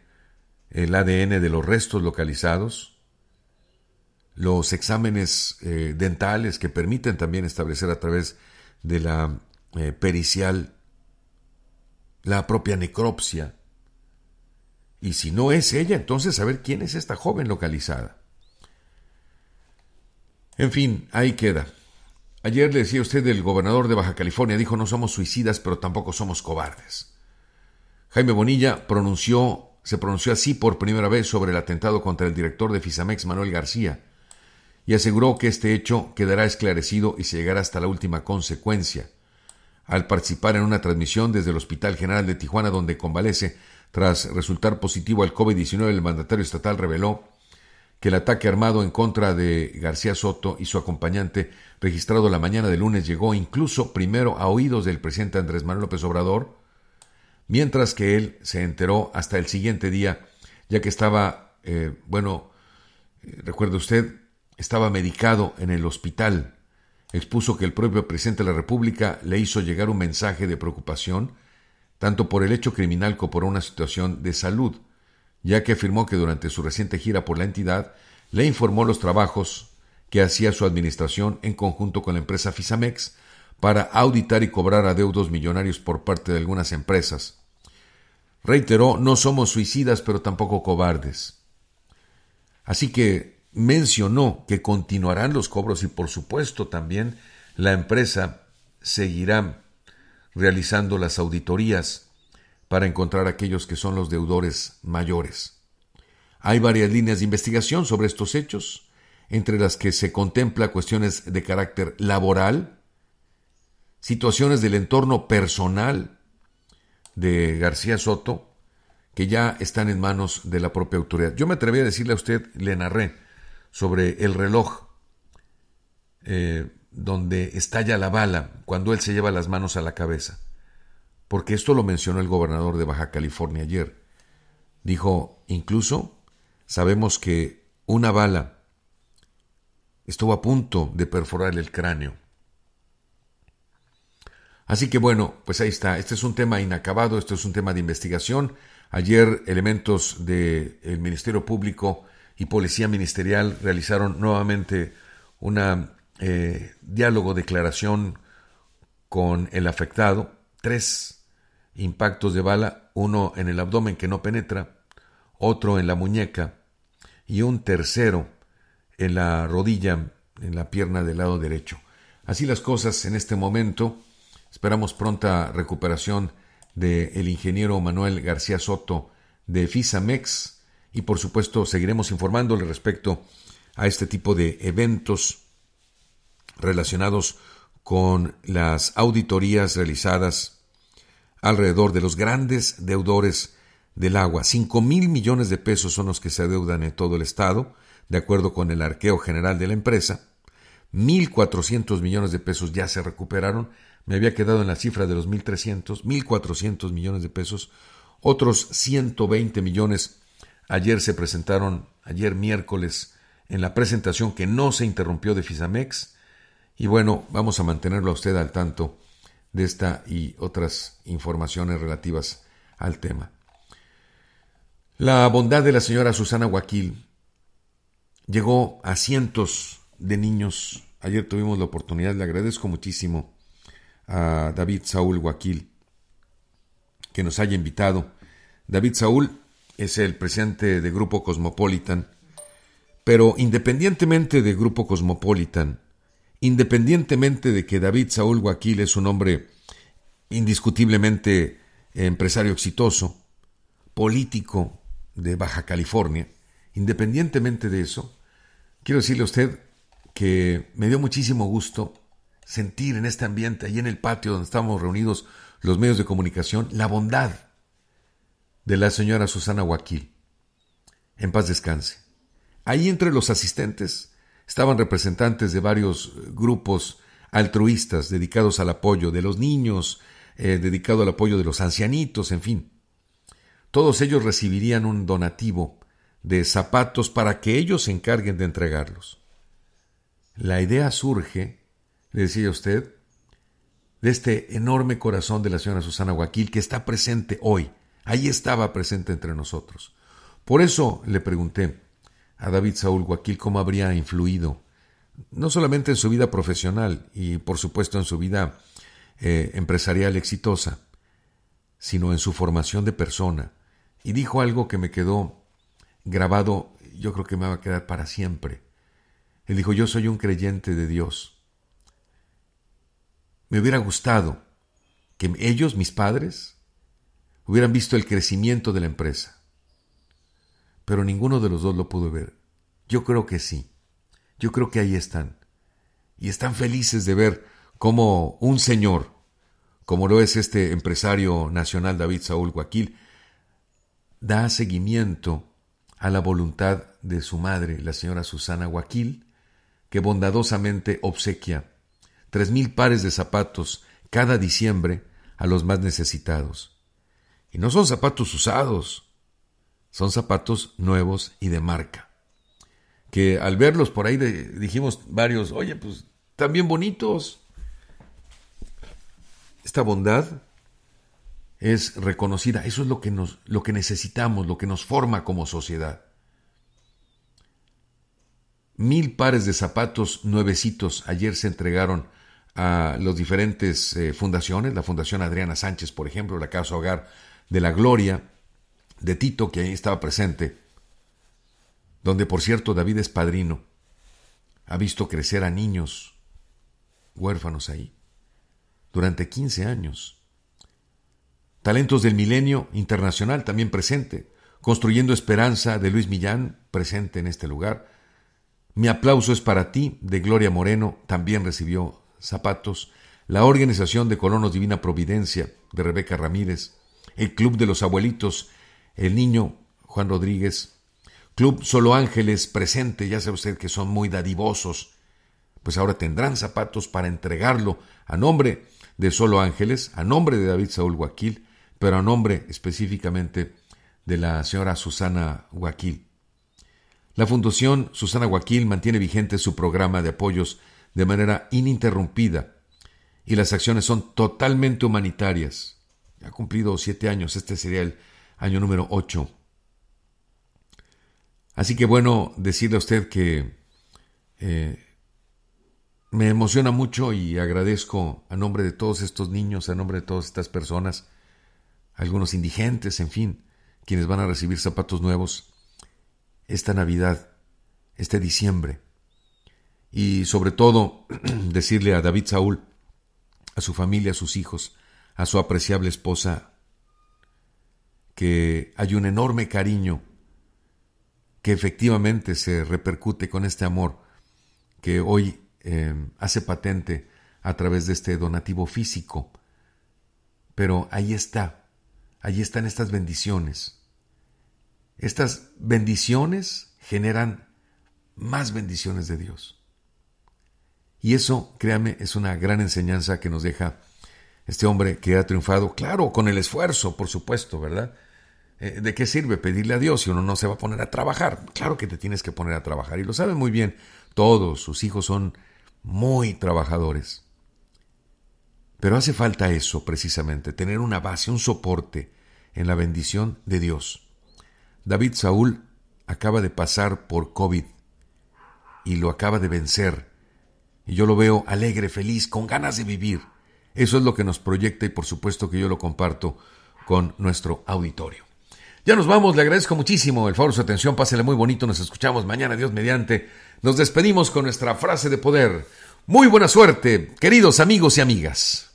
el ADN de los restos localizados, los exámenes eh, dentales que permiten también establecer a través de la eh, pericial la propia necropsia. Y si no es ella, entonces saber quién es esta joven localizada. En fin, ahí queda. Ayer le decía usted el gobernador de Baja California, dijo no somos suicidas, pero tampoco somos cobardes. Jaime Bonilla pronunció, se pronunció así por primera vez sobre el atentado contra el director de Fisamex, Manuel García, y aseguró que este hecho quedará esclarecido y se llegará hasta la última consecuencia. Al participar en una transmisión desde el Hospital General de Tijuana, donde convalece tras resultar positivo al COVID-19, el mandatario estatal reveló que el ataque armado en contra de García Soto y su acompañante, registrado la mañana de lunes, llegó incluso primero a oídos del presidente Andrés Manuel López Obrador, mientras que él se enteró hasta el siguiente día, ya que estaba, eh, bueno, eh, recuerde usted, estaba medicado en el hospital. Expuso que el propio presidente de la República le hizo llegar un mensaje de preocupación, tanto por el hecho criminal como por una situación de salud ya que afirmó que durante su reciente gira por la entidad le informó los trabajos que hacía su administración en conjunto con la empresa Fisamex para auditar y cobrar adeudos millonarios por parte de algunas empresas. Reiteró, no somos suicidas, pero tampoco cobardes. Así que mencionó que continuarán los cobros y por supuesto también la empresa seguirá realizando las auditorías para encontrar aquellos que son los deudores mayores. Hay varias líneas de investigación sobre estos hechos, entre las que se contempla cuestiones de carácter laboral, situaciones del entorno personal de García Soto, que ya están en manos de la propia autoridad. Yo me atreví a decirle a usted, le narré sobre el reloj eh, donde estalla la bala cuando él se lleva las manos a la cabeza porque esto lo mencionó el gobernador de Baja California ayer. Dijo, incluso sabemos que una bala estuvo a punto de perforar el cráneo. Así que bueno, pues ahí está. Este es un tema inacabado, este es un tema de investigación. Ayer elementos del Ministerio Público y Policía Ministerial realizaron nuevamente un eh, diálogo, declaración con el afectado. Tres impactos de bala, uno en el abdomen que no penetra, otro en la muñeca y un tercero en la rodilla, en la pierna del lado derecho. Así las cosas en este momento. Esperamos pronta recuperación del ingeniero Manuel García Soto de FISAMEX y por supuesto seguiremos informándole respecto a este tipo de eventos relacionados con las auditorías realizadas alrededor de los grandes deudores del agua. Cinco mil millones de pesos son los que se adeudan en todo el Estado, de acuerdo con el arqueo general de la empresa. Mil cuatrocientos millones de pesos ya se recuperaron. Me había quedado en la cifra de los mil trescientos, mil cuatrocientos millones de pesos Otros 120 millones ayer se presentaron, ayer miércoles, en la presentación que no se interrumpió de Fisamex. Y bueno, vamos a mantenerlo a usted al tanto de esta y otras informaciones relativas al tema. La bondad de la señora Susana Guaquil llegó a cientos de niños. Ayer tuvimos la oportunidad, le agradezco muchísimo a David Saúl Guaquil que nos haya invitado. David Saúl es el presidente de Grupo Cosmopolitan, pero independientemente de Grupo Cosmopolitan, independientemente de que David Saúl Guaquil es un hombre indiscutiblemente empresario exitoso, político de Baja California, independientemente de eso, quiero decirle a usted que me dio muchísimo gusto sentir en este ambiente, ahí en el patio donde estamos reunidos los medios de comunicación, la bondad de la señora Susana Guaquil. En paz descanse. Ahí entre los asistentes estaban representantes de varios grupos altruistas dedicados al apoyo de los niños, eh, dedicado al apoyo de los ancianitos, en fin. Todos ellos recibirían un donativo de zapatos para que ellos se encarguen de entregarlos. La idea surge, le decía usted, de este enorme corazón de la señora Susana Guaquil que está presente hoy. Ahí estaba presente entre nosotros. Por eso le pregunté a David Saúl Guaquil cómo habría influido, no solamente en su vida profesional y por supuesto en su vida eh, empresarial exitosa, sino en su formación de persona. Y dijo algo que me quedó grabado, yo creo que me va a quedar para siempre. Él dijo, yo soy un creyente de Dios me hubiera gustado que ellos, mis padres, hubieran visto el crecimiento de la empresa. Pero ninguno de los dos lo pudo ver. Yo creo que sí. Yo creo que ahí están. Y están felices de ver cómo un señor, como lo es este empresario nacional David Saúl Guaquil, da seguimiento a la voluntad de su madre, la señora Susana Guaquil, que bondadosamente obsequia tres mil pares de zapatos cada diciembre a los más necesitados. Y no son zapatos usados, son zapatos nuevos y de marca. Que al verlos por ahí dijimos varios, oye, pues bien bonitos. Esta bondad es reconocida, eso es lo que, nos, lo que necesitamos, lo que nos forma como sociedad. Mil pares de zapatos nuevecitos ayer se entregaron a las diferentes eh, fundaciones, la Fundación Adriana Sánchez, por ejemplo, la Casa Hogar de la Gloria, de Tito, que ahí estaba presente, donde por cierto David es padrino, ha visto crecer a niños huérfanos ahí, durante 15 años. Talentos del Milenio Internacional también presente, Construyendo Esperanza de Luis Millán presente en este lugar. Mi aplauso es para ti de Gloria Moreno, también recibió zapatos, la Organización de Colonos Divina Providencia de Rebeca Ramírez, el Club de los Abuelitos, el niño Juan Rodríguez, Club Solo Ángeles presente, ya sabe usted que son muy dadivosos, pues ahora tendrán zapatos para entregarlo a nombre de Solo Ángeles, a nombre de David Saúl Guaquil, pero a nombre específicamente de la señora Susana Guaquil. La Fundación Susana Guaquil mantiene vigente su programa de apoyos de manera ininterrumpida y las acciones son totalmente humanitarias. Ha cumplido siete años, este sería el año número ocho. Así que bueno, decirle a usted que eh, me emociona mucho y agradezco a nombre de todos estos niños, a nombre de todas estas personas, algunos indigentes, en fin, quienes van a recibir zapatos nuevos esta Navidad, este diciembre y sobre todo decirle a David Saúl, a su familia, a sus hijos, a su apreciable esposa, que hay un enorme cariño que efectivamente se repercute con este amor que hoy eh, hace patente a través de este donativo físico. Pero ahí está, ahí están estas bendiciones. Estas bendiciones generan más bendiciones de Dios. Y eso, créame, es una gran enseñanza que nos deja este hombre que ha triunfado, claro, con el esfuerzo, por supuesto, ¿verdad? eh, ¿de qué sirve pedirle a Dios si uno no se va a poner a trabajar? Claro que te tienes que poner a trabajar y lo saben muy bien todos, sus hijos son muy trabajadores. Pero hace falta eso precisamente, tener una base, un soporte en la bendición de Dios. David Saúl acaba de pasar por COVID y lo acaba de vencer. Y yo lo veo alegre, feliz, con ganas de vivir. Eso es lo que nos proyecta y por supuesto que yo lo comparto con nuestro auditorio. Ya nos vamos, le agradezco muchísimo el favor de su atención, pásele muy bonito, nos escuchamos mañana, Dios mediante. Nos despedimos con nuestra frase de poder. Muy buena suerte, queridos amigos y amigas.